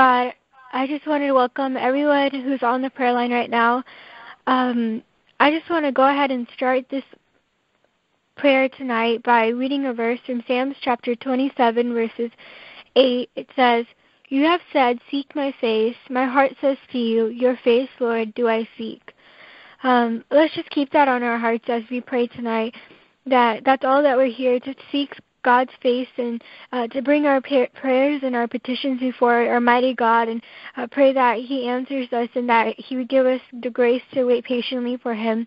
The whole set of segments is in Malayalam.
God. I just wanted to welcome everyone who's on the prayer line right now. Um, I just want to go ahead and start this prayer tonight by reading a verse from Psalms chapter 27, verses 8. It says, You have said, Seek my face. My heart says to you, Your face, Lord, do I seek. Um, let's just keep that on our hearts as we pray tonight. That that's all that we're here to seek God's face and uh, to bring our prayers and our petitions before our mighty God and uh, pray that He answers us and that He would give us the grace to wait patiently for Him.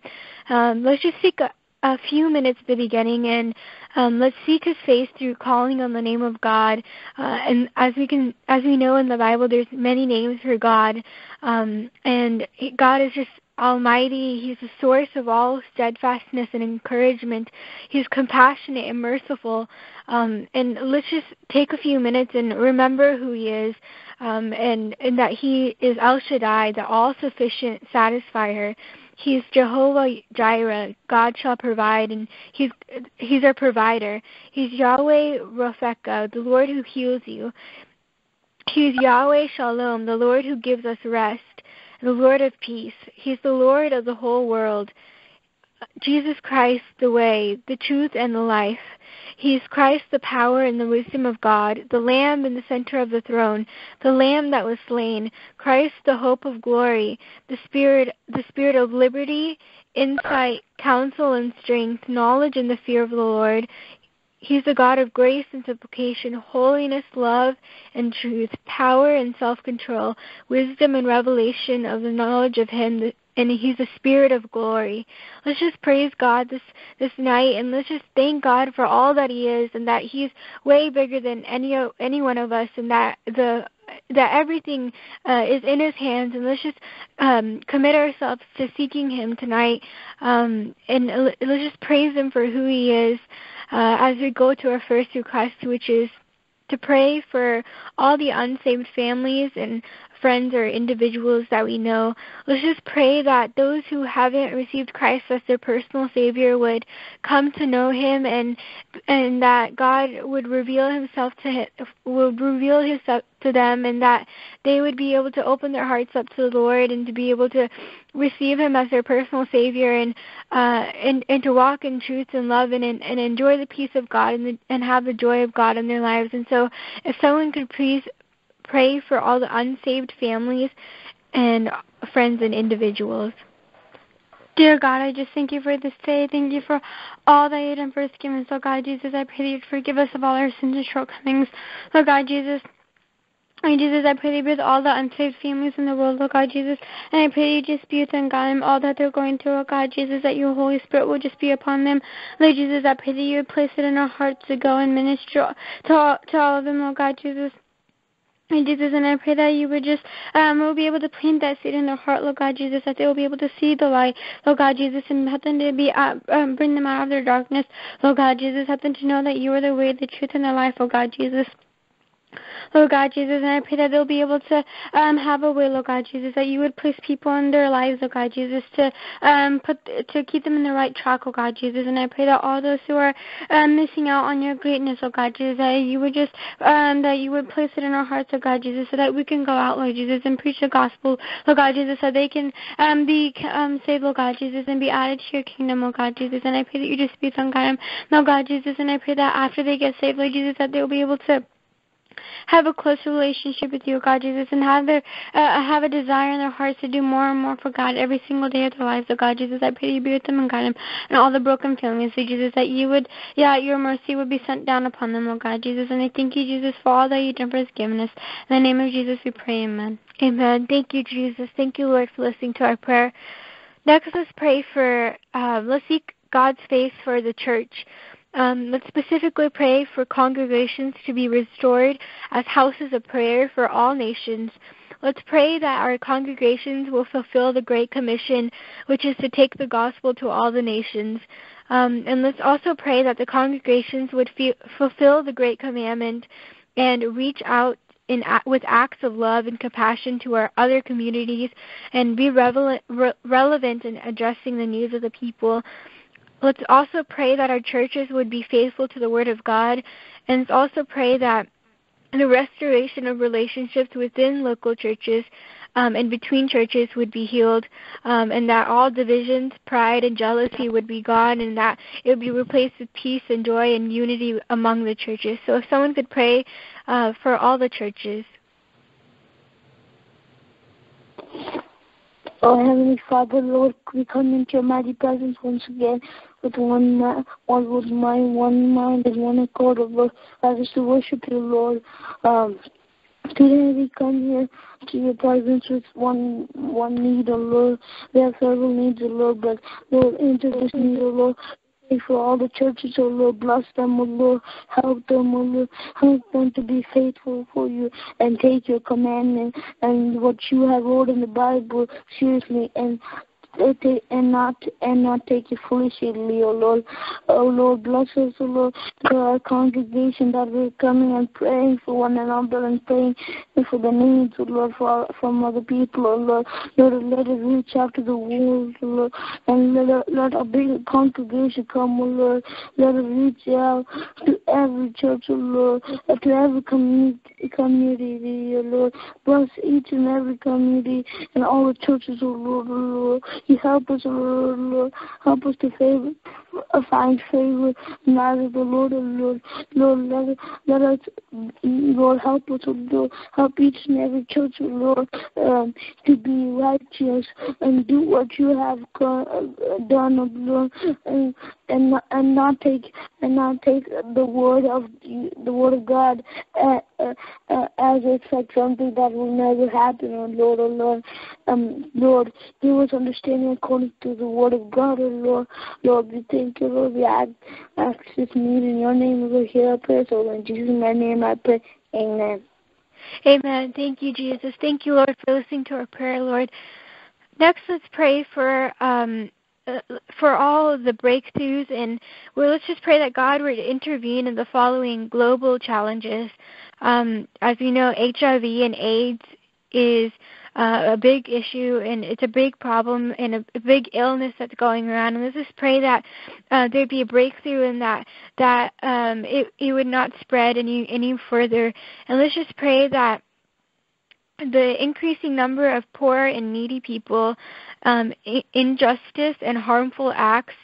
Um, let's just seek a, a, few minutes at the beginning and um, let's seek His face through calling on the name of God. Uh, and as we can, as we know in the Bible, there's many names for God, um, and God is just Almighty. He's the source of all steadfastness and encouragement. He's compassionate and merciful. Um, and let's just take a few minutes and remember who He is, um, and, and that He is El Shaddai, the all-sufficient satisfier. He's Jehovah Jireh, God shall provide, and He's He's our provider. He's Yahweh Ropheka, the Lord who heals you. He's Yahweh Shalom, the Lord who gives us rest the Lord of peace. He's the Lord of the whole world. Jesus Christ, the way, the truth, and the life. He is Christ, the power and the wisdom of God, the Lamb in the center of the throne, the Lamb that was slain, Christ, the hope of glory, the Spirit, the Spirit of liberty, insight, counsel, and strength, knowledge, and the fear of the Lord. He's a God of grace and supplication, holiness, love, and truth, power and self control, wisdom and revelation of the knowledge of Him, and He's a spirit of glory. Let's just praise God this this night, and let's just thank God for all that He is, and that He's way bigger than any any one of us, and that the that everything uh, is in his hands and let's just um, commit ourselves to seeking him tonight um, and let's just praise him for who he is uh, as we go to our first request, which is to pray for all the unsaved families and friends or individuals that we know. Let's just pray that those who haven't received Christ as their personal Savior would come to know Him, and and that God would reveal Himself to him, would reveal Himself to them, and that they would be able to open their hearts up to the Lord and to be able to receive Him as their personal Savior, and uh, and and to walk in truth and love, and and enjoy the peace of God and the, and have the joy of God in their lives. And so, if someone could please pray for all the unsaved families and friends and individuals. Dear God, I just thank you for this day. Thank you for all that you've done for us, given. So, oh God, Jesus, I pray that you'd forgive us of all our sins and shortcomings. Lord God, Jesus, Lord Jesus, I pray that you be with all the unsaved families in the world, Lord God Jesus. And I pray that you just be with them, God, and all that they're going through, Lord God Jesus, that your Holy Spirit will just be upon them. Lord Jesus, I pray that you would place it in our hearts to go and minister to all, to all of them, Lord God Jesus. And Jesus, and I pray that you would just um, will be able to plant that seed in their heart, Lord God Jesus, that they will be able to see the light, Lord God Jesus, and help them to be uh, um, bring them out of their darkness, Lord God Jesus, help them to know that you are the way, the truth, and the life, Lord God Jesus. Lord God Jesus, and I pray that they'll be able to um, have a way, Lord God Jesus, that you would place people in their lives, Lord God Jesus, to um, put to keep them in the right track, Lord God Jesus, and I pray that all those who are um, missing out on your greatness, Lord God Jesus, that you would just um, that you would place it in our hearts, Lord God Jesus, so that we can go out, Lord Jesus, and preach the gospel, Lord God Jesus, so they can um, be um, saved, Lord God Jesus, and be added to your kingdom, Lord God Jesus, and I pray that you just be some kind Lord God Jesus, and I pray that after they get saved, Lord Jesus, that they will be able to have a closer relationship with you, God Jesus, and have their uh, have a desire in their hearts to do more and more for God every single day of their lives. So God Jesus, I pray you be with them and guide them and all the broken families. So Jesus, that you would, yeah, your mercy would be sent down upon them, Lord God Jesus. And I thank you, Jesus, for all that you've done for us, given us. In the name of Jesus, we pray. Amen. Amen. Thank you, Jesus. Thank you, Lord, for listening to our prayer. Next, let's pray for. Uh, let's seek God's face for the church. Um, let's specifically pray for congregations to be restored as houses of prayer for all nations. Let's pray that our congregations will fulfill the Great Commission, which is to take the gospel to all the nations. Um, and let's also pray that the congregations would fe- fulfill the Great Commandment and reach out in, with acts of love and compassion to our other communities and be relevant, re- relevant in addressing the needs of the people. Let's also pray that our churches would be faithful to the Word of God, and let's also pray that the restoration of relationships within local churches um, and between churches would be healed, um, and that all divisions, pride, and jealousy would be gone, and that it would be replaced with peace and joy and unity among the churches. So, if someone could pray uh, for all the churches. Oh, Heavenly Father, Lord, we come into your mighty presence once again with one mind, one with mind, one mind, and one accord, of as us to worship you, Lord. Um, today we come here to your presence with one one need, oh Lord. We have several needs, oh Lord, but Lord, into this need, oh Lord, pray for all the churches, oh Lord. Bless them, oh Lord. Help them, oh Lord. Help them to be faithful for you and take your commandment and what you have wrote in the Bible seriously and and not and not take it foolishly, O Lord. Oh Lord, bless us, O Lord, for our congregation that we're coming and praying for one another and praying for the needs, O Lord, for from other people, O Lord. Lord, let us reach out to the world, O Lord, and let let a big congregation come, O Lord. Let it reach out to every church, O Lord, to every community, community, O Lord. Bless each and every community and all the churches, O Lord, O Lord. You help us, Lord, Lord. Help us to favor, uh, find favor in eyes the Lord, and Lord. Lord, let, let us, Lord, help us, Lord. Help each and every church, Lord, um, to be righteous and do what you have done, Lord, and, and and not take and not take the word of the word of God uh, uh, uh, as it's like something that will never happen, oh Lord, oh Lord, um, Lord, give us understanding according to the word of God, oh Lord, Lord, we thank you, Lord, we ask, ask this need in your name, we hear our prayers, oh in Jesus' my name I pray, Amen. Amen. Thank you, Jesus. Thank you, Lord, for listening to our prayer, Lord. Next, let's pray for um, for all the breakthroughs and well, let's just pray that God would intervene in the following global challenges. Um, as we know, HIV and AIDS is uh, a big issue and it's a big problem and a, a big illness that's going around. And let's just pray that uh, there'd be a breakthrough and that that um, it it would not spread any any further. And let's just pray that the increasing number of poor and needy people, um, injustice and harmful acts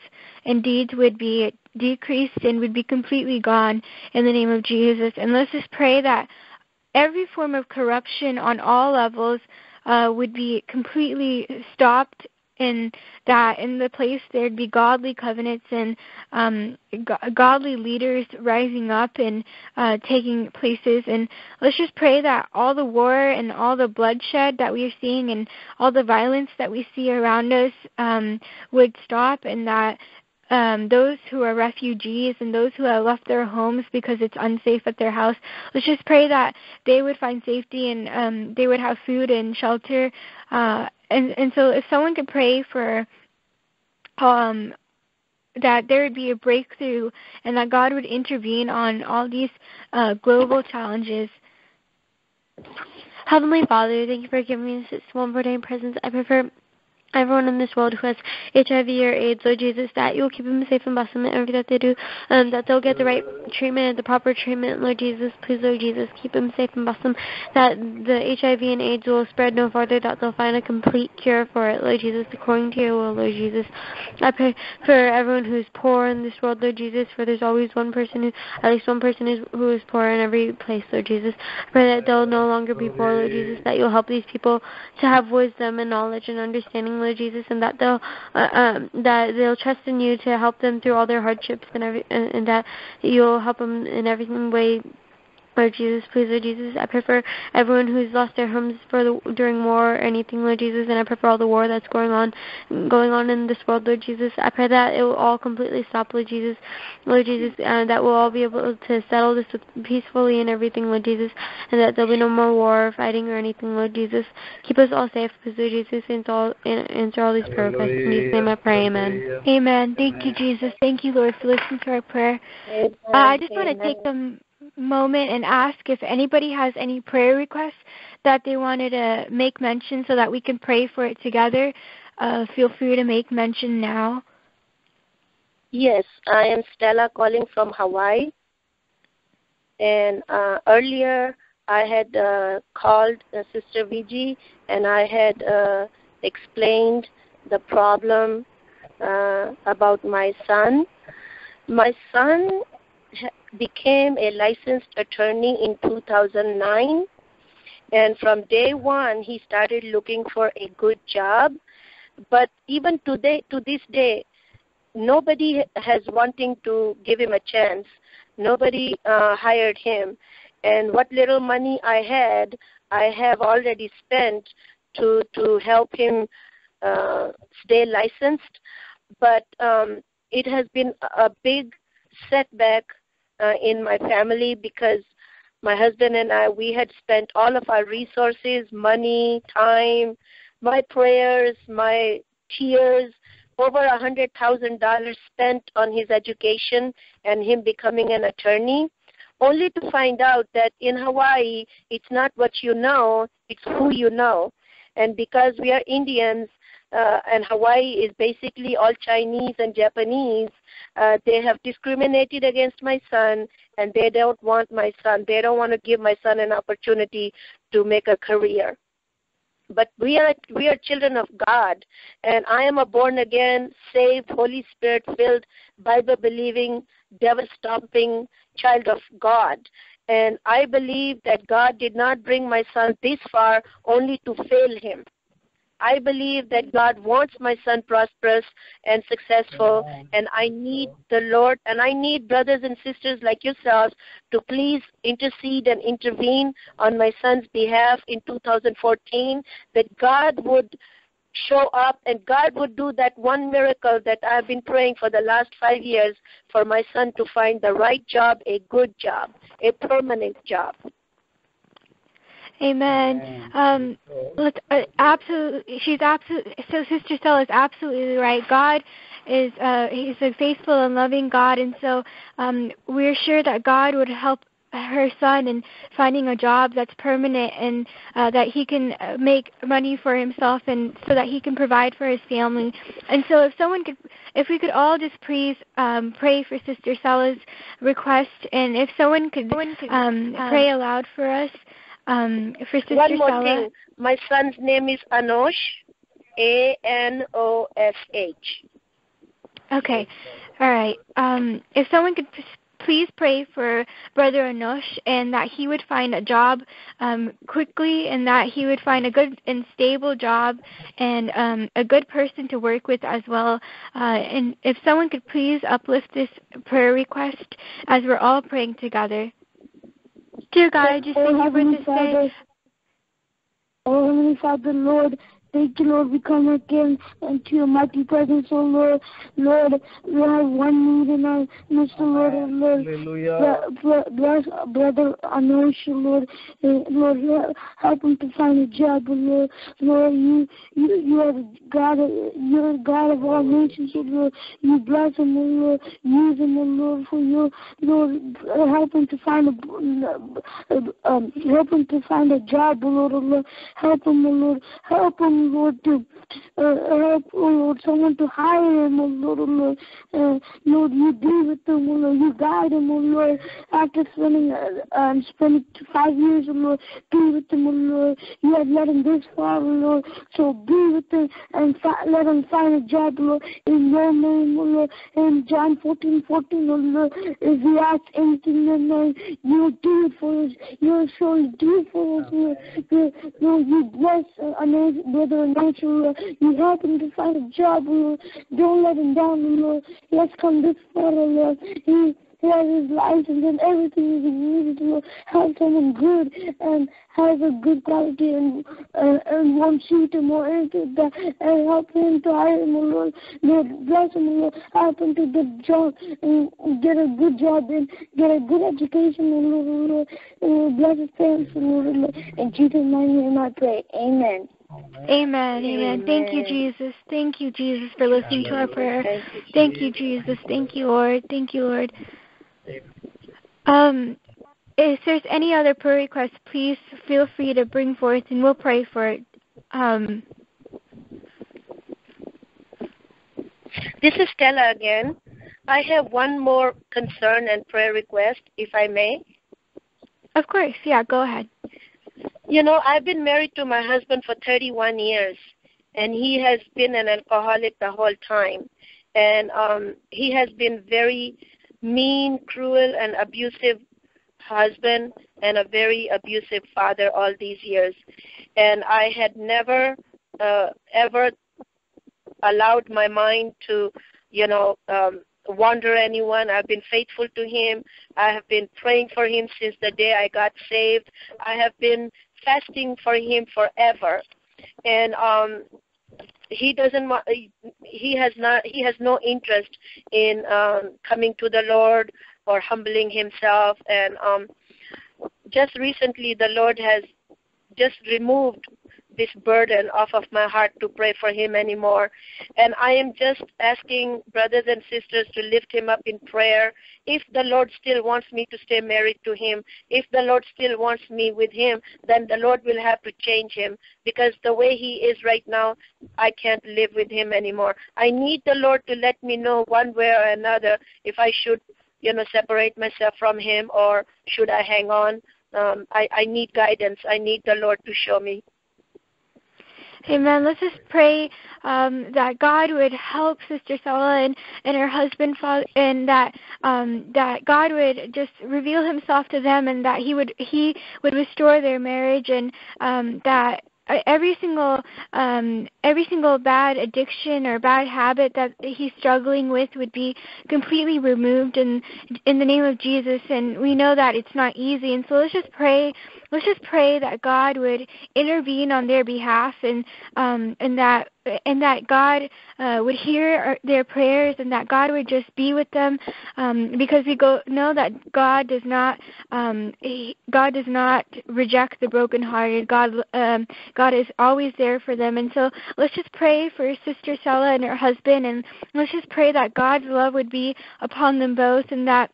and deeds would be decreased and would be completely gone in the name of Jesus. And let's just pray that every form of corruption on all levels uh, would be completely stopped in that in the place there'd be godly covenants and um, go- godly leaders rising up and uh, taking places. And let's just pray that all the war and all the bloodshed that we are seeing and all the violence that we see around us um, would stop, and that um, those who are refugees and those who have left their homes because it's unsafe at their house. Let's just pray that they would find safety and um, they would have food and shelter. Uh, and and so, if someone could pray for um, that there would be a breakthrough and that God would intervene on all these uh, global challenges. Heavenly Father, thank you for giving me this one more day presence. I prefer everyone in this world who has HIV or AIDS, Lord Jesus, that you will keep them safe and bless them in everything that they do, um, that they'll get the right treatment, the proper treatment, Lord Jesus. Please, Lord Jesus, keep them safe and bless them, that the HIV and AIDS will spread no farther, that they'll find a complete cure for it, Lord Jesus, according to your will, Lord Jesus. I pray for everyone who's poor in this world, Lord Jesus, for there's always one person who, at least one person is, who is poor in every place, Lord Jesus. I pray that they'll no longer be poor, Lord Jesus, that you'll help these people to have wisdom and knowledge and understanding Lord Jesus, and that they'll uh, um, that they'll trust in you to help them through all their hardships and every and, and that you'll help them in every way Lord Jesus, please, Lord Jesus, I pray for everyone who's lost their homes for the, during war or anything, Lord Jesus, and I pray for all the war that's going on, going on in this world, Lord Jesus. I pray that it will all completely stop, Lord Jesus, Lord Jesus, and that we'll all be able to settle this peacefully and everything, Lord Jesus, and that there'll be no more war or fighting or anything, Lord Jesus. Keep us all safe, please, Lord Jesus, answer all, answer all these prayer requests. In Jesus' name I pray, Amen. Amen. Thank you, Jesus. Thank you, Lord, for listening to our prayer. Uh, I just want to take some moment and ask if anybody has any prayer requests that they wanted to make mention so that we can pray for it together. Uh, feel free to make mention now. Yes, I am Stella calling from Hawaii. And uh, earlier I had uh, called uh, Sister Viji and I had uh, explained the problem uh, about my son. My son became a licensed attorney in 2009 and from day one he started looking for a good job. But even today to this day nobody has wanting to give him a chance. Nobody uh, hired him. And what little money i had i have already spent to to help him uh, stay licensed. But um, it has been a big setback uh, in my family because my husband and I we had spent all of our resources, money, time, my prayers, my tears, over a hundred thousand dollars spent on his education and him becoming an attorney, only to find out that in Hawaii it's not what you know, it's who you know. And because we are Indians, uh, and Hawaii is basically all Chinese and Japanese, uh, they have discriminated against my son, and they don't want my son. They don't want to give my son an opportunity to make a career. But we are we are children of God, and I am a born again, saved, Holy Spirit filled, Bible believing, devil stomping child of God. And I believe that God did not bring my son this far only to fail him. I believe that God wants my son prosperous and successful, and I need the Lord, and I need brothers and sisters like yourselves to please intercede and intervene on my son's behalf in 2014, that God would show up and God would do that one miracle that I've been praying for the last five years for my son to find the right job, a good job, a permanent job. Amen. Um, let's, uh, absolutely, she's absolutely. So Sister Stella is absolutely right. God is uh, He's a faithful and loving God, and so um, we're sure that God would help her son in finding a job that's permanent and uh, that he can uh, make money for himself and so that he can provide for his family. And so if someone could if we could all just please um, pray for Sister Stella's request and if someone could um, pray aloud for us um, for Sister One more Stella. thing. My son's name is Anosh, A N O S H. Okay. All right. Um, if someone could p- please pray for Brother Anosh and that he would find a job um, quickly and that he would find a good and stable job and um, a good person to work with as well. Uh, and if someone could please uplift this prayer request as we're all praying together. Dear God, I oh, just Oh, thank you for this day. Oh, Heavenly Father, Lord, thank you, Lord. We come again into your mighty presence, oh Lord. Lord, we have one need in our midst, oh Lord, and Lord. Hallelujah. Bless, brother Anosh, Lord. Uh, Lord, help him to find a job, Lord. Lord, you, you, you are the God, of, you're God of all nations, oh Lord. You bless him, oh Lord. Use him, oh Lord, for your, Lord, help him to find a, um, help him to find a job, oh Lord, oh Lord. Help him, oh Lord. Help him, Lord, to uh, help, oh Lord, someone to hire him, oh Lord, oh Lord. Uh, Lord, you be with him, oh Lord. You guide him, oh Lord. After spending, uh, um, spending five years, oh Lord, be with him, oh Lord. You have led him this far, oh Lord. So be with him and fi- let him find a job, oh Lord, in your name, oh Lord. In John 14, 14, oh Lord, if we ask anything in your name, you do it for us. You're so do it for us, Lord. You, Lord, you bless uh, Anand, brother Anand, Lord. You help him to find a job, Lord. Don't let him down, Lord. Let's come this far, Lord. He, he has his license and everything he needs, Lord. Help someone good and has a good quality and uh, and won't cheat him or that and help him to hire him, Lord. Lord, bless him, Lord. Help him to get a job and get a good job and get a good education, Lord, Lord. And bless his parents, Lord, Lord. In Jesus' name I pray. Amen. Amen. Amen. Thank you, Jesus. Thank you, Jesus, for listening to our prayer. Thank you, Jesus. Thank you, Lord. Thank you, Lord. Um, if there's any other prayer requests, please feel free to bring forth, and we'll pray for it. Um, This is Stella again. I have one more concern and prayer request, if I may. of course, yeah. Go ahead. You know, I've been married to my husband for 31 years, and he has been an alcoholic the whole time. And um, he has been very mean, cruel, and abusive husband and a very abusive father all these years. And I had never, uh, ever allowed my mind to, you know, um, wander anyone. I've been faithful to him. I have been praying for him since the day I got saved. I have been fasting for him forever. And um he doesn't wa- he has not he has no interest in um coming to the Lord or humbling himself and um just recently the Lord has just removed this burden off of my heart to pray for him anymore. And I am just asking brothers and sisters to lift him up in prayer. If the Lord still wants me to stay married to him, if the Lord still wants me with him, then the Lord will have to change him because the way he is right now, I can't live with him anymore. I need the Lord to let me know one way or another if I should, you know, separate myself from him or should I hang on. Um, I, I need guidance. I need the Lord to show me. Amen. Let's just pray um, that God would help Sister Stella and, and her husband, and that um, that God would just reveal Himself to them, and that He would He would restore their marriage, and um, that every single um every single bad addiction or bad habit that he's struggling with would be completely removed in in the name of Jesus and we know that it's not easy and so let's just pray let's just pray that God would intervene on their behalf and um and that and that God uh, would hear their prayers and that God would just be with them um, because we go know that God does not um, he, God does not reject the brokenhearted. God um, God is always there for them. And so let's just pray for Sister Stella and her husband and let's just pray that God's love would be upon them both and that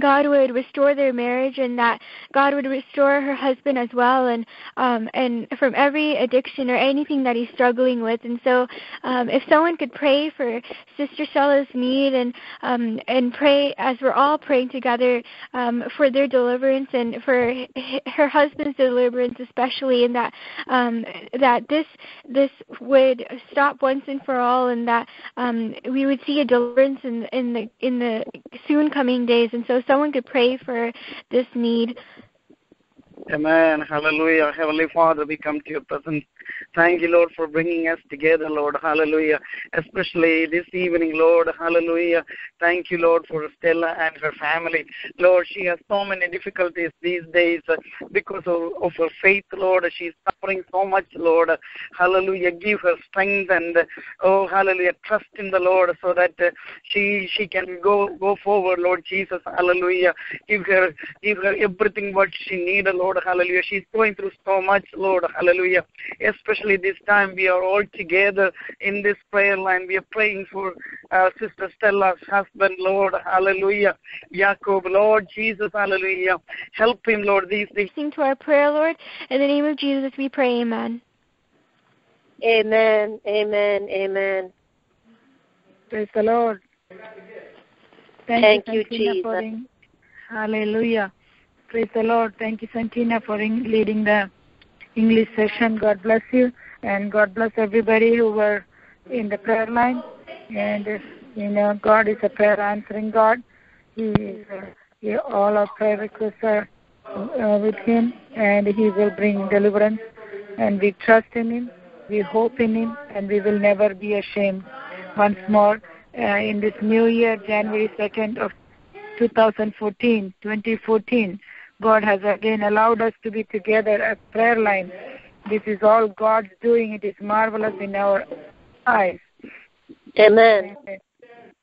God would restore their marriage and that God would restore her husband as well. And um and from every addiction or anything that he's struggling with. And so um if someone could pray for sister Stella's need and um and pray as we're all praying together um for their deliverance and for her husband's deliverance especially and that um that this this would stop once and for all and that um we would see a deliverance in in the in the soon coming days. And so someone could pray for this need. Amen. Hallelujah. Heavenly Father, we come to your presence. Thank you, Lord, for bringing us together, Lord. Hallelujah. Especially this evening, Lord. Hallelujah. Thank you, Lord, for Stella and her family. Lord, she has so many difficulties these days uh, because of, of her faith, Lord. She's suffering so much, Lord. Hallelujah. Give her strength and, oh, hallelujah, trust in the Lord so that uh, she she can go go forward, Lord Jesus. Hallelujah. Give her give her everything what she needs, Lord. Hallelujah. She's going through so much, Lord. Hallelujah. Especially this time, we are all together in this prayer line. We are praying for uh, Sister Stella's husband, Lord. Hallelujah. Jacob, Lord Jesus. Hallelujah. Help him, Lord. These things. Listening to our prayer, Lord. In the name of Jesus, we pray. Amen. Amen. Amen. Amen. Praise the Lord. Thank, Thank you, you, Santina, Jesus. for in- Hallelujah. Praise the Lord. Thank you, Santina, for in- leading the English session. God bless you. And God bless everybody who were in the prayer line. And, uh, you know, God is a prayer answering God. He is, uh, he, all our prayer requests are uh, with Him, and He will bring deliverance. And we trust in Him, we hope in Him, and we will never be ashamed. Once more, uh, in this new year, January 2nd of 2014, 2014, God has again allowed us to be together as prayer line. This is all God's doing. It is marvelous in our eyes. Amen.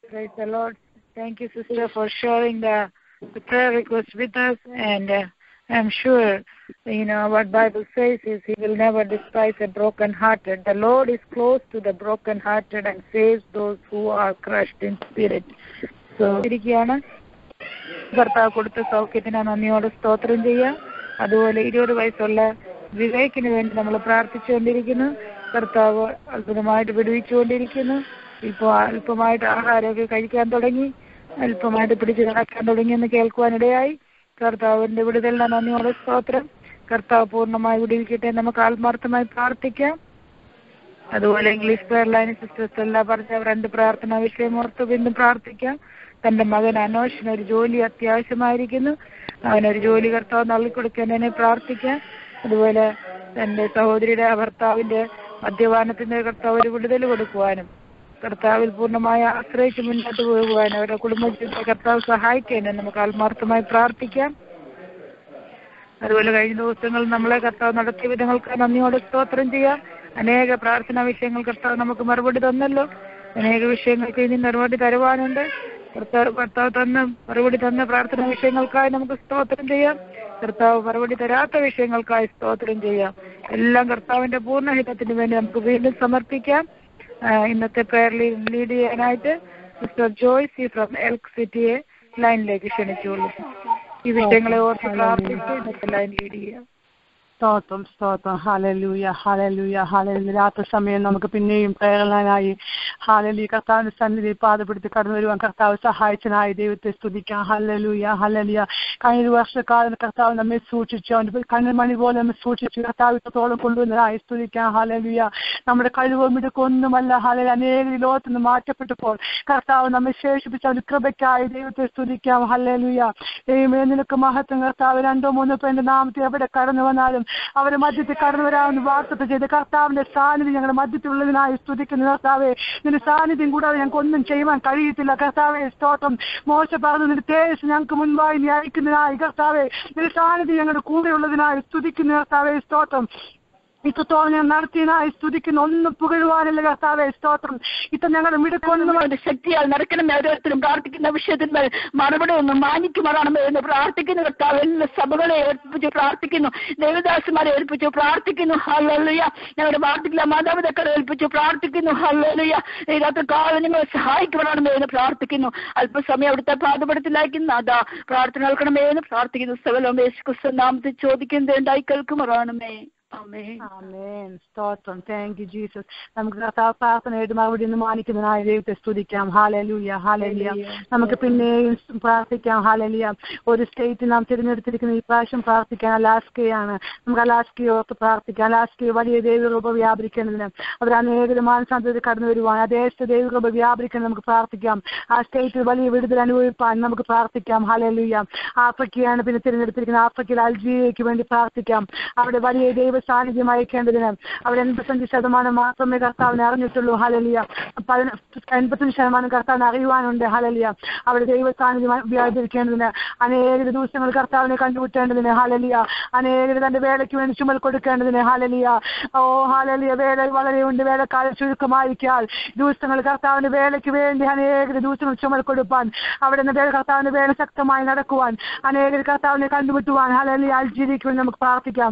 Praise the Lord. Thank you, sister, for sharing the, the prayer request with us. And uh, I'm sure, you know, what Bible says is He will never despise a broken-hearted. The Lord is close to the broken-hearted and saves those who are crushed in spirit. So, ഇരിക്കുകയാണ് ഭർത്താവ് കൊടുത്ത സൗഖ്യത്തിന് നന്ദിയോടെ സ്തോത്രം ചെയ്യാം അതുപോലെ ഇരുപത് വയസ്സുള്ള വിവേകിന് വേണ്ടി നമ്മൾ പ്രാർത്ഥിച്ചുകൊണ്ടിരിക്കുന്നു കർത്താവ് അത്ഭുതമായിട്ട് വിടുവിച്ചുകൊണ്ടിരിക്കുന്നു ഇപ്പോൾ അല്പമായിട്ട് ആഹാരമൊക്കെ കഴിക്കാൻ തുടങ്ങി അല്പമായിട്ട് പിടിച്ച് നടക്കാൻ തുടങ്ങിയെന്ന് കേൾക്കുവാനിടയായി കർത്താവിന്റെ വിടുതലിന് നന്ദിയോടെ സ്തോത്രം. കർത്താവ് പൂർണമായി വിടിവിക്കട്ടെ. നമുക്ക് ആത്മാർത്ഥമായി പ്രാർത്ഥിക്കാം. അതുപോലെ ഇംഗ്ലീഷ് പ്രയർ സിസ്റ്റേഴ്സ് എല്ലാം പറഞ്ഞ രണ്ട് പ്രാർത്ഥനാ വിഷയം ഓർത്ത് വീണ്ടും പ്രാർത്ഥിക്കാം. തന്റെ മകൻ അനോഷിന് ഒരു ജോലി അത്യാവശ്യമായിരിക്കുന്നു. അവനൊരു ജോലി കർത്താവ് നൽകിക്കൊടുക്കേണ്ടതിനെ പ്രാർത്ഥിക്കാം. അതുപോലെ തന്റെ സഹോദരിയുടെ ഭർത്താവിന്റെ മദ്യപാനത്തിന്റെ കർത്താവ് ഒരു വിടുതൽ കൊടുക്കുവാനും കർത്താവിൽ പൂർണമായ ആശ്രയിച്ച് മുന്നോട്ട് പോകുവാൻ അവരുടെ കുടുംബജീവിതത്തെ കർത്താവ് സഹായിക്കാനും നമുക്ക് ആത്മാർത്ഥമായി പ്രാർത്ഥിക്കാം. അതുപോലെ കഴിഞ്ഞ ദിവസങ്ങളിൽ നമ്മളെ കർത്താവ് നടത്തിയ വിധങ്ങൾക്ക് നന്ദിയോടെ സ്തോത്രം ചെയ്യാം. അനേക പ്രാർത്ഥനാ വിഷയങ്ങൾ കർത്താവ് നമുക്ക് മറുപടി തന്നല്ലോ. അനേക വിഷയങ്ങൾക്ക് ഇനി മറുപടി തരുവാനുണ്ട്. കർത്താവ് കർത്താവ് തന്ന മറുപടി തന്ന പ്രാർത്ഥനാ വിഷയങ്ങൾക്കായി നമുക്ക് സ്തോത്രം ചെയ്യാം. കർത്താവ് മറുപടി തരാത്ത വിഷയങ്ങൾക്കായി സ്തോത്രം ചെയ്യാം. എല്ലാം കർത്താവിന്റെ പൂർണഹിതത്തിന് വേണ്ടി നമുക്ക് വീണ്ടും സമർപ്പിക്കാം. ഇന്നത്തെ പ്രയർ ലീഡ് ചെയ്യാനായിട്ട് മിസ്റ്റർ ജോയ്സി ഫ്രം എൽക് സിറ്റിയെ ലൈനിലേക്ക് ക്ഷണിച്ചോളൂ ഈ വിഷയങ്ങളെ ഓർത്ത് പ്രാർത്ഥിച്ച് ഇന്നത്തെ ലൈൻ ലീഡ് ചെയ്യാം. സ്തോത്രം സ്തോത്രം. ഹാലലൂയ ഹാലലൂയ ഹാലലൂയ രാത്രി സമയം നമുക്ക് പിന്നെയും പ്രേരണനായി ഹാലലി കർത്താവിന്റെ സന്നിധി പാതപ്പെടുത്തി കടന്നു വരുവാൻ കർത്താവ് സഹായിച്ചനായി ദൈവത്തെ സ്തുതിക്കാം. ഹലലൂയ ഹലലിയ കഴിഞ്ഞ വർഷക്കാലം കർത്താവ് നമ്മെ സൂക്ഷിച്ചു. അവന്റെ കണ്ണുമണി പോലെ നമ്മെ സൂക്ഷിച്ചു. കർത്താവ് ഇത്രത്തോളം കൊണ്ടുവന്നതായി സ്തുതിക്കാം. ഹാലലൂയ നമ്മുടെ കഴിവും മിടുക്കൊന്നുമല്ല. ഹലൽ അനേക ലോകത്ത് നിന്ന് മാറ്റപ്പെട്ടപ്പോൾ കർത്താവ് നമ്മെ ശേഷിപ്പിച്ച അവന് കൃപയ്ക്കായി ദൈവത്തെ സ്തുതിക്കാം. ഹല്ലേലൂയ. ദൈവമേ നിനക്ക് മഹത്വം കർത്താവ്. രണ്ടോ മൂന്നോ പേരുടെ നാമത്തെ എവിടെ കടന്നു വന്നാലും അവരെ മധ്യത്തിൽ കടന്നു വരാമെന്ന് വാർത്തത്തെ ചെയ്ത് കർത്താവിന്റെ സാന്നിധ്യം ഞങ്ങളുടെ മധ്യത്തിലുള്ളതിനായി സ്തുതിക്കുന്നു. കർത്താവെ നിന്റെ സാന്നിധ്യം കൂടാതെ ഞങ്ങൾക്ക് ഒന്നും ചെയ്യുവാൻ കഴിയത്തില്ല. കർത്താവെ സ്തോത്രം. മോശ പറഞ്ഞു നിന്റെ തേജസ് ഞങ്ങൾക്ക് മുൻപായി നീ അയക്കുന്നതിനായി. കർത്താവെ നിന്റെ സാന്നിധ്യം ഞങ്ങളുടെ കൂടെയുള്ളതിനായി സ്തുതിക്കുന്നു. കർത്താവെ സ്തോത്രം. ഇത്രത്തോളം ഞാൻ നടത്തിയതിനായി സ്തുതിക്കുന്ന. ഒന്ന് പുകഴുവാനല്ല കർത്താവെ സ്തോത്രം. ഇത്ര ഞങ്ങളുടെ മിടുക്കൊന്നും ശക്തിയാൽ നടക്കണമേ ഓരോരുത്തരും പ്രാർത്ഥിക്കുന്ന വിഷയത്തിന്മേൽ മറുപടി ഒന്ന് മാനിക്കുമാറാണമേ എന്ന് പ്രാർത്ഥിക്കുന്നു. കർത്താവ് എല്ലാ സഭകളെ ഏൽപ്പിച്ച് പ്രാർത്ഥിക്കുന്നു. ദേവദാസന്മാരെ ഏൽപ്പിച്ചു പ്രാർത്ഥിക്കുന്നു. ഹല്ലേലൂയ. ഞങ്ങളുടെ പ്രാർത്ഥിക്കില്ല മാതാപിതാക്കളെ ഏൽപ്പിച്ചു പ്രാർത്ഥിക്കുന്നു. ഹല്ലേലൂയ. ഇതിനകത്ത് കാലം നിങ്ങൾ സഹായിക്കപ്പെടണമേ എന്ന് പ്രാർത്ഥിക്കുന്നു. അല്പസമയം അവിടുത്തെ പാതപടത്തിലായിരിക്കുന്ന അതാ പ്രാർത്ഥന നൽകണമേ എന്ന് പ്രാർത്ഥിക്കുന്നു. സകലം യേശു ക്രിസ്തു ചോദിക്കുന്നത് ഉണ്ടായി കേൾക്കുമാറാണമേ ആമേൻ ആമേൻ സ്തോത്രം താങ്ക് യു ജീസസ് നമുക്ക് കർത്താവ് പ്രാർത്ഥനയായിട്ട് മറുപടി ഒന്ന് മാനിക്കുന്നതിനായ ദൈവത്തെ സ്തുതിക്കാം ഹാലലൂയ ഹാലലിയ നമുക്ക് പിന്നെയും പ്രാർത്ഥിക്കാം ഹാലലിയ ഒരു സ്റ്റേറ്റ് നാം തിരഞ്ഞെടുത്തിരിക്കുന്ന ഈ പ്രാവശ്യം പ്രാർത്ഥിക്കാൻ അലാസ്കയാണ് നമുക്ക് അലാസ്കയെ ഓർത്ത് പ്രാർത്ഥിക്കാം അലാസ്കയെ വലിയ ദൈവകൃപ വ്യാപരിക്കുന്നതിന് അവർ അനേകം മാനസാന്തരത്തിൽ കടന്നു വരുവാൻ ആ ദേശത്തെ ദൈവകൃപ വ്യാപരിക്കാൻ നമുക്ക് പ്രാർത്ഥിക്കാം ആ സ്റ്റേറ്റിൽ വലിയ വിടുതൽ അനുഭവിപ്പാൻ നമുക്ക് പ്രാർത്ഥിക്കാം ഹാലലൂയ ആഫ്രിക്കയാണ് പിന്നെ തിരഞ്ഞെടുത്തിരിക്കുന്നത് ആഫ്രിക്കയിൽ അൽജീരിയയ്ക്ക് വേണ്ടി പ്രാർത്ഥിക്കാം അവിടെ വലിയ ദൈവ സാന്നിധ്യം അയക്കേണ്ടതിന് അവർ എൺപത്തഞ്ച് ശതമാനം മാത്രമേ കർത്താവിനെ അറിഞ്ഞിട്ടുള്ളൂ. ഹലലിയ എൺപത്തഞ്ച് ശതമാനം കർത്താവിനെ അറിയുവാനുണ്ട്. ഹലലിയ അവിടെ ദൈവ സാന്നിധ്യം വ്യാപരിക്കേണ്ടതിന് അനേക ദിവസങ്ങൾ കർത്താവിനെ കണ്ടുമുട്ടേണ്ടതിന് ഹലലിയ അനേകർ തന്റെ വേലയ്ക്ക് വേണ്ടി ചുമൽ കൊടുക്കേണ്ടതിന് ഹലലിയ ഓ ഹലലിയ വേല വളരെയുണ്ട്. വേലക്കാലം ചുരുക്കമായിരിക്കാൽ ദിവസങ്ങൾ കർത്താവിന് വേലയ്ക്ക് വേണ്ടി അനേക ദിവസങ്ങൾ ചുമൽ കൊടുപ്പാൻ അവിടെ നിന്ന് വേല കർത്താവിന്റെ വേല ശക്തമായി നടക്കുവാൻ അനേകർ കർത്താവിനെ കണ്ടുമുട്ടുവാൻ ഹലലിയ അൽജീരിയയ്ക്ക് വേണ്ടി നമുക്ക് പ്രാർത്ഥിക്കാം.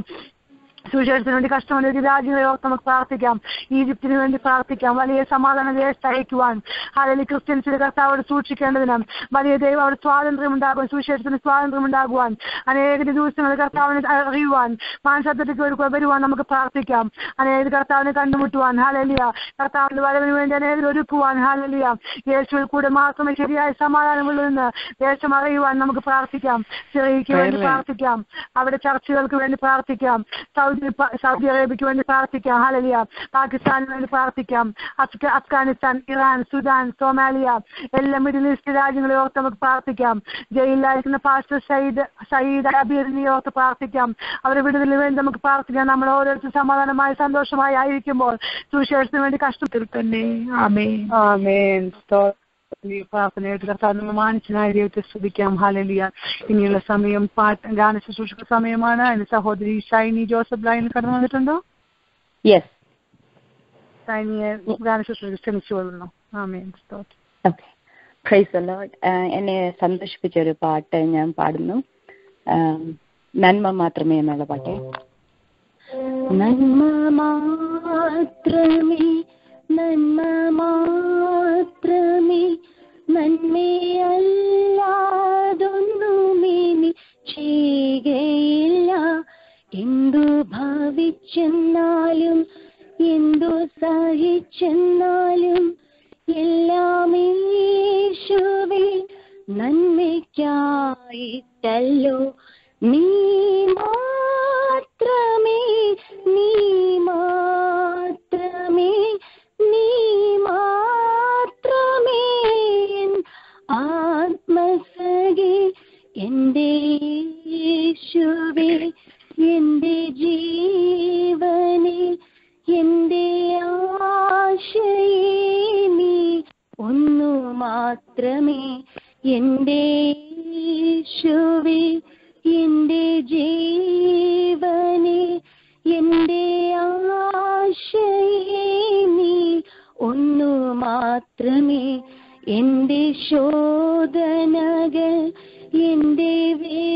സുവിശേഷത്തിന് വേണ്ടി കഷ്ടമൊരു രാജ്യങ്ങളെ ഓർത്ത് നമുക്ക് പ്രാർത്ഥിക്കാം. ഈജിപ്തിന് വേണ്ടി പ്രാർത്ഥിക്കാം. വലിയ സമാധാന ദേശത്ത് അയക്കുവാൻ. അല്ലെങ്കിൽ ക്രിസ്ത്യൻസിന്റെ കർത്താവ് അവിടെ സൂക്ഷിക്കേണ്ടതിനാണ് വലിയ ദൈവം അവിടെ സ്വാതന്ത്ര്യം ഉണ്ടാകുവാൻ സുവിശേഷത്തിന് സ്വാതന്ത്ര്യം ഉണ്ടാകുവാൻ അനേക ദിവസങ്ങൾ കർത്താവിനെ അറിയുവാൻ മാനസാന്തരത്തിലേക്ക് വരുവാൻ നമുക്ക് പ്രാർത്ഥിക്കാം. അനേക കർത്താവിനെ കണ്ടുമുട്ടുവാൻ. ഹാലലിയ കർത്താവിന്റെ വരവിന് വേണ്ടി അനേകം ഒരുക്കുവാൻ. ഹാലലിയ യേശുവിൽ കൂടെ മാത്രമേ ശരിയായ സമാധാനമുള്ളതെന്ന് ദേശം അറിയുവാൻ നമുക്ക് പ്രാർത്ഥിക്കാം. സിറിയയ്ക്ക് വേണ്ടി പ്രാർത്ഥിക്കാം. അവിടെ ചർച്ചകൾക്ക് വേണ്ടി പ്രാർത്ഥിക്കാം. സൗദി പ- സൗദി അറേബ്യക്ക് വേണ്ടി പ്രാർത്ഥിക്കാം. ഹലലിയ പാകിസ്ഥാന് വേണ്ടി പ്രാർത്ഥിക്കാം. അഫ്ഗ- അഫ്ഗാനിസ്ഥാൻ ഇറാൻ സുഡാൻ സോമാലിയ എല്ലാ മിഡിൽ ഈസ്റ്റ് രാജ്യങ്ങളെ ഓർത്ത് നമുക്ക് പ്രാർത്ഥിക്കാം. ജയിലിലായിരിക്കുന്ന പാസ്റ്റർ സയ്യിദ് സയ്യിദ് അബീറിനെ ഓർത്ത് പ്രാർത്ഥിക്കാം. അവരെ വിടുതലിന് വേണ്ടി നമുക്ക് പ്രാർത്ഥിക്കാം. നമ്മൾ ഓരോരുത്തരും സമാധാനമായി സന്തോഷമായി ആയിരിക്കുമ്പോൾ. സുവിശേഷത്തിന് വേണ്ടി കഷ്ടത്തിൽ തന്നെ ആമേ ആമേൻ. ഈ പ്രാർത്ഥനയായിട്ട് കർത്താവ് മാനിച്ചനായ ദൈവത്തെ ശ്രദ്ധിക്കാം ഹാലലിയ ഇനിയുള്ള സമയം പാട്ട് ഗാന ശുശ്രൂഷക സമയമാണ്. അതിന് സഹോദരി ഷൈനി ജോസഫ് ലൈനിൽ കടന്നു വന്നിട്ടുണ്ടോ? യെസ് ഷൈനിയെ ഗാന ശുശ്രൂഷ ക്ഷണിച്ചു കൊള്ളുന്നു. ആമേ പ്രൈസ് എന്നെ സന്തോഷിപ്പിച്ച ഒരു പാട്ട് ഞാൻ പാടുന്നു. നന്മ മാത്രമേ എന്നുള്ള പാട്ട്. നന്മ മാത്രമേ നന്മ മാത്രമേ നന്മയല്ലാതൊന്നുമിനി ചെയ്യുകയില്ല. എന്തു ഭാവിച്ചെന്നാലും എന്തു സഹിച്ചെന്നാലും എല്ലാം യേശുവിൽ നന്മയ്ക്കായിട്ടല്ലോ. നീ മാത്രമേ നീ മാത്രമേ യേശുവേ എന്റെ ജീവനെ എന്റെ ആശയേ നീ ഒന്നു മാത്രമേ എന്റെ യേശുവേ എന്റെ ജീവനെ എന്റെ ആശയേ നീ ഒന്നു മാത്രമേ എന്റെ ശോധനകൾ എന്റെ വേ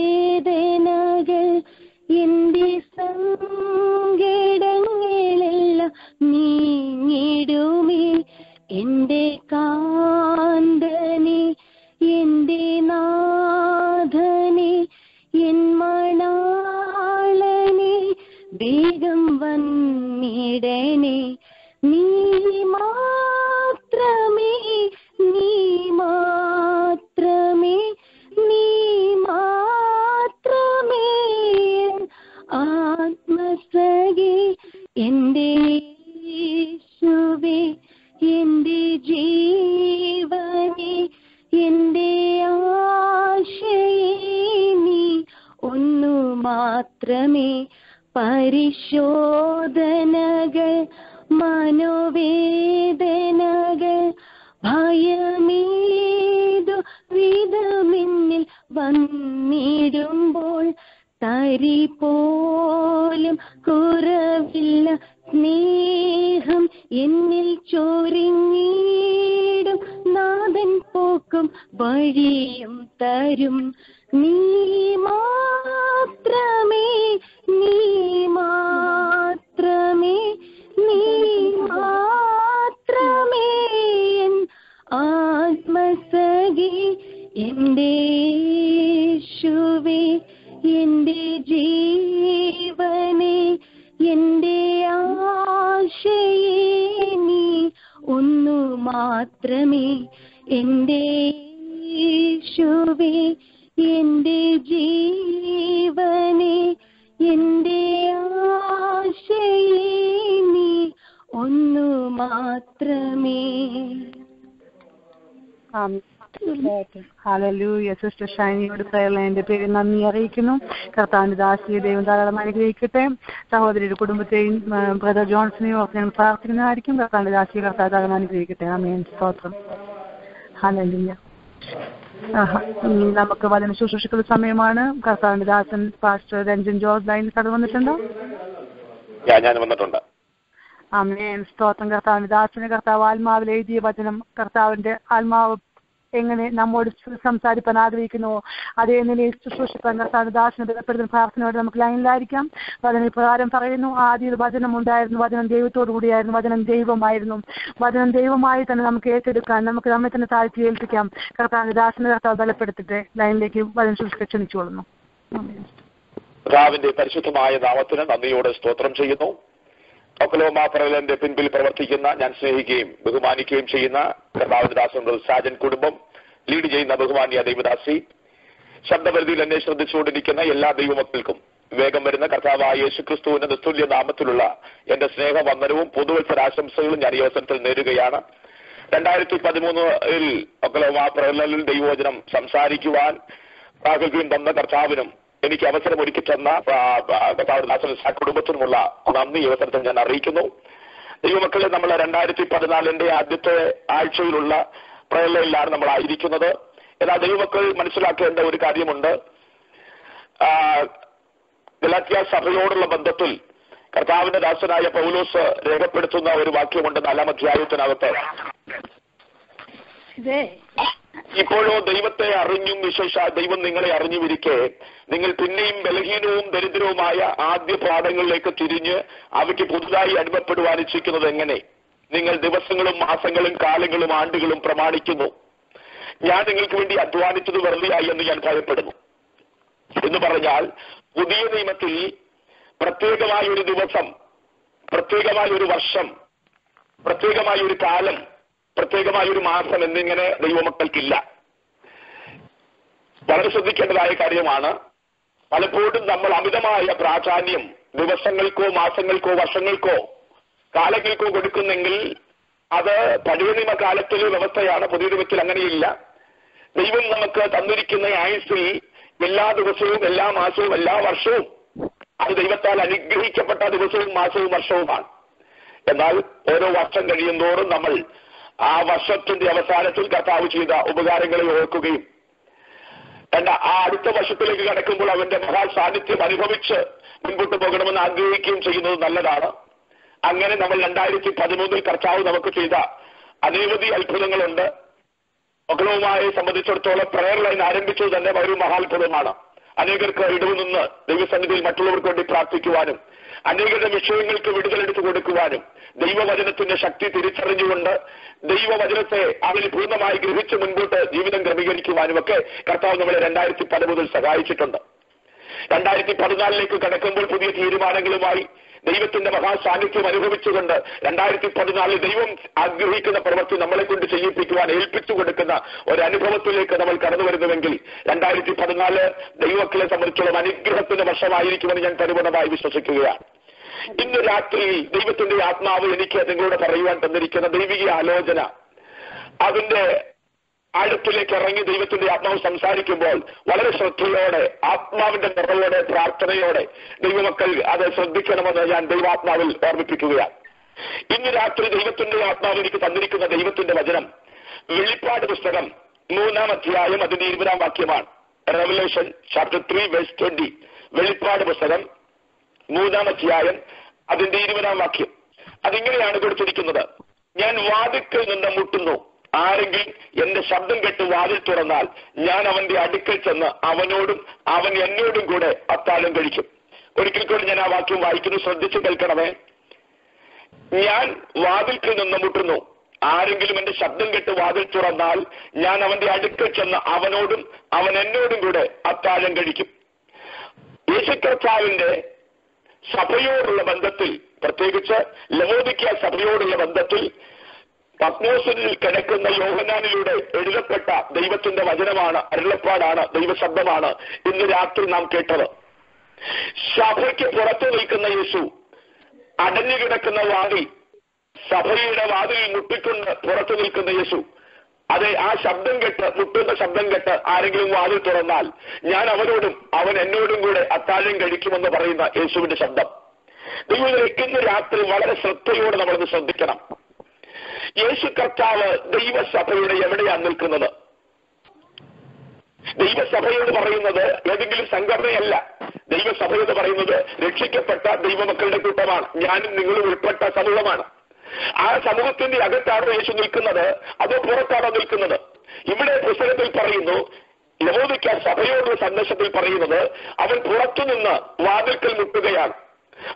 ഹാലലൂയ സിസ്റ്റർ ഷൈനിയോട് എന്റെ പേര് നന്ദി അറിയിക്കുന്നു. കർത്താവിന്റെ ദാസിയെ ദൈവം ധാരാളം അനുഗ്രഹിക്കട്ടെ. സഹോദരിയുടെ കുടുംബത്തെയും ബ്രദർ ജോൺസണെയും ഓർത്ത് ഞങ്ങൾ പ്രാർത്ഥിക്കുന്നതായിരിക്കും. കർത്താവിന്റെ ദാസിയെ കർത്താവ് ധാരാളം അനുഗ്രഹിക്കട്ടെ. അമേൻ സ്തോത്രം. ഹാലലൂയ. നമുക്ക് വചന ശുശ്രൂഷക്കുള്ള സമയമാണ്. കർത്താവിന്റെ ദാസൻ പാസ്റ്റർ രഞ്ജൻ ജോർജ് ലൈനിൽ കടന്നു വന്നിട്ടുണ്ടോ? ഞാൻ വന്നിട്ടുണ്ട്. അമേൻ സ്തോത്രം. കർത്താവിന്റെ ദാസന് കർത്താവ് ആത്മാവിൽ എഴുതിയ വചനം കർത്താവിന്റെ ആത്മാവ് എങ്ങനെ നമ്മോട് സംസാരിക്കാൻ ആഗ്രഹിക്കുന്നുവോ അതേ നിലയിൽ ശുശ്രൂഷിപ്പാൻ കർത്താവിന്റെ ദാസന് ബലപ്പെടുത്തുന്ന പ്രാർത്ഥനയോടെ നമുക്ക് ലൈനിലായിരിക്കാം. വചന പ്രകാരം പറയുന്നു ആദ്യ വചനം ഉണ്ടായിരുന്നു. വചനം ദൈവത്തോടു കൂടിയായിരുന്നു. വചനം ദൈവമായിരുന്നു. വചനം ദൈവമായി തന്നെ നമുക്ക് ഏറ്റെടുക്കാൻ നമുക്ക് നമ്മെ തന്നെ താഴ്ത്തി ഏൽപ്പിക്കാം. കർത്താവിന്റെ ദാസന കർത്താവ് ബലപ്പെടുത്തിട്ട്. ലൈനിലേക്ക് വചന ശുശ്രൂഷ ക്ഷണിച്ചു കൊള്ളുന്നു പിതാവിന്റെ പരിശുദ്ധമായ നാമത്തിന് നന്ദിയോടെ സ്തോത്രം ചെയ്യുന്നു. ഒക്കലോമ പ്രബലന്റെ പിൻപിൽ പ്രവർത്തിക്കുന്ന ഞാൻ സ്നേഹിക്കുകയും ബഹുമാനിക്കുകയും ചെയ്യുന്ന കർത്താവിന്റെ സാജൻ കുടുംബം. ലീഡ് ചെയ്യുന്ന ബഹുമാനിയ ദൈവദാസി. ശബ്ദപരിധിയിൽ എന്നെ ശ്രദ്ധിച്ചുകൊണ്ടിരിക്കുന്ന എല്ലാ ദൈവമക്കൾക്കും വേഗം വരുന്ന കർത്താവായ യേശുക്രിസ്തുവിന്റെ നിസ്തുല്യ നാമത്തിലുള്ള എന്റെ സ്നേഹവന്ദനവും പൊതുവത്സരാശംസകളും ഞാൻ ഈ അവസരത്തിൽ നേരുകയാണ്. രണ്ടായിരത്തി പതിമൂന്നിൽ ഒക്കലോമ പ്രബലനിൽ ദൈവവചനം സംസാരിക്കുവാൻ പ്രാഗൽഭ്യം തന്ന കർത്താവിനും എനിക്ക് അവസരം ഒരുക്കി തന്ന ആ, കുടുംബത്തിനുമുള്ള നന്ദി അവസരത്തിൽ ഞാൻ അറിയിക്കുന്നു. ദൈവമക്കളെ നമ്മൾ രണ്ടായിരത്തി പതിനാലിന്റെ ആദ്യത്തെ ആഴ്ചയിലുള്ള പ്രയലയിലാണ് നമ്മൾ ആയിരിക്കുന്നത്. എന്നാൽ ദൈവമക്കൾ മനസ്സിലാക്കേണ്ട ഒരു കാര്യമുണ്ട്. ഗലാത്യ സഭയോടുള്ള ബന്ധത്തിൽ കർത്താവിന്റെ ദാസനായ പൗലോസ് രേഖപ്പെടുത്തുന്ന ഒരു വാക്യമുണ്ട് നാലാം അധ്യായത്തിനകത്ത്. ഇപ്പോഴോ ദൈവത്തെ അറിഞ്ഞും വിശേഷ ദൈവം നിങ്ങളെ അറിഞ്ഞുമിരിക്കെ. നിങ്ങൾ പിന്നെയും ബലഹീനവും ദരിദ്രവുമായ ആദ്യ പാഠങ്ങളിലേക്ക് തിരിഞ്ഞ് അവയ്ക്ക് പുതുതായി അനുഭവപ്പെടുവാനിച്ചിരിക്കുന്നത് എങ്ങനെ? നിങ്ങൾ ദിവസങ്ങളും മാസങ്ങളും കാലങ്ങളും ആണ്ടുകളും പ്രമാണിക്കുന്നു. ഞാൻ നിങ്ങൾക്ക് വേണ്ടി അധ്വാനിച്ചത് വെറുതെയായി എന്ന് ഞാൻ ഭയപ്പെടുന്നു. എന്ന് പറഞ്ഞാൽ പുതിയ നിയമത്തിൽ പ്രത്യേകമായ ഒരു ദിവസം പ്രത്യേകമായ ഒരു വർഷം പ്രത്യേകമായ ഒരു കാലം പ്രത്യേകമായ ഒരു മാസം എന്നിങ്ങനെ ദൈവമക്കൾക്കില്ല. വളരെ ശ്രദ്ധിക്കേണ്ടതായ കാര്യമാണ് പലപ്പോഴും നമ്മൾ അമിതമായ പ്രാധാന്യം ദിവസങ്ങൾക്കോ മാസങ്ങൾക്കോ വർഷങ്ങൾക്കോ കാലങ്ങൾക്കോ കൊടുക്കുന്നെങ്കിൽ അത് പഴയ നിയമകാലത്തിലെ വ്യവസ്ഥയാണ്. പുതിയ നിയമത്തിൽ അങ്ങനെയില്ല. ദൈവം നമുക്ക് തന്നിരിക്കുന്ന ആയുസ്സിൽ എല്ലാ ദിവസവും എല്ലാ മാസവും എല്ലാ വർഷവും അത് ദൈവത്താൽ അനുഗ്രഹിക്കപ്പെട്ട ദിവസവും മാസവും വർഷവുമാണ്. എന്നാൽ ഓരോ വർഷം കഴിയുന്തോറും നമ്മൾ ആ വർഷത്തിന്റെ അവസാനത്തിൽ കർത്താവ് ചെയ്ത ഉപകാരങ്ങളെ ഓർക്കുകയും എന്ന ആ അടുത്ത വർഷത്തിലേക്ക് കടക്കുമ്പോൾ അവന്റെ മഹാ സാന്നിധ്യം അനുഭവിച്ച് മുൻപോട്ട് പോകണമെന്ന് ആഗ്രഹിക്കുകയും ചെയ്യുന്നത് നല്ലതാണ്. അങ്ങനെ നമ്മൾ രണ്ടായിരത്തി പതിമൂന്നിൽ കർത്താവ് നമുക്ക് ചെയ്ത അനവധി അത്ഭുതങ്ങളുണ്ട്. മകളവുമായി സംബന്ധിച്ചിടത്തോളം പ്രയർ ലൈൻ ആരംഭിച്ചത് തന്നെ ഒരു മഹാത്ഭുതമാണ്. അനേകർക്ക് ഇടവ് നിന്ന് ദൈവസന്നിധിയിൽ മറ്റുള്ളവർക്ക് വേണ്ടി പ്രാർത്ഥിക്കുവാനും അനേകരുടെ വിഷയങ്ങൾക്ക് വിടുതലെടുത്തു കൊടുക്കുവാനും ദൈവവചനത്തിന്റെ ശക്തി തിരിച്ചറിഞ്ഞുകൊണ്ട് ദൈവവചനത്തെ അവൻ പൂർണമായി ഗ്രഹിച്ച് മുൻപോട്ട് ജീവിതം ക്രമീകരിക്കുവാനും ഒക്കെ കർത്താവ് നമ്മളെ രണ്ടായിരത്തി പതിമൂന്നിൽ സഹായിച്ചിട്ടുണ്ട്. രണ്ടായിരത്തി പതിനാലിലേക്ക് കടക്കുമ്പോൾ പുതിയ തീരുമാനങ്ങളുമായി ദൈവത്തിന്റെ മഹാസാന്നിധ്യം അനുഭവിച്ചുകൊണ്ട് രണ്ടായിരത്തി പതിനാലിൽ ദൈവം ആഗ്രഹിക്കുന്ന പ്രവൃത്തി നമ്മളെ കൊണ്ട് ചെയ്യിപ്പിക്കുവാൻ ഏൽപ്പിച്ചു കൊടുക്കുന്ന ഒരു അനുഭവത്തിലേക്ക് നമ്മൾ കടന്നു വരുന്നുവെങ്കിൽ രണ്ടായിരത്തി പതിനാല് ദൈവക്കളെ സംബന്ധിച്ചുള്ള അനുഗ്രഹത്തിന്റെ വർഷമായിരിക്കുമെന്ന് ഞാൻ പരിപൂർണമായി വിശ്വസിക്കുകയാണ്. ഇന്ന് രാത്രിയിൽ ദൈവത്തിന്റെ ആത്മാവ് എനിക്ക് നിങ്ങളോട് പറയുവാൻ തന്നിരിക്കുന്ന ദൈവിക ആലോചന. അതിന്റെ ആഴത്തിലേക്ക് ഇറങ്ങി ദൈവത്തിന്റെ ആത്മാവ് സംസാരിക്കുമ്പോൾ വളരെ ശ്രദ്ധയോടെ ആത്മാവിന്റെ നിറവോടെ പ്രാർത്ഥനയോടെ ദൈവമക്കൾ അത് ശ്രദ്ധിക്കണമെന്ന് ഞാൻ ദൈവാത്മാവിൽ ഓർമ്മിപ്പിക്കുകയാണ്. ഇന്ന് രാത്രി ദൈവത്തിന്റെ ആത്മാവ് എനിക്ക് തന്നിരിക്കുന്ന ദൈവത്തിന്റെ വചനം വെളിപ്പാട് പുസ്തകം മൂന്നാം അധ്യായം അതിന്റെ ഇരുപതാം വാക്യമാണ്. Revelation chapter three verse twenty വെളിപ്പാട് പുസ്തകം മൂന്നാം അധ്യായം അതിന്റെ ഇരുപതാം വാക്യം. അതിങ്ങനെയാണ് കൊടുത്തിരിക്കുന്നത്. ഞാൻ വാതിക്കൽ നിന്ന് മുട്ടുന്നു. ആരെങ്കിലും എന്റെ ശബ്ദം കേട്ട് വാതിൽ തുറന്നാൽ ഞാൻ അവന്റെ അടുക്കൽ ചെന്ന് അവനോടും അവൻ എന്നോടും കൂടെ അത്താലം കഴിക്കും. ഒരിക്കൽ കൂടി ഞാൻ ആ വാക്യം വായിക്കുന്നു. ശ്രദ്ധിച്ചു കേൾക്കണമേ. ഞാൻ വാതിൽക്കൽ നിന്ന് മുട്ടുന്നു. ആരെങ്കിലും എന്റെ ശബ്ദം കേട്ട് വാതിൽ തുറന്നാൽ ഞാൻ അവന്റെ അടുക്കൽ ചെന്ന് അവനോടും അവൻ എന്നോടും കൂടെ അത്താലം കഴിക്കും. യേശുക്കർത്താവിന്റെ സഭയോടുള്ള ബന്ധത്തിൽ പ്രത്യേകിച്ച് ലഹോദിക്ക സഭയോടുള്ള ബന്ധത്തിൽ പത്മോസിനിൽ കിടക്കുന്ന യോഹനാനിലൂടെ എഴുതപ്പെട്ട ദൈവത്തിന്റെ വചനമാണ് അരുളപ്പാടാണ് ദൈവശബ്ദമാണ് ഇന്ന് രാത്രി നാം കേട്ടത്. സഭയ്ക്ക് പുറത്തു നിൽക്കുന്ന യേശു അടഞ്ഞു കിടക്കുന്ന വാതിൽ സഭയുടെ വാതിൽ മുട്ടിക്കൊണ്ട് പുറത്തു നിൽക്കുന്ന യേശു അതെ ആ ശബ്ദം കെട്ട് മുട്ടുന്ന ശബ്ദം കെട്ട് ആരെങ്കിലും വാതിൽ തുറന്നാൽ ഞാൻ അവനോടും അവൻ എന്നോടും കൂടെ അത്താഴം കഴിക്കുമെന്ന് പറയുന്ന യേശുവിന്റെ ശബ്ദം. ദൈവം ഇന്ന് രാത്രി വളരെ ശ്രദ്ധയോടെ നമ്മളത് ശ്രദ്ധിക്കണം. യേശു കർത്താവ് ദൈവസഭയുടെ എവിടെയാണ് നിൽക്കുന്നത്? ദൈവസഭയോട് പറയുന്നത് ഏതെങ്കിലും സംഘടനയല്ല. ദൈവസഭ എന്ന് പറയുന്നത് രക്ഷിക്കപ്പെട്ട ദൈവമക്കളുടെ കൂട്ടമാണ്. ഞാനും നിങ്ങളും ഉൾപ്പെട്ട സമൂഹമാണ്. ആ സമൂഹത്തിന്റെ അകത്താണോ യേശു നിൽക്കുന്നത്. അതോ പുറത്താണോ നിൽക്കുന്നത്? ഇവിടെ പുസ്തകത്തിൽ പറയുന്നു യഹോദിക്ക സഭയോടുള്ള സന്ദേശത്തിൽ പറയുന്നത് അവൻ പുറത്തുനിന്ന് വാതിൽക്കൽ മുട്ടുകയാണ്.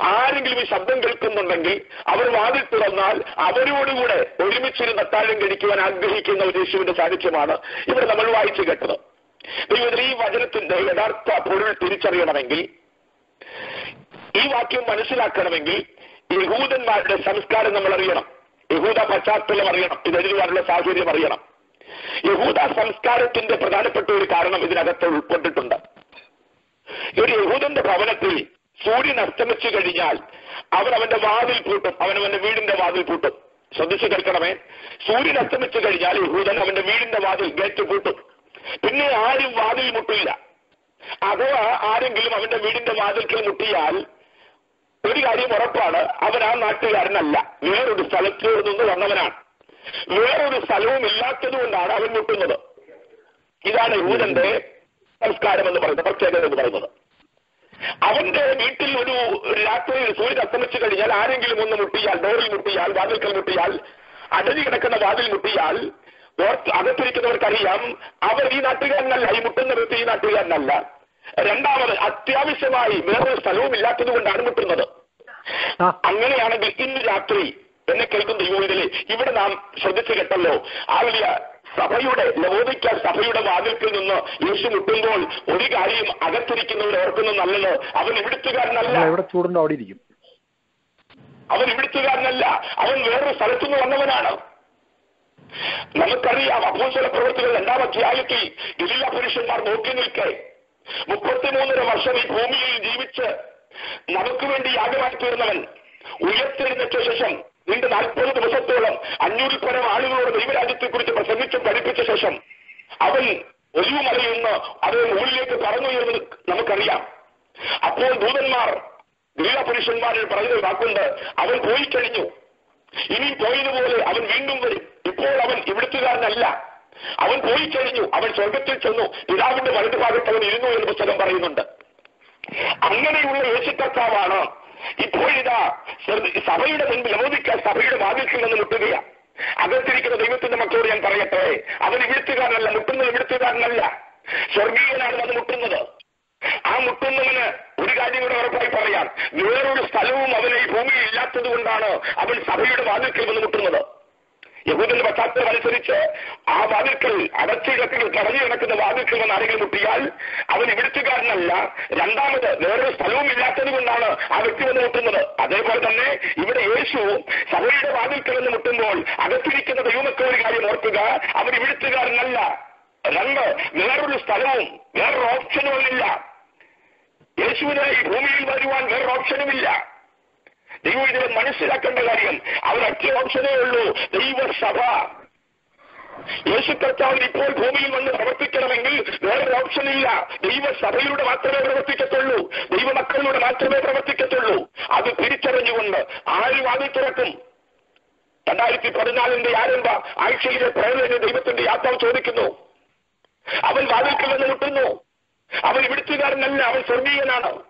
ആരെങ്കിലും ഈ ശബ്ദം കേൾക്കുന്നുണ്ടെങ്കിൽ അവർ വാതിൽ തുറന്നാൽ അവരോടുകൂടെ ഒരുമിച്ചിരുന്ന് അത്താഴം കഴിക്കുവാൻ ആഗ്രഹിക്കുന്ന ഒരു യേശുവിന്റെ സാന്നിധ്യമാണ് ഇവിടെ നമ്മൾ വായിച്ചു കേട്ടത്. ദൈവത്തിൽ ഈ വചനത്തിന്റെ യഥാർത്ഥ പൊരുൾ തിരിച്ചറിയണമെങ്കിൽ ഈ വാക്യം മനസ്സിലാക്കണമെങ്കിൽ യഹൂദന്മാരുടെ സംസ്കാരം നമ്മൾ അറിയണം. യഹൂദ പശ്ചാത്തലം അറിയണം. ഇത് എഴുതുവാനുള്ള സാഹചര്യം അറിയണം. യഹൂദ സംസ്കാരത്തിന്റെ പ്രധാനപ്പെട്ട ഒരു കാരണം ഇതിനകത്ത് ഉൾപ്പെട്ടിട്ടുണ്ട്. ഒരു യഹൂദന്റെ ഭവനത്തിൽ സൂര്യൻ അസ്തമിച്ചു കഴിഞ്ഞാൽ അവൻ അവന്റെ വാതിൽ പൂട്ടും. അവൻ അവന്റെ വീടിന്റെ വാതിൽ പൂട്ടും. ശ്രദ്ധിച്ചു കേൾക്കണമേ. സൂര്യൻ അസ്തമിച്ചു കഴിഞ്ഞാൽ യഹൂദൻ അവന്റെ വീടിന്റെ വാതിൽ ഗേറ്റ് പൂട്ടും. പിന്നെ ആരും വാതിൽ മുട്ടില്ല. അഥവാ ആരെങ്കിലും അവന്റെ വീടിന്റെ വാതിൽക്കൽ മുട്ടിയാൽ ഒരു കാര്യം ഉറപ്പാണ് അവൻ ആ നാട്ടുകാരനല്ല. വേറൊരു സ്ഥലത്ത് നിന്ന് വന്നവനാണ്. വേറൊരു സ്ഥലവും ഇല്ലാത്തത് കൊണ്ടാണ് അവൻ മുട്ടുന്നത്. ഇതാണ് യഹൂദന്റെ സംസ്കാരം എന്ന് പറയുന്നത് പ്രത്യേകത എന്ന് പറയുന്നത്. അവന്റെ വീട്ടിൽ ഒരു രാത്രി സൂര്യൻ അസ്തമിച്ചു കഴിഞ്ഞാൽ ആരെങ്കിലും ഒന്ന് മുട്ടിയാൽ ഡോറിൽ മുട്ടിയാൽ വാതിൽക്കൽ മുട്ടിയാൽ അടഞ്ഞു കിടക്കുന്ന വാതിൽ മുട്ടിയാൽ അകത്തിരിക്കുന്നവർക്കറിയാം അവർ ഈ നാട്ടുകാരനല്ല ഈ മുട്ടുന്ന വ്യക്തി ഈ നാട്ടുകാരനല്ല. രണ്ടാമത് അത്യാവശ്യമായി വേറൊരു സ്ഥലവും ഇല്ലാത്തത് കൊണ്ടാണ് മുട്ടുന്നത് അങ്ങനെയാണെങ്കിൽ ഇന്ന് രാത്രി എന്നെ കേൾക്കുന്ന യുവതിലെ ഇവിടെ നാം ശ്രദ്ധിച്ചു കേട്ടല്ലോ. ആ വലിയ സഭയുടെ ലവോദിക്ക സഭയുടെ വാതിൽക്കിൽ നിന്ന് യേശു മുട്ടുമ്പോൾ ഒരു കാര്യം അകത്തിരിക്കുന്നവർ ഓർക്കുന്നു നല്ലത്. അവൻ ഇവിടുത്തുകാരനല്ല. ചൂടുണ്ടോ അവിടെ ഇരിക്കും. അവൻ ഇവിടുത്തുകാരനല്ല. അവൻ വേറൊരു സ്ഥലത്തുനിന്ന് വന്നവനാണ്. നമുക്കറിയാം അപ്പോസല പ്രവർത്തികൾ രണ്ടാം അധ്യായത്തിൽ ഗലീല പുരുഷന്മാർ നോക്കി നിൽക്കെ. മുപ്പത്തിമൂന്നര വർഷം ഈ ഭൂമിയിൽ ജീവിച്ച് നമുക്ക് വേണ്ടി യാഗമായി തീർന്നവൻ ഉയർത്തെഴുന്നേറ്റ ശേഷം നീണ്ട നാൽപ്പത് ദിവസത്തോളം അഞ്ഞൂറിൽ പരം ആളുകളോട് ദൈവരാജ്യത്തെ കുറിച്ച് പ്രസംഗിച്ച് പഠിപ്പിച്ച ശേഷം അവൻ ഒലിവ് മലയിൽ നിന്ന് മുകളിലേക്ക് മുകളിലേക്ക് പറന്നുയർന്ന് നമുക്കറിയാം. അപ്പോൾ ദൂതന്മാർ ഗലീല പുരുഷന്മാരിൽ പറയുന്ന വാക്കുണ്ട് അവൻ പോയി കഴിഞ്ഞു. ഇനി പോയതുപോലെ അവൻ വീണ്ടും വരും. ഇപ്പോൾ അവൻ ഇവിടുത്തുകാരനല്ല. അവൻ പോയി കഴിഞ്ഞു. അവൻ സ്വർഗത്തിൽ ചെന്നു. പിതാവിന്റെ വലതുഭാഗത്ത് അവൻ ഇരുന്നു എന്ന് പുസ്തകം പറയുന്നുണ്ട്. അങ്ങനെയുള്ള യേശുക്കർത്താവാണ് ഇപ്പോഴിതാ സഭയുടെ മുൻപിൽ ലമോദിക്ക സഭയുടെ വാതിൽക്കിൽ നിന്ന് മുട്ടുകയാണ് അകത്തിരിക്കുന്ന ദൈവത്തിന്റെ മക്കളോട് ഞാൻ പറയട്ടെ. അവൻ ഇവിടുത്തുകാരനല്ല മുട്ടുന്നത് ഇവിടുത്തുകാരനല്ല. സ്വർഗീയനാണ് അത് മുട്ടുന്നത്. ആ മുട്ടുന്നവന് ഒരു കാര്യം കൂടെ ഉറപ്പായി പറയാം. വേറൊരു സ്ഥലവും അവന് ഈ ഭൂമിയിൽ ഇല്ലാത്തത് കൊണ്ടാണ് അവൻ സഭയുടെ വാതിൽക്കൽ വന്ന് മുട്ടുന്നത്. യഹൂദന്റെ പശ്ചാത്തലം അനുസരിച്ച് ആ വാതിൽക്കൽ അടച്ചു തടഞ്ഞു കിടക്കുന്ന വാതിൽക്കൽ വന്ന് ആരെങ്കിലും മുട്ടിയാൽ അവൻ ഇവിടുത്തുകാരനല്ല. രണ്ടാമത് വേറൊരു സ്ഥലവും ഇല്ലാത്തത് കൊണ്ടാണ് ആ വ്യക്തി വന്ന് മുട്ടുന്നത്. അതേപോലെ തന്നെ ഇവിടെ യേശു സഭയുടെ വാതിൽക്കൽ വന്ന് മുട്ടുമ്പോൾ അകത്തിരിക്കുന്ന ദൈവമക്കൾ ഒരു കാര്യം ഓർക്കുക. അവൻ ഇവിടുത്തുകാരനല്ല. രണ്ട് വേറൊരു സ്ഥലവും വേറൊരു ഓപ്ഷനും യേശുവിന് ഈ ഭൂമിയിൽ വരുവാൻ വേറൊരു ഓപ്ഷനുമില്ല ഇതിനെ മനസ്സിലാക്കേണ്ട കാര്യം അവരൊക്കെ ഓപ്ഷനേ ഉള്ളൂ. ദൈവസഭ. യേശു കർത്താവിന് ഇപ്പോൾ ഭൂമിയിൽ വന്ന് പ്രവർത്തിക്കണമെങ്കിൽ വേറൊരു ഓപ്ഷൻ ഇല്ല. ദൈവസഭയിലൂടെ മാത്രമേ പ്രവർത്തിക്കത്തുള്ളൂ. ദൈവമക്കളിലൂടെ മാത്രമേ പ്രവർത്തിക്കത്തുള്ളൂ. അത് തിരിച്ചറിഞ്ഞുകൊണ്ട് ആരും വാതിൽ തുറക്കും? രണ്ടായിരത്തി പതിനാലിന്റെ ആരംഭ ആഴ്ചയിലെ പ്രേരണ ദൈവത്തിന്റെ യാത്ര ചോദിക്കുന്നു. അവൻ വാതിൽക്കൽ നിന്ന് മുട്ടുന്നു. അവൻ ഇവിടുത്തുകാരനല്ല അവൻ സ്വർഗീയനാണ്.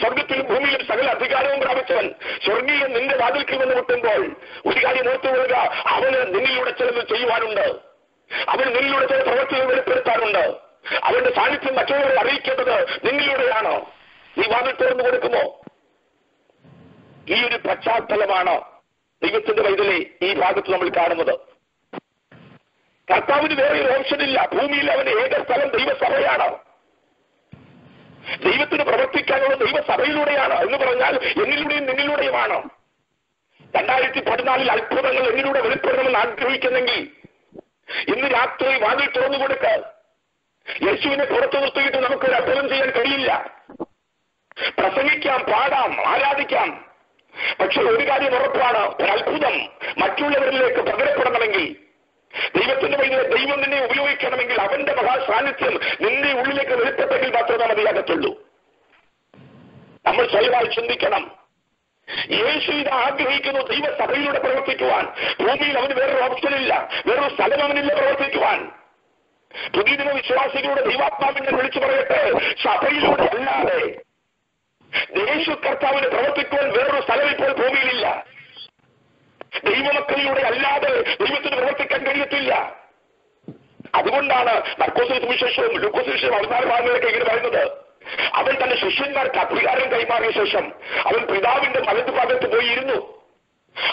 സ്വർഗത്തിലും ഭൂമിയിലും സകല അധികാരവും പ്രാപിച്ചവൻ. സ്വർഗീയ നിന്റെ വാതിൽക്കൽ വന്ന് മുട്ടുമ്പോൾ ഒരു കാര്യം ഓർത്തുകൊള്ളുക അവന് നിന്നിലൂടെ ചിലത് ചെയ്യുവാനുണ്ട്. അവൻ നിന്നിലൂടെ ചില പ്രവർത്തികൾ വെളിപ്പെടുത്താനുണ്ട്. അവന്റെ സാന്നിധ്യം മറ്റുള്ളവരെ അറിയിക്കേണ്ടത് നിന്നിലൂടെയാണ്. നീ വാതിൽ തുറന്നു കൊടുക്കുമോ? ഈ ഒരു പശ്ചാത്തലമാണ് ദൈവത്തിന്റെ വൈതലെ ഈ ഭാഗത്ത് നമ്മൾ കാണുന്നത്. കർത്താവിന് വേറെ ഒരു ഓപ്ഷൻ ഇല്ല ഭൂമിയിൽ അവന്റെ ഏക സ്ഥലം ദൈവസഭയാണ്. ദൈവത്തിന് പ്രവർത്തിക്കാനുള്ള ദൈവസഭയിലൂടെയാണ്. എന്ന് പറഞ്ഞാൽ എന്നിലൂടെയും നിന്നിലൂടെയുമാണ്. രണ്ടായിരത്തി പതിനാലിൽ അത്ഭുതങ്ങൾ എന്നിലൂടെ വെളിപ്പെടണമെന്ന് ആഗ്രഹിക്കുന്നെങ്കിൽ ഇന്ന് രാത്രി വാതിൽ തുറന്നു കൊടുക്ക യേശുവിനെ പുറത്തു നിർത്തിയിട്ട് നമുക്ക് ഒരു അത്ഭുതം ചെയ്യാൻ കഴിയില്ല. പ്രസംഗിക്കാം പാടാം ആരാധിക്കാം. പക്ഷെ ഒരു കാര്യം ഉറപ്പാണ് ഒരു മറ്റുള്ളവരിലേക്ക് പകരപ്പെടണമെങ്കിൽ ദൈവത്തിന്റെ വഴി ദൈവം നിന്നെ ഉപയോഗിക്കണമെങ്കിൽ അവന്റെ മഹാസാന്നിധ്യം നിന്റെ ഉള്ളിലേക്ക് വെളിപ്പെട്ടെങ്കിൽ മാത്രമേ മതിയാകത്തുള്ളൂ. നമ്മൾ സ്വയമായി ചിന്തിക്കണം. യേശു ഇത് ആഗ്രഹിക്കുന്നു ദൈവസഭയിലൂടെ പ്രവർത്തിക്കുവാൻ. ഭൂമിയിൽ അവന് വേറൊരു ഓപ്ഷനില്ല വേറൊരു സ്ഥലം അവനില്ല പ്രവർത്തിക്കുവാൻ. പുതിയ ദിന വിശ്വാസികളുടെ ദൈവാത്മാവിനെ വിളിച്ചു പറയട്ടെ. സഭയിലൂടെ അല്ലാതെ. യേശു കർത്താവിന് പ്രവർത്തിക്കുവാൻ വേറൊരു സ്ഥലം ഇപ്പോൾ ഭൂമിയിലില്ല ദൈവമക്കളിലൂടെ അല്ലാതെ ദൈവത്തിന് പ്രവർത്തിക്കാൻ കഴിയത്തില്ല. അതുകൊണ്ടാണ് മർക്കോസിന് സുവിശേഷവും ലൂക്കോസ് വിശേഷവും അവസാന ഭാഗങ്ങളിലൊക്കെ ഇങ്ങനെ പറയുന്നത്. അവൻ തന്റെ ശിഷ്യന്മാർക്ക് അധികാരം കൈമാറിയ ശേഷം അവൻ പിതാവിന്റെ വലതുഭാഗത്ത് പോയി ഇരുന്നു.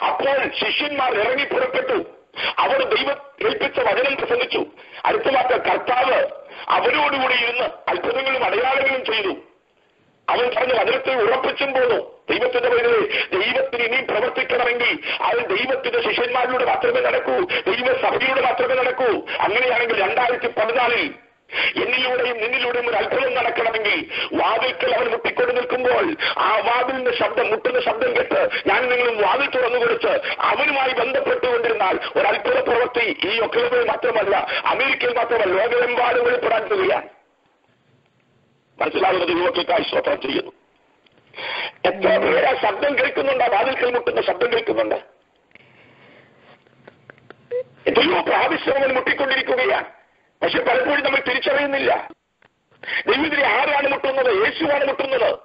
അപ്പോൾ ശിഷ്യന്മാർ ഇറങ്ങി പുറപ്പെട്ടു. അവർ ദൈവം ഏൽപ്പിച്ച വചനം പ്രസംഗിച്ചു. അടുത്ത വാക്ക് കർത്താവ് അവരോടുകൂടി ഇരുന്ന് അത്ഭുതങ്ങളും അടയാളങ്ങളും ചെയ്തു. അവൻ പറഞ്ഞ വചനത്തെ ഉറപ്പിച്ചും പോന്നു. ദൈവത്തിന്റെ പേരിൽ ദൈവത്തിന് ഇനിയും പ്രവർത്തിക്കണമെങ്കിൽ അത് ദൈവത്തിന്റെ ശിഷ്യന്മാരിലൂടെ മാത്രമേ നടക്കൂ ദൈവസഭയിലൂടെ മാത്രമേ നടക്കൂ. അങ്ങനെയാണെങ്കിൽ രണ്ടായിരത്തി പതിനാലിൽ എന്നിലൂടെയും നിന്നിലൂടെയും ഒരു അത്ഭുതം നടക്കണമെങ്കിൽ വാതിൽക്കൽ അവൻ മുട്ടിക്കൊണ്ട് നിൽക്കുമ്പോൾ ആ വാതിലിന്റെ ശബ്ദം മുട്ടുന്ന ശബ്ദം കേട്ട് ഞാൻ നിങ്ങളും വാതിൽ തുറന്നു കൊടുത്ത് അവനുമായി ബന്ധപ്പെട്ടുകൊണ്ടിരുന്നാൽ ഒരു അത്ഭുത പ്രവൃത്തി ഈ ഒക്ലബിൽ മാത്രമല്ല അമേരിക്കയിൽ മാത്രമല്ല ലോകമെമ്പാടും വെളിപ്പെടാൻ പോവുകയാണ് മനസ്സിലാകുന്നത്? യുവക്കൾക്കായി സ്തോത്രം ചെയ്യുന്നു. എത്ര പേര് ആ ശബ്ദം കേൾക്കുന്നുണ്ട്? ആ വാതിൽക്കൽ മുട്ടുന്ന ശബ്ദം കേൾക്കുന്നുണ്ട്? എത്രയോ പ്രാവശ്യം അവൻ മുട്ടിക്കൊണ്ടിരിക്കുകയാണ്. പക്ഷെ പലപ്പോഴും നമ്മൾ തിരിച്ചറിയുന്നില്ല. ദൈവത്തിനെ ആരാണ് മുട്ടുന്നത്? യേശുവാണ് മുട്ടുന്നത്.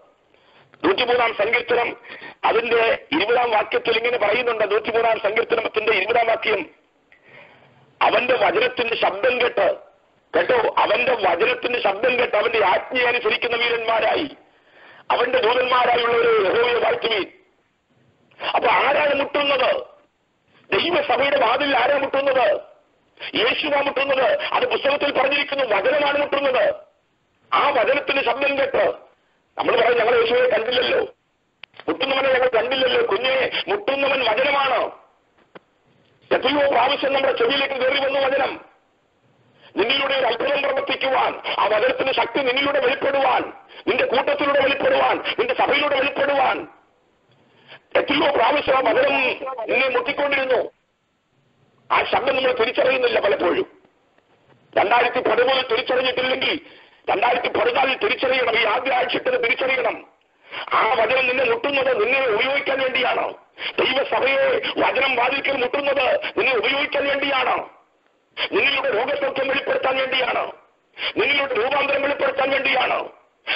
നൂറ്റിമൂന്നാം സങ്കീർത്തനം അതിന്റെ ഇരുപതാം വാക്യത്തിൽ ഇങ്ങനെ പറയുന്നുണ്ട്. നൂറ്റിമൂന്നാം സങ്കീർത്തനത്തിന്റെ ഇരുപതാം വാക്യം. അവന്റെ വചനത്തിന്റെ ശബ്ദം കേട്ട് കേട്ടോ അവന്റെ വചനത്തിന്റെ ശബ്ദം കേട്ട് അവന്റെ ആജ്ഞയെ അനുസരിക്കുന്ന വീരന്മാരായി. അവന്റെ ദൂതന്മാരായുള്ളവരെ യഹോവയെ വാഴ്ത്തുവീൻ. അപ്പൊ ആരാണ് മുട്ടുന്നത്? ദൈവസഭയുടെ വാതിൽ ആരാണ് മുട്ടുന്നത്? യേശുവാ മുട്ടുന്നത്. അത് പുസ്തകത്തിൽ പറഞ്ഞിരിക്കുന്നു വചനമാണ് മുട്ടുന്നത്. ആ വചനത്തിന് ശബ്ദം കേട്ട് നമ്മൾ പറയും ഞങ്ങൾ യേശുവിനെ കണ്ടില്ലല്ലോ. മുട്ടുന്നവനെ ഞങ്ങൾ കണ്ടില്ലല്ലോ. കുഞ്ഞെ മുട്ടുന്നവൻ വചനമാണ്. എത്രയോ പ്രാവശ്യം നമ്മുടെ ചെവിയിലേക്ക് കയറി വന്നു വചനം. നിന്നിലൂടെ ഒരു അത്ഭുതം പ്രവർത്തിക്കുവാൻ ആ വചനത്തിന്റെ ശക്തി നിന്നിലൂടെ വെളിപ്പെടുവാൻ നിന്റെ കൂട്ടത്തിലൂടെ വെളിപ്പെടുവാൻ നിന്റെ സഭയിലൂടെ വെളിപ്പെടുവാൻ. എത്രയോ പ്രാവശ്യം ആ വചനം നിന്നെ മുട്ടിക്കൊണ്ടിരുന്നു. ആ ശബ്ദം നമ്മൾ തിരിച്ചറിയുന്നില്ല പലപ്പോഴും. രണ്ടായിരത്തി പതിമൂന്നിൽ തിരിച്ചറിഞ്ഞിട്ടില്ലെങ്കിൽ രണ്ടായിരത്തി പതിനാലിൽ തിരിച്ചറിയണം ഈ ആദ്യ ആഴ്ചത്തിന് തിരിച്ചറിയണം. ആ വചനം നിന്നെ മുട്ടുന്നത് നിന്നെ ഉപയോഗിക്കാൻ വേണ്ടിയാണ്. ദൈവസഭയെ വചനം വാതിൽക്കൽ മുട്ടുന്നത് നിന്നെ ഉപയോഗിക്കാൻ വേണ്ടിയാണ്. നിങ്ങളുടെ രോഗസൗഖ്യം വെളിപ്പെടുത്താൻ വേണ്ടിയാണ്. നിങ്ങളുടെ രൂപാന്തരം വെളിപ്പെടുത്താൻ വേണ്ടിയാണ്.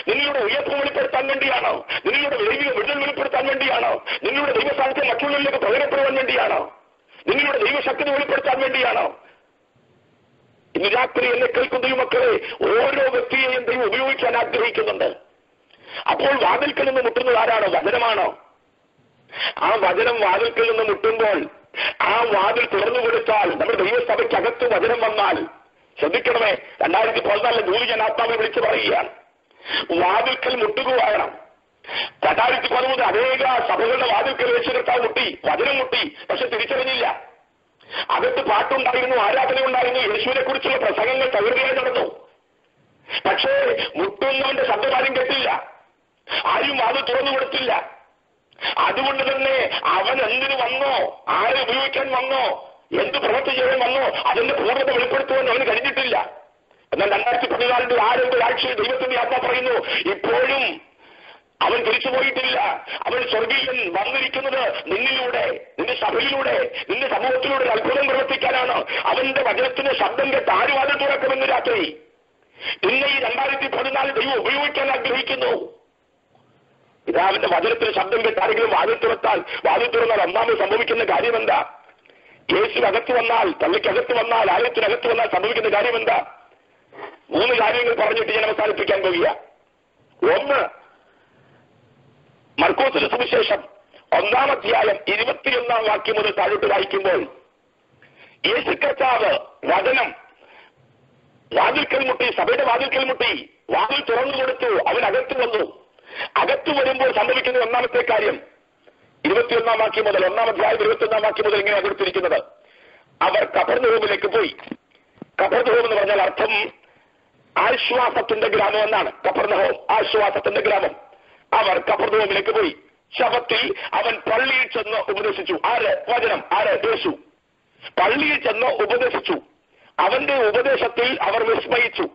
നിങ്ങളുടെ ഉയർപ്പ് വെളിപ്പെടുത്താൻ വേണ്ടിയാണ്. നിങ്ങളുടെ ദൈവിക വിടുതൽ വെളിപ്പെടുത്താൻ വേണ്ടിയാണ്. നിങ്ങളുടെ ദൈവസാന്നിധ്യം മറ്റുള്ളവരിലേക്ക് പ്രകടപ്പെടുവാൻ വേണ്ടിയാണ്. നിങ്ങളുടെ ദൈവശക്തി വെളിപ്പെടുത്താൻ വേണ്ടിയാണ്. ഇന്ന് രാത്രി എന്നെ കേൾക്കുന്ന മക്കളെ ഓരോ വ്യക്തിയെയും ദൈവം ഉപയോഗിക്കാൻ ആഗ്രഹിക്കുന്നുണ്ട്. അപ്പോൾ വാതിൽക്കൽ നിന്ന് മുട്ടുന്നത് ആരാണോ? വചനമാണോ? ആ വചനം വാതിൽക്കൽ നിന്ന് മുട്ടുമ്പോൾ ആ വാതിൽ തുറന്നു കൊടുത്താൽ നമ്മുടെ ദൈവസഭയ്ക്കകത്ത് വചനം വന്നാൽ ശ്രദ്ധിക്കണമേ രണ്ടായിരത്തി പതിനാലിലെ ജൂലി ഞാൻ ആത്മാവിനെ വിളിച്ചു പറയുകയാണ്. വാതിൽക്കൽ മുട്ടുകയാണ് രണ്ടായിരത്തി പതിമൂന്ന് അനേക സഭകളുടെ വാതിൽക്കൽ വെച്ച് മുട്ടി വചനം മുട്ടി പക്ഷെ തിരിച്ചറിഞ്ഞില്ല. അകത്ത് പാട്ടുണ്ടായിരുന്നു ആരാധന ഉണ്ടായിരുന്നു യേശുവിനെ കുറിച്ചുള്ള പ്രസംഗങ്ങൾ തകൃതിയായി നടന്നു. പക്ഷേ മുട്ടുന്നവന്റെ ശബ്ദം ആരും കേട്ടില്ല. ആരും വാതിൽ തുറന്നു കൊടുത്തില്ല. അതുകൊണ്ട് തന്നെ അവൻ എന്തിനു വന്നോ? ആരെ ഉപയോഗിക്കാൻ വന്നോ? എന്ത് പ്രവൃത്തി ചെയ്യാൻ വന്നോ? അതിന്റെ പൂർണത വെളിപ്പെടുത്തുവാൻ അവന് കഴിഞ്ഞിട്ടില്ല. എന്നാൽ രണ്ടായിരത്തി പതിനാലിന്റെ ആരംഭ ആഴ്ചയിൽ ദൈവത്തിന്റെ ആത്മ പറയുന്നു ഇപ്പോഴും അവൻ തിരിച്ചുപോയിട്ടില്ല അവൻ സ്വർഗീയൻ വന്നിരിക്കുന്നത് നിന്നിലൂടെ നിന്റെ സഭയിലൂടെ നിന്റെ സമൂഹത്തിലൂടെ അത്ഭുതം പ്രവർത്തിക്കാനാണ്. അവന്റെ വചനത്തിന് ശബ്ദം കേട്ട് ആര് വാതിൽ തുറക്കുമെന്ന് രാത്രി. ഇന്ന് ഈ രണ്ടായിരത്തി പതിനാല് ദൈവം ഉപയോഗിക്കാൻ ആഗ്രഹിക്കുന്നു. പിതാവിന്റെ വചനത്തിന് ശബ്ദം കേട്ട് ആരെങ്കിലും വാതിൽ തുറത്താൽ വാതിൽ തുറന്നാൽ ഒന്നാമത് സംഭവിക്കുന്ന കാര്യം എന്താ യേശു വന്നാൽ തള്ളിക്കകത്ത് വന്നാൽ ആലയത്തിനകത്ത് വന്നാൽ സംഭവിക്കുന്ന കാര്യം എന്താ മൂന്ന് കാര്യങ്ങൾ പറഞ്ഞിട്ട് ഞാൻ അവസാനിപ്പിക്കാൻ പോകുക. ഒന്ന് മർക്കോസിന് സുവിശേഷം ഒന്നാം അധ്യായം ഇരുപത്തിയൊന്നാം വാക്യം മുതൽ താഴോട്ട് വായിക്കുമ്പോൾ യേശു കർത്താവ് വചനം വാതിൽക്കൽ മുട്ടി സഭയുടെ വാതിൽക്കൽ മുട്ടി വാതിൽ തുറന്നു കൊടുത്തു അവൻ വന്നു. അകത്ത് വരുമ്പോൾ സംഭവിക്കുന്ന ഒന്നാമത്തെ കാര്യം ഇരുപത്തിയൊന്നാം വാക്യം മുതൽ ഒന്നാം അധ്യായം ഇരുപത്തിയൊന്നാം വാക്യം മുതൽ ഇങ്ങനെ കൊടുത്തിരിക്കുന്നത്. അവർ കബർന്നുഹോമിലേക്ക് പോയി. കബർന്നുഹോം എന്ന് പറഞ്ഞാൽ അർത്ഥം ആശ്വാസത്തിന്റെ ഗ്രാമം എന്നാണ്. കബർന്നഹോം ആശ്വാസത്തിന്റെ ഗ്രാമം. അവർ കബർന്നുഹോമിലേക്ക് പോയി. ശവത്തിൽ അവൻ പള്ളിയിൽ ചെന്ന് ഉപദേശിച്ചു. ആര്? വചനം. ആര്? യേശു. പള്ളിയിൽ ചെന്ന് ഉപദേശിച്ചു. അവന്റെ ഉപദേശത്തിൽ അവർ വിസ്മയിച്ചു.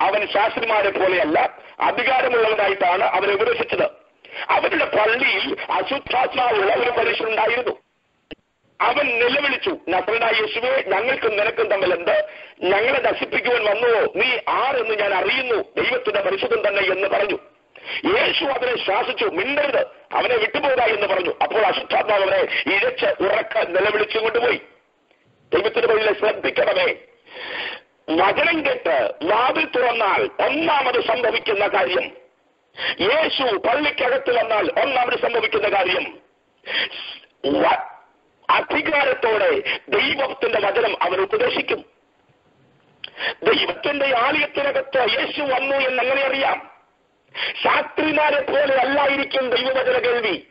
അവൻ ശാസ്ത്രിമാരെ പോലെയല്ല അധികാരമുള്ളവനായിട്ടാണ് അവരെ ഉപദേശിച്ചത്. അവരുടെ പള്ളിയിൽ അശുദ്ധാത്മാവുള്ള ഒരു മനുഷ്യനുണ്ടായിരുന്നു. അവൻ നിലവിളിച്ചു നസറനായ യേശുവെ ഞങ്ങൾക്കും നിനക്കും തമ്മിൽ എന്ത് ഞങ്ങളെ നശിപ്പിക്കുവാൻ വന്നുവോ? നീ ആരെന്ന് ഞാൻ അറിയുന്നു ദൈവത്തിന്റെ പരിശുദ്ധം തന്നെ എന്ന് പറഞ്ഞു. യേശു അവനെ ശ്വാസിച്ചു മിണ്ടരുത് അവനെ വിട്ടുപോക എന്ന് പറഞ്ഞു. അപ്പോൾ അശുദ്ധാത്മാവ് അവനെ ഇഴച്ച് ഉറക്ക നിലവിളിച്ചും കൊണ്ടുപോയി. ദൈവത്തിന്റെ വഴിയിലെ ശ്രദ്ധിക്കണമേ. വചനം കേട്ട് വാതിൽ തുറന്നാൽ ഒന്നാമത് സംഭവിക്കുന്ന കാര്യം. യേശു പള്ളിക്കകത്ത് വന്നാൽ ഒന്നാമത് സംഭവിക്കുന്ന കാര്യം. അധികാരത്തോടെ ദൈവത്തിന്റെ വചനം അവൻ ഉപദേശിക്കും. ദൈവത്തിന്റെ ആലയത്തിനകത്ത് യേശു വന്നു എന്ന് എങ്ങനെ അറിയാം. ശാസ്ത്രിമാരെ പോലെ അല്ലായിരിക്കും ദൈവവചന കേൾവി.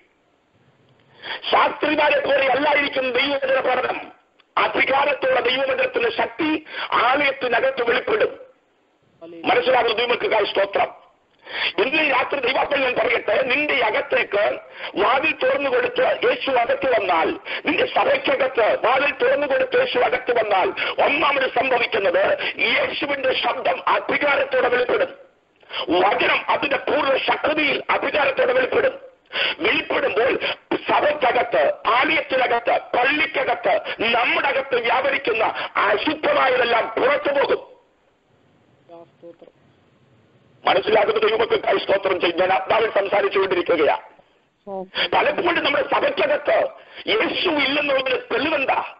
ശാസ്ത്രിമാരെ പോലെ അല്ലായിരിക്കും ദൈവവചന പഠനം. അധികാരത്തോടെ ദൈവവചനത്തിന്റെ ശക്തി ആലയത്തിനകത്ത് വെളിപ്പെടും. മനസ്സിലാകുന്ന ദൈവങ്ങൾക്ക് സ്തോത്രം. ഇന്ന് രാത്രി ദൈവാത്മ ഞാൻ പറയട്ടെ നിന്റെ അകത്തേക്ക് വാതിൽ തുറന്നു കൊടുത്ത് യേശു അകത്ത് വന്നാൽ നിന്റെ സഭയ്ക്കകത്ത് വാതിൽ തുറന്നു കൊടുത്ത് യേശു അകത്ത് വന്നാൽ ഒന്നാമത് സംഭവിക്കുന്നത് യേശുവിന്റെ ശബ്ദം അധികാരത്തോടെ വെളിപ്പെടും. വചനം അതിന്റെ പൂർവ ശക്തിയിൽ അധികാരത്തോടെ വെളിപ്പെടും. വെളിപ്പെടുമ്പോൾ സഭയ്ക്കകത്ത് ആലയത്തിനകത്ത് പള്ളിക്കകത്ത് നമ്മുടെ അകത്ത് വ്യാപരിക്കുന്ന അശുദ്ധമായതെല്ലാം പുറത്തു പോകും. മനസ്സിലാക്കുന്ന ദൈവമക്കൾക്കായി സ്തോത്രം ചെയ്യും. ഞാൻ ആത്മാവിൽ സംസാരിച്ചുകൊണ്ടിരിക്കുകയാണ് പലപ്പോഴും നമ്മുടെ സഭയ്ക്കകത്ത് യേശു ഇല്ലെന്നുള്ളതിന് തെളിവെന്താ?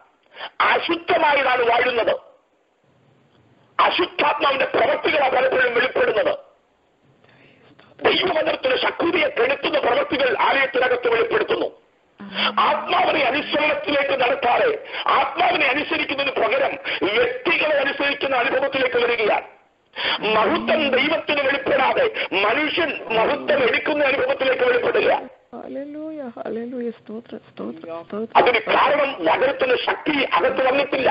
അശുദ്ധമായതാണ് വാഴുന്നത്. അശുദ്ധാത്മാവിന്റെ പ്രവൃത്തികളാണ് പലപ്പോഴും വെളിപ്പെടുന്നത്. ദൈവമന്ത്രത്തിന് ശക്തിയെ കെടുത്തുന്ന പ്രവൃത്തികൾ ആലയത്തിനകത്ത് വെളിപ്പെടുത്തുന്നു. ആത്മാവിനെ അനുസരണത്തിലേക്ക് നടത്താതെ ആത്മാവിനെ അനുസരിക്കുന്നതിന് പകരം വ്യക്തികളെ അനുസരിക്കുന്ന അനുഭവത്തിലേക്ക് വരികയാണ്. മഹത്വം ദൈവത്തിന് വെളിപ്പെടാതെ മനുഷ്യൻ മഹത്വം എടുക്കുന്ന അനുഭവത്തിലേക്ക് വെളിപ്പെടുക അതിന് കാരണം നഗരത്തിന്റെ ശക്തി അകത്ത് വന്നിട്ടില്ല.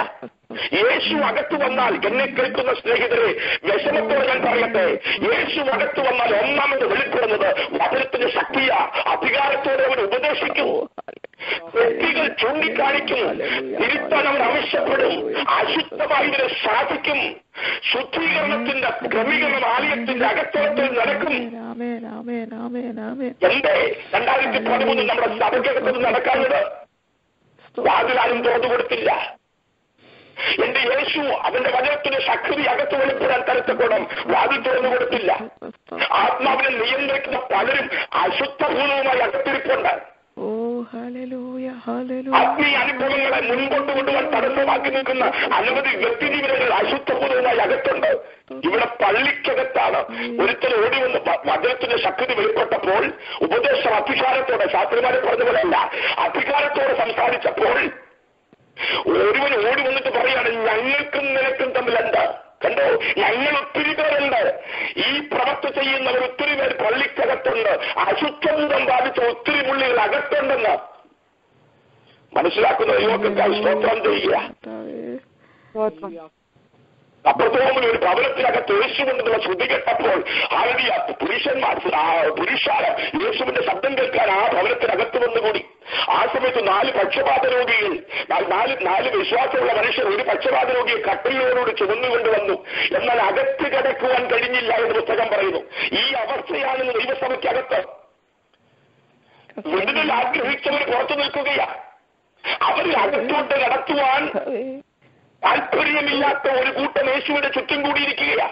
യേശു അകത്ത് വന്നാൽ എന്നെ കേൾക്കുന്ന സ്നേഹിതരെ വിഷമത്തോടെ ഞാൻ പറയട്ടെ. യേശു അകത്ത് വന്നാൽ ഒന്നാമത് വെളിപ്പെടുന്നത് വചനത്തിന്റെ ശക്തിയ. അധികാരത്തോടെ അവൻ ഉപദേശിക്കും. വ്യക്തികൾ ചൂണ്ടിക്കാണിക്കും. തിരുത്താൻ അവൻ ആവശ്യപ്പെടും. അശുദ്ധമായതിനെ സാധിക്കും ശുദ്ധീകരണത്തിന്റെ ക്രമീകരണം ആലയത്തിന്റെ അകത്തോളത്തിൽ നടക്കും. എന്റെ രണ്ടായിരത്തി പതിമൂന്നിൽ നമ്മുടെ സഭയ്ക്കകത്ത് നടക്കാഞ്ഞത്? വാതിലാരും തുറന്നു കൊടുത്തില്ല. എന്റെ യേശു അവന്റെ വചനത്തിന്റെ ശക്തി അകത്ത് വെളിപ്പെടാൻ തരത്തക്കോണം വാതിൽ തുറന്നു കൊടുത്തില്ല. ആത്മാവിനെ നിയന്ത്രിക്കുന്ന പലരും അശുദ്ധഭൂതവുമായി അകത്തിരിപ്പുണ്ട്. ഓ ഹല്ലേലൂയ ഹല്ലേലൂയ. ആത്മീയ അനുഭവങ്ങളെ മുൻപോട്ട് കൊണ്ടുപോകാൻ തടസ്സമാക്കി നിൽക്കുന്ന അനവധി വ്യക്തി ജീവിതങ്ങൾ അശുദ്ധഭൂതവുമായി അകത്തുണ്ട്. ഇവിടെ പള്ളിക്കകത്താണ്. ഒരുത്തർ ഓടി വന്ന് വചനത്തിന്റെ ശക്തി വെളിപ്പെട്ടപ്പോൾ ഉപദേശം അധികാരത്തോടെ ശാസ്ത്രിമാരെ പറഞ്ഞ പോലെയല്ല അധികാരത്തോടെ സംസാരിച്ചപ്പോൾ ഒരുവൻ ഓടി വന്നിട്ട് പറയാണ് ഞങ്ങൾക്കും നിനക്കും തമ്മിൽ എന്താ കണ്ടോ? ഞങ്ങൾ ഒത്തിരി പേരുണ്ട്. ഈ പ്രവർത്തി ചെയ്യുന്നവർ ഒത്തിരി പേർ പള്ളിക്കകത്തുണ്ട്. അശുദ്ധം ബാധിച്ച ഒത്തിരി പുള്ളികൾ അകത്തുണ്ടെന്ന്. മനസ്സിലാക്കുന്ന യുവാക്കൾക്ക് സ്തോത്രം ചെയ്യുക. അപ്പുറത്തോമിൽ ഒരു ഭവനത്തിനകത്ത് യേശുവിന്റെ ശ്രുതി കേട്ടപ്പോൾ ആ പുരുഷന്മാർ പുരുഷാരം യേശുവിന്റെ ശബ്ദം കേൾക്കാൻ ആ ഭവനത്തിനകത്ത് വന്നുകൂടി. ആ സമയത്ത് നാല് പക്ഷപാത രോഗികൾ നാല് നാല് വിശ്വാസമുള്ള മനുഷ്യർ ഒരു പക്ഷപാത രോഗിയെ കട്ടിലോടുകൂടി ചുമന്നുകൊണ്ട് വന്നു. എന്നാൽ അകത്ത് കിടക്കുവാൻ കഴിഞ്ഞില്ല എന്ന് പുസ്തകം പറയുന്നു. ഈ അവസ്ഥയാണ് ദൈവസഭയ്ക്കകത്ത്. വിടുതൽ ആഗ്രഹിച്ചവർ പുറത്തു നിൽക്കുകയാ അവർ അകത്തോട്ട് നടത്തുവാൻ താല്പര്യമില്ലാത്ത ഒരു കൂട്ടം യേശുവിന്റെ ചുറ്റും കൂടിയിരിക്കുകയാ.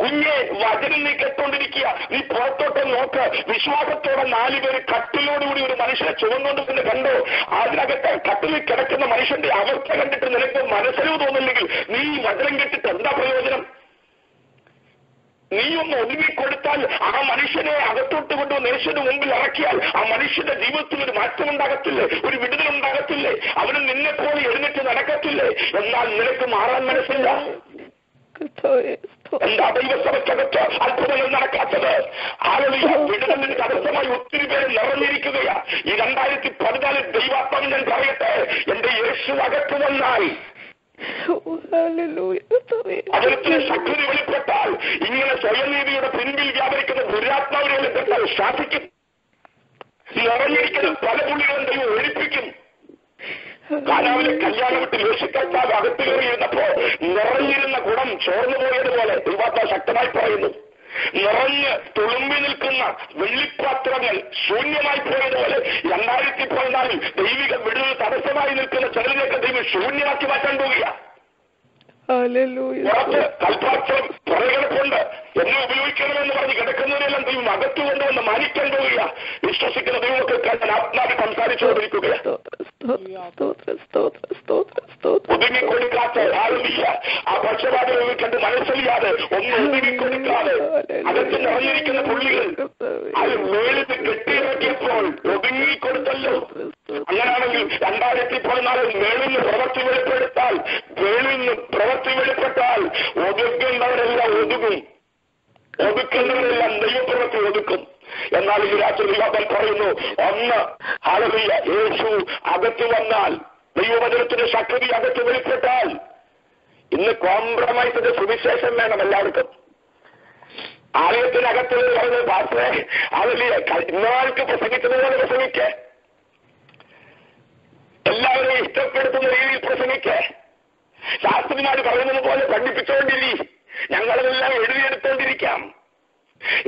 കുഞ്ഞെ വചനം നീ കെട്ടോണ്ടിരിക്കുക. നീ പുറത്തോട്ട് നോക്ക്. വിശ്വാസത്തോടെ നാലുപേര് കട്ടിലോടുകൂടി ഒരു മനുഷ്യനെ ചുവന്നുകൊണ്ട് തന്നെ കണ്ടോ? അതിനകത്ത് കട്ടിലിൽ കിടക്കുന്ന മനുഷ്യന്റെ അവസ്ഥ കണ്ടിട്ട് നിനക്ക് മനസ്സിലോ തോന്നില്ലെങ്കിൽ നീ വചനം കെട്ടിട്ട് എന്താ പ്രയോജനം? നീ ഒന്ന് ഒതുങ്ങിക്കൊടുത്താൽ ആ മനുഷ്യനെ അകത്തോട്ട് കൊണ്ടുവന്ന് യേശുവിന് മുമ്പിൽ ഇറക്കിയാൽ ആ മനുഷ്യന്റെ ജീവിതത്തിൽ ഒരു മാറ്റം ഉണ്ടാകത്തില്ലേ ഒരു വിടുതൽ ഉണ്ടാകത്തില്ലേ അവന് നിന്നെ പോലെ എഴുന്നേറ്റ് നടക്കത്തില്ലേ? എന്നാൽ നിനക്ക് മാറാൻ മനസ്സില്ല. എന്താ ദൈവസഭയ്ക്കകത്ത് അത്ഭുതങ്ങൾ നടക്കാത്തത്? ആളുകൾ വിടുതലിന് തടസ്സമായി ഒത്തിരി പേര് നിറഞ്ഞിരിക്കുകയാ. ഈ രണ്ടായിരത്തി പതിനാലിൽ ദൈവാത്മാവ് ഞാൻ പറയട്ടെ എന്റെ യേശു അകത്ത് വന്നാൽ അതിലത്തിന് ശക്തി വെളിപ്പെട്ടാൽ ഇങ്ങനെ സ്വയംനീതിയുടെ പിന്നിൽ വ്യാപരിക്കുന്ന ദുരാത്മാവിനെ വെളിപ്പെട്ടാൽ ശാസിക്കും. നിറഞ്ഞിരിക്കുന്ന പല പുള്ളികളും ദൈവം ഒഴിപ്പിക്കും. കാലാവിലെ കല്യാണം വിട്ട് യേശുക്കർത്താവ് അകത്ത് കയറിയിരുന്നപ്പോ നിറഞ്ഞിരുന്ന ഗുണം ചോർന്നു പോയതുപോലെ ദൈവാത്മ ശക്തമായി പറയുന്നു. നിറഞ്ഞ് തുളുമ്പി നിൽക്കുന്ന വെള്ളിപ്പാത്രങ്ങൾ ശൂന്യമായി പോയതുപോലെ രണ്ടായിരത്തി പതിനാലിൽ ദൈവിക വിടുതൽ തടസ്സമായി നിൽക്കുന്ന ചിലരിലേക്ക് ദൈവം ശൂന്യമാക്കി മാറ്റാൻ പോവുക കൽപ്പാത്രം പുറകിടപ്പുണ്ട് എന്നെ ഉപയോഗിക്കണമെന്ന് പറഞ്ഞ് കിടക്കുന്നതിനെല്ലാം ദൈവം അകത്തു കൊണ്ടുവന്ന് മാനിക്കാൻ പോവുക വിശ്വസിക്കുന്ന ദൈവമൊക്കെ ഞാൻ ആത്മാവിൽ സംസാരിച്ചുകൊണ്ടിരിക്കുകയാണ് ഒതുങ്ങിക്കൊടുക്കാത്ത ആളുമില്ല ആ പക്ഷപാതം കണ്ട് മനസ്സിലാതെ ഒന്ന് ഒതുങ്ങിക്കൊടുക്കാതെ അകത്ത് നിറഞ്ഞിരിക്കുന്ന പുള്ളികൾ അത് മേളിൽ കെട്ടിയിറക്കിയപ്പോൾ ഒതുങ്ങിക്കൊടുത്തല്ലോ. അങ്ങനെയാണെങ്കിൽ രണ്ടായിരത്തി പതിനാല് മേളിൽ നിന്ന് പ്രവർത്തി വെളിപ്പെടുത്താൽ മേളിൽ നിന്ന് പ്രവർത്തി വെളിപ്പെട്ടാൽ ഒതുങ്ങുന്നവരെല്ലാം ഒതുങ്ങും. ഒതുക്കുന്നവരെല്ലാം ദൈവപ്രവൃത്തി ഒതുക്കും. എന്നാൽ ഈ രാത്രി ദൈവത്തിൽ പറയുന്നു ഒന്ന് ആളുകളിയ യേശു അകത്ത് വന്നാൽ ദൈവവചനത്തിന്റെ ശക്തി അകത്ത് വെളിപ്പെട്ടാൽ ഇന്ന് കോംപ്രമൈസിന്റെ സുവിശേഷം വേണം എല്ലാവർക്കും. ആലയത്തിനകത്ത് പറയുന്നത് പാസ്റ്റേ ആളുകളിയ ഇന്നാൾക്ക് പ്രസംഗിച്ചതുപോലെ പ്രസംഗിക്കേ. എല്ലാവരെയും ഇഷ്ടപ്പെടുത്തുന്ന രീതിയിൽ പ്രസംഗിക്കേ. ശാസ്ത്രിമാർ പറയുന്നത് പോലെ പഠിപ്പിച്ചുകൊണ്ടിരി ഞങ്ങളതെല്ലാം എഴുതിയെടുത്തോണ്ടിരിക്കാം.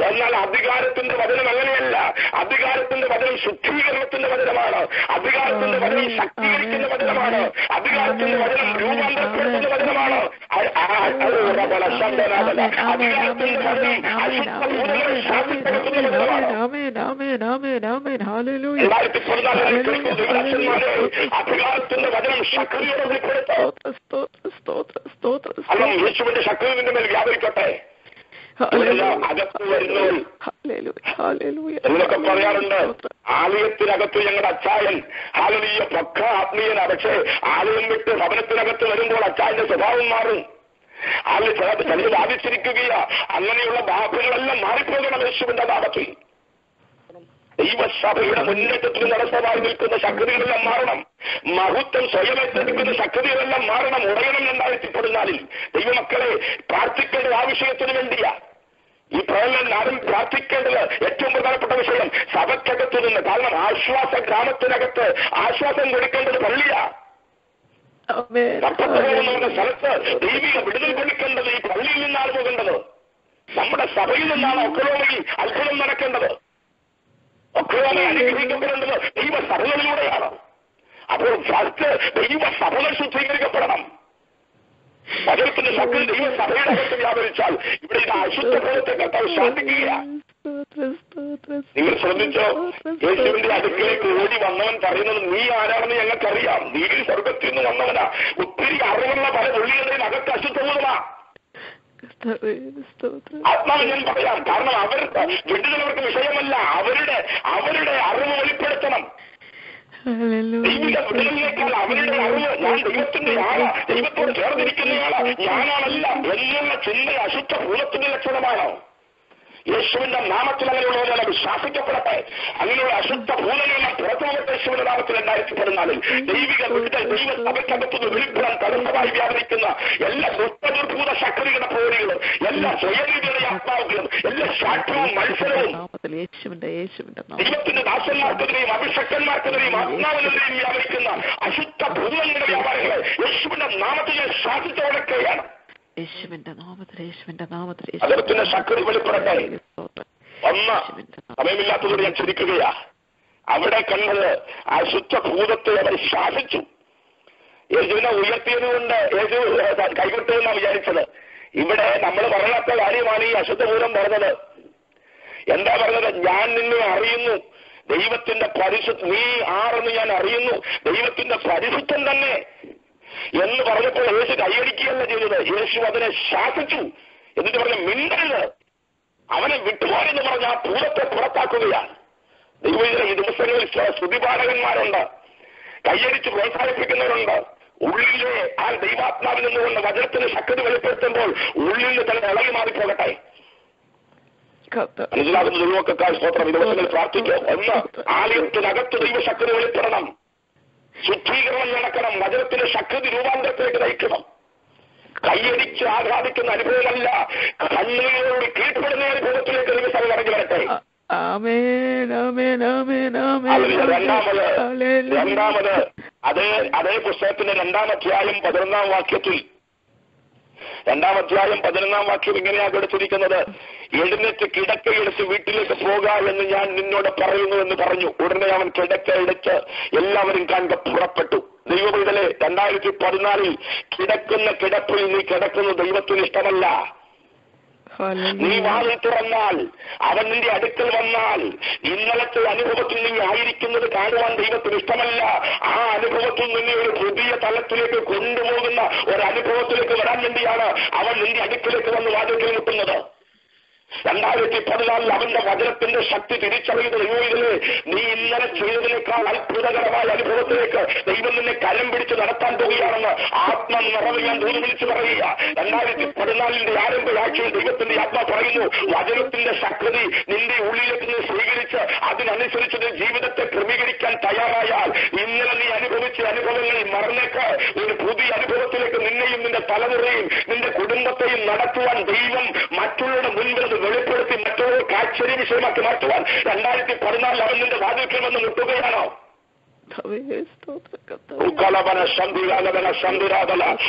എന്നാൽ അധികാരത്തിന്റെ വചനം അങ്ങനെയല്ല അധികാരത്തിന്റെ വചനം ശുദ്ധീകരണത്തിന്റെ വചനമാണ് അധികാരത്തിന്റെ വചനം ശക്തീകരിക്കുന്ന വചനമാണ് അധികാരത്തിന്റെ വചനം രൂപാന്തരപ്പെടുത്തുന്ന വചനമാണ്. അധികാരത്തിന്റെ വചനം ശക്തിയോടെ ശക്തി നിന്റെ മേൽ വ്യാപരിക്കട്ടെ എന്നൊക്കെ പറയാറുണ്ട്. ആലയത്തിനകത്ത് ഞങ്ങളുടെ അച്ചായൻ ആലനീയ പക്ക ആത്മീയനാ. പക്ഷേ ആലയം വിട്ട് ഭവനത്തിനകത്ത് വരുമ്പോൾ അച്ചായന്റെ സ്വഭാവം മാറും. ആലയ ചിലത് ബാധിച്ചിരിക്കുകയാ അങ്ങനെയുള്ള ബാധകളെല്ലാം മാറിപ്പോകണം യേശുവിന്റെ നാമത്തിൽ. ദൈവസഭയുടെ മുന്നേറ്റത്തിന് തടസ്സമായി നിൽക്കുന്ന ശക്തികളെല്ലാം മാറണം. മഹത്വം സ്വയം ഏറ്റെടുക്കുന്ന ശക്തികളെല്ലാം മാറണം. ഉടയണം രണ്ടായിരത്തി പതിനാലിൽ ദൈവമക്കളെ പ്രാർത്ഥിക്കേണ്ട ആവശ്യത്തിന് വേണ്ടിയ. ഈ പ്രളയം ആരും പ്രാർത്ഥിക്കേണ്ടത് ഏറ്റവും പ്രധാനപ്പെട്ട വിഷയം സഭയ്ക്കകത്ത് നിന്ന്. കാരണം ആശ്വാസ ഗ്രാമത്തിനകത്ത് ആശ്വാസം കൊടുക്കേണ്ടത് പള്ളിയാ. സ്ഥലത്ത് ദൈവിക വിടുതൽ കൊടുക്കേണ്ടത് ഈ പള്ളിയിൽ നിന്നാണ് പോകേണ്ടത്. നമ്മുടെ സഭയിൽ നിന്നാണ് ഒക്കെ അത്ഭുതം നടക്കേണ്ടത്. ഒക്കലോമി അനുഗ്രഹിക്കപ്പെടേണ്ടത് ദൈവസഭകളിലൂടെയാണ്. അപ്പോൾ ഫസ്റ്റ് ദൈവ സഭകൾ ശുദ്ധീകരിക്കപ്പെടണം. നഗരത്തിന്റെ ശക്തി ദൈവസഭയുടെ അകത്ത് വ്യാപരിച്ചാൽ ഇവിടെ ഇത് അശുദ്ധ ഫലത്തെ കർത്താവ് ശാന്തിക്കുകയാണ് നിങ്ങൾ ശ്രദ്ധിച്ചോ? യേശുവിന്റെ അടുക്കലേക്ക് ഓടി വന്നവൻ പറയുന്നത് നീ ആരാണെന്ന് ഞങ്ങൾക്കറിയാം. നീ സ്വർഗത്തിൽ നിന്ന് വന്നവനാ. ഒത്തിരി അറിവുള്ള പല ഉള്ളികളുടെയും അകത്ത് അശുദ്ധഭൂതമാ ആത്മാവ് ഞാൻ പറയാം കാരണം അവർ വിടുതലവർക്ക് വിഷയമല്ല. അവരുടെ അവരുടെ അറിവ് വെളിപ്പെടുത്തണം. അവരുടെ അറിവ് ഞാൻ ദൈവത്തിന്റെ ദൈവത്തോട് ഞാനാണല്ല. എന്നുള്ള ചിന്ത അശുദ്ധ ഭൂതത്തിന്റെ ലക്ഷണമാണോ? യേശുവിന്റെ നാമത്തിൽ അങ്ങനെയുള്ളവരെല്ലാം വിശ്വാസിക്കപ്പെടട്ടെ. അങ്ങനെയുള്ള അശുദ്ധ ഭൂതങ്ങളെ പുറത്തു പോകട്ടെ യേശുവിന്റെ നാമത്തിൽ രണ്ടായിരത്തി പതിനാലിൽ ദൈവിക വിടുതൽ ദൈവ സഭയ്ക്കകത്തുനിന്ന് വെളിപ്പെടാൻ തടസ്സമായി വ്യാപരിക്കുന്ന എല്ലാ ദുഷ്ടദുർഭൂത ശക്തികളുടെ പോരുകളും എല്ലാ സ്വയരീതിയുടെ ആത്മാവുകളും എല്ലാ ശാഠ്യവും മത്സരവും ദൈവത്തിന്റെ ദാസന്മാർക്കെതിരെയും അഭിഷക്തന്മാർക്കെതിരെയും ആത്മാവിനെതിരെയും വ്യാപരിക്കുന്ന അശുദ്ധ ഭൂതങ്ങളുടെ വ്യാപാരങ്ങളെ യേശുവിന്റെ നാമത്തിൽ ഞാൻ ശാസിച്ചോടക്കുകയാണ് യേശുവിന്റെ നാമത്തിൽ യേശുവിന്റെ നാമത്തിൽ അദ്ദേഹത്തിന്റെ ശക്തി വെളിപ്പെടട്ടെ. ഒന്ന് സമയമില്ലാത്തതോട് ഞാൻ ചിരിക്കുകയാ അവിടെ കണ്ടത് ആ ശുദ്ധ ഭൂതത്തെ അവർ ശാസിച്ചു. യേശുവിനെ ഉയർത്തിയത് കൊണ്ട് യേശു കൈവിട്ടെന്നാണ് വിചാരിച്ചത്. ഇവിടെ നമ്മൾ പറയാത്ത കാര്യമാണ് ഈ അശുദ്ധ ഭൂതം പറഞ്ഞത്. എന്താ പറഞ്ഞത്? ഞാൻ നിന്നെ അറിയുന്നു. ദൈവത്തിന്റെ പരിശുദ്ധ നീ ആരെന്ന് ഞാൻ അറിയുന്നു. ദൈവത്തിന്റെ പരിശുദ്ധം തന്നെ. എന്ന് പറഞ്ഞപ്പോൾ യേശു കൈയടിക്കുകയല്ല ചെയ്തത്. യേശു അതിനെ ശാസിച്ചു. എന്നിട്ട് പറഞ്ഞ മിണ്ടരുത്. അവനെ വിട്ടുപോരെന്ന് പറഞ്ഞ ആ പൂരത്തെ പുറത്താക്കുകയാണ്. ദൈവം ഈ ദിവസങ്ങളിൽ ചില സ്തുതിപാഠകന്മാരുണ്ട്. കൈയടിച്ച് പ്രോത്സാഹിപ്പിക്കുന്നവരുണ്ട്. ഉള്ളിലെ ആ ദൈവാത്മാവിൽ നിന്നുകൊണ്ട് വചനത്തിന് ശക്തി വെളിപ്പെടുത്തുമ്പോൾ ഉള്ളിൽ തന്നെ ഇളകി മാറിപ്പോകട്ടെ. മനസ്സിലാകുന്ന ദൈവമൊക്കെ സ്തോത്രം. ഈ ദിവസങ്ങളിൽ പ്രാർത്ഥിക്കുക. ഒന്ന് ആലയത്തിനകത്ത് ദൈവശക്തി വെളിപ്പെടണം. ശുദ്ധീകരണം നടക്കണം. വചനത്തിന്റെ ശക്തി രൂപാന്തരത്തിലേക്ക് നയിക്കണം. കൈയടിച്ച് ആഘാതിക്കുന്ന അനുഭവമല്ല. കണ്ണുകളോട് കീഴ്പ്പെടുന്ന അനുഭവത്തിലേക്ക് വരട്ടെ. ആമേൻ ആമേൻ അതിന് രണ്ടാമത് രണ്ടാമത് അതേ അതേ പുസ്തകത്തിന്റെ രണ്ടാം അധ്യായം പതിനൊന്നാം വാക്യത്തിൽ രണ്ടാം അധ്യായം പതിനൊന്നാം വാക്യം ഇങ്ങനെയാ കിടച്ചിരിക്കുന്നത് എഴുന്നേറ്റ് കിടക്ക എടുത്ത് വീട്ടിലേക്ക് പോകാ എന്ന് ഞാൻ നിന്നോട് പറയുന്നു എന്ന് പറഞ്ഞു. ഉടനെ അവൻ കിടക്ക എടുത്ത് എല്ലാവരും കണ്ട് പുറപ്പെട്ടു. ദൈവവിതലെ രണ്ടായിരത്തി പതിനാലിൽ കിടക്കുന്ന കിടപ്പിൽ നീ കിടക്കുന്ന ദൈവത്തിന് ഇഷ്ടമല്ല. നീ വാതിൽ തുറന്നാൽ അവൻ നിന്റെ അടുക്കൽ വന്നാൽ ഇന്നലത്തെ അനുഭവത്തിൽ നീ ആയിരിക്കുന്നത് കാണുവാൻ ദൈവത്തിന് ഇഷ്ടമല്ല. ആ അനുഭവത്തിൽ നിന്നെ ഒരു പുതിയ തലത്തിലേക്ക് കൊണ്ടുപോകുന്ന ഒരു അനുഭവത്തിലേക്ക് വരാൻ വേണ്ടിയാണ് അവൻ നിന്റെ അടുക്കലേക്ക് വന്ന് വാതിൽ മുട്ടുന്നത് രണ്ടായിരത്തി പതിനാലിൽ അവന്റെ വചനത്തിന്റെ ശക്തി തിരിച്ചറിയുന്ന ദൈവത്തിൽ നീ ഇന്നലെ ചെയ്തതിനേക്കാൾ അത്ഭുതകരമായ അനുഭവത്തിലേക്ക് ദൈവം നിന്നെ കരം പിടിച്ച് നടത്താൻ പോവുകയാണെന്ന് ആത്മ നിറവ് ഞാൻ വിളിച്ചു പറയുക. രണ്ടായിരത്തി പതിനാലിന്റെ ആരംഭ രാജ്യം ദൈവത്തിന്റെ ആത്മ പറയുന്നു വചനത്തിന്റെ ശക്തി നിന്റെ ഉള്ളിലേക്ക് നീ സ്വീകരിച്ച് അതിനനുസരിച്ച് നീ ജീവിതത്തെ ക്രമീകരിക്കാൻ തയ്യാറായാൽ ഇന്നലെ നീ അനുഭവിച്ച അനുഭവങ്ങളിൽ മറന്നേക്ക്. ഒരു പുതിയ അനുഭവത്തിലേക്ക് നിന്നെയും നിന്റെ തലമുറയും നിന്റെ കുടുംബത്തെയും നടത്തുവാൻ ദൈവം മറ്റുള്ളവരുടെ മുൻപിൽ വെളിപ്പെടുത്തി മറ്റുള്ളവർക്ക് ആശ്ചര്യ വിഷയമാക്കി മാറ്റുവാൻ രണ്ടായിരത്തി പതിനാലിൽ അവൻ നിന്റെ വാതിൽക്കൽ വന്ന് മുട്ടുകയാണോ?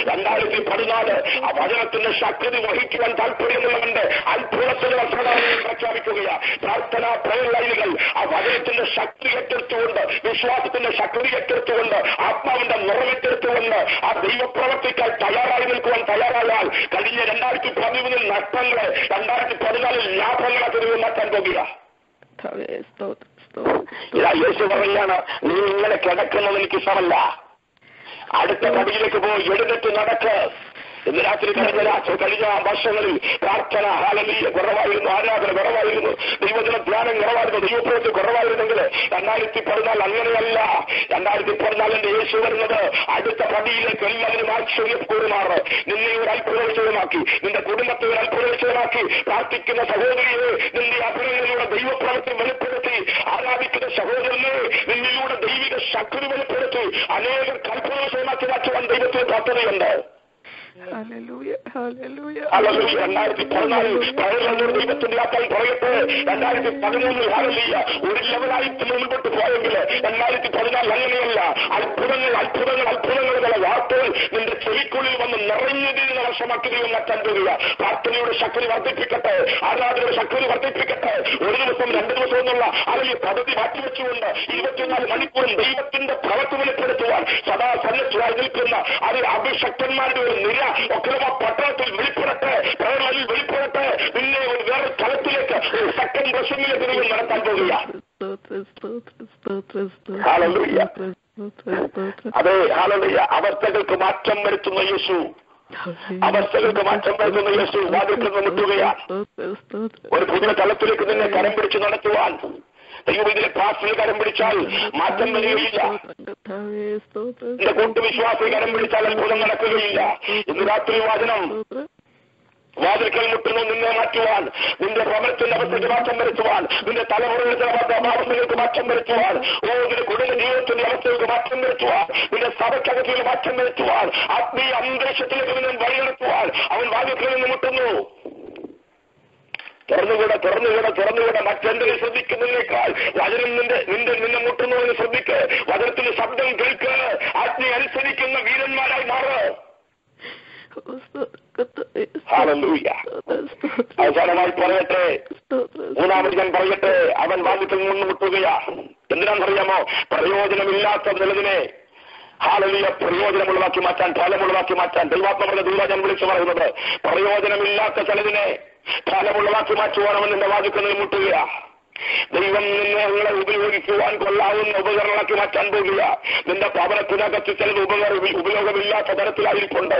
രണ്ടായിരത്തി പതിനാല് ആ വചനത്തിന്റെ ശക്തി വഹിക്കുവാൻ താല്പര്യമുള്ളവന്റെ അത്ഭുതത്തിന് വർഷമാണ് പ്രഖ്യാപിക്കുകയാണ് പ്രാർത്ഥന പ്രയലൈനുകൾ ആ വചനത്തിന്റെ ശക്തി ഏറ്റെടുത്തുകൊണ്ട് വിശ്വാസത്തിന്റെ ശക്തി ഏറ്റെടുത്തുകൊണ്ട് ആത്മാവിന്റെ നിറവേറ്റെടുത്തുകൊണ്ട് ആ ദൈവപ്രവർത്തിക്കാൻ തയ്യാറായി നിൽക്കുവാൻ തയ്യാറായാൽ കഴിഞ്ഞ രണ്ടായിരത്തി പതിമൂന്നിൽ നഷ്ടങ്ങളെ രണ്ടായിരത്തി പതിനാലിൽ ലാഭങ്ങളെ തെരുവ് മാറ്റാൻ പോകുക. ഇതാ യേശു പറയാണ് നീ ഇങ്ങനെ കിടക്കുന്നത് എനിക്ക് ഇഷ്ടമല്ല. അടുത്ത കടിയിലേക്ക് പോയി എഴുന്നേറ്റ് നടക്ക്. ഇന്ന് രാത്രി കഴിഞ്ഞ വർഷങ്ങളിൽ പ്രാർത്ഥന ഹാലലീയ കുറവായിരുന്നു ആരാധന കുറവായിരുന്നു ദൈവജന ധ്യാനം കുറവായിരുന്നു ദൈവപ്രവൃത്തി കുറവായിരുന്നെങ്കിൽ രണ്ടായിരത്തി പതിനാല് അങ്ങനെയല്ല. രണ്ടായിരത്തി പതിനാലിന്റെ യേശു വരുന്നത് അടുത്ത പടിയിലേക്ക് എല്ലാവരും ആശ്ചര്യപ്പെടുമാറ് നിന്നെ ഒരു അത്ഭുതവിഷയമാക്കി നിന്റെ കുടുംബത്തെ ഒരു അത്ഭുതവിഷയമാക്കി പ്രാർത്ഥിക്കുന്ന സഹോദരിയെ നിന്റെ അഭിനയിലൂടെ ദൈവപ്രവൃത്തി വെളിപ്പെടുത്തി ആരാധിക്കുന്ന സഹോദരനെ നിന്നിലൂടെ ദൈവിക ശക്തി വെളിപ്പെടുത്തി അനേകം അത്ഭുത വിഷയമാക്കി മാറ്റുവാൻ ദൈവത്തിന് ഹല്ലേലൂയ രണ്ടായിരത്തി പതിനൊന്നിൽ ഹാലലിയ ഒരു ലെവലായിട്ട് അങ്ങനെയല്ല. അത്ഭുതങ്ങൾ അത്ഭുതങ്ങൾ അത്ഭുതങ്ങൾ എന്നുള്ള വാർത്തകൾ നിന്റെ ചെവിക്കുള്ളിൽ വന്ന് നിറഞ്ഞതിന് വർഷമാക്കുകയും കണ്ടുക പ്രാർത്ഥനയുടെ ശക്തി വർദ്ധിപ്പിക്കട്ടെ. ആരാധനയുടെ ശക്തി വർദ്ധിപ്പിക്കട്ടെ. ഒരു ദിവസം രണ്ട് ദിവസം എന്നുള്ള അല്ലെങ്കിൽ പദ്ധതി മാറ്റിവെച്ചുകൊണ്ട് ഇരുപത്തിനാല് മണിക്കൂറും ദൈവത്തിന്റെ പ്രവർത്തി വെളിപ്പെടുത്തുവാൻ സദാ സന്നദ്ധരായി നിൽക്കുന്ന അത് അഭിഷക്തന്മാരുടെ ഒരു നിര ഒക്കളമ പട്ടണത്തിൽ വെളിപ്പെടട്ടെ പ്രകടനയിൽ വെളിപ്പെടട്ടെ പിന്നെ ഒരു വേറെ സ്ഥലത്തിലേക്ക് ഒരു സെക്കൻഡ് നിങ്ങൾ നടത്താൻ അതെ ഹാലറിയ അവസ്ഥകൾക്ക് മാറ്റം വരുത്തുന്ന യേശു. അവസ്ഥകൾക്ക് മാറ്റം വരുത്തുന്ന യേശു വാതിൽക്കൽ നിന്ന് മുട്ടുകയാണ് ഒരു പുതിയ തലത്തിലേക്ക് നിന്നെ കരം പിടിച്ച് നടത്തുവാൻ. ദൈവം ഇതിലെ പ്രാർത്ഥനയിൽ കരം പിടിച്ചാൽ മാറ്റം വരികയില്ല. എന്റെ കൂട്ടുവിശ്വാസി കരം പിടിച്ചാൽ അത്ഭുതം നടക്കുകയില്ല. ഇന്ന് രാത്രി വാചനം. വാതിൽക്കൽ മുട്ടുന്നു നിന്നെ മാറ്റുവാൻ നിന്റെ ഭവനത്തിന്റെ അവസ്ഥയ്ക്ക് മാറ്റം വരുത്തുവാൻ നിന്റെ തലമുറയുടെ ഭാവങ്ങൾക്ക് മാറ്റം വരുത്തുവാൻ ഓ നിന്റെ കുടുംബ ജീവിതത്തിന്റെ അവസ്ഥകൾക്ക് മാറ്റം വരുത്തുവാൻ നിന്റെ സഭയ്ക്കകത്തിൽ മാറ്റം വരുത്തുവാൻ ആത്മീയ അന്തരീക്ഷത്തിലേക്ക് നിന്നെ വഴി അവൻ വാതിൽക്കൽ നിന്ന് മുട്ടുന്നു. തുറന്നുകൂടെ തുറന്നുകൂടെ തുറന്നുകൂടെ മറ്റെന്തെങ്കിലും ശ്രദ്ധിക്കുന്നതിനേക്കാൾ വചനം നിന്റെ നിന്റെ നിന്നെ മുട്ടുന്നതിന് ശ്രദ്ധിക്ക്. വചനത്തിന്റെ ശബ്ദം കേൾക്ക്. ആജ്ഞ അനുസരിക്കുന്ന വീരന്മാരായി മാറ്. അവസാനമായി പറയട്ടെ. മൂന്നാമത് ഞാൻ പറയട്ടെ. അവൻ വാദിത്തിൽ നിന്ന് മുട്ടുകയാ. എന്തിനാണെന്നറിയാമോ? പ്രയോജനമില്ലാത്ത നിലവിനെ. ഹാലലിയ പ്രയോജനമുള്ളതാക്കി മാറ്റാൻ ഫലമുള്ളതാക്കി മാറ്റാൻ. ദൈവാത്മകളുടെ ദൂരാജൻ വിളിച്ചു പറയുന്നത്. പ്രയോജനമില്ലാത്ത ചിലതിനെ ഫലമുള്ളതാക്കി മാറ്റുവാൻ എന്റെ വാദിക്കുന്നത് മുട്ടുക. ദൈവം നിങ്ങളെ ഉപയോഗിക്കുവാൻ കൊള്ളാവുന്ന ഉപകരണമാക്കി മാറ്റാൻ പോകുക. നിന്റെ ഭവനത്തിനകത്ത് ചിലത് ഉപകര ഉപയോഗമില്ലാത്ത തരത്തിലായിരിക്കുണ്ട്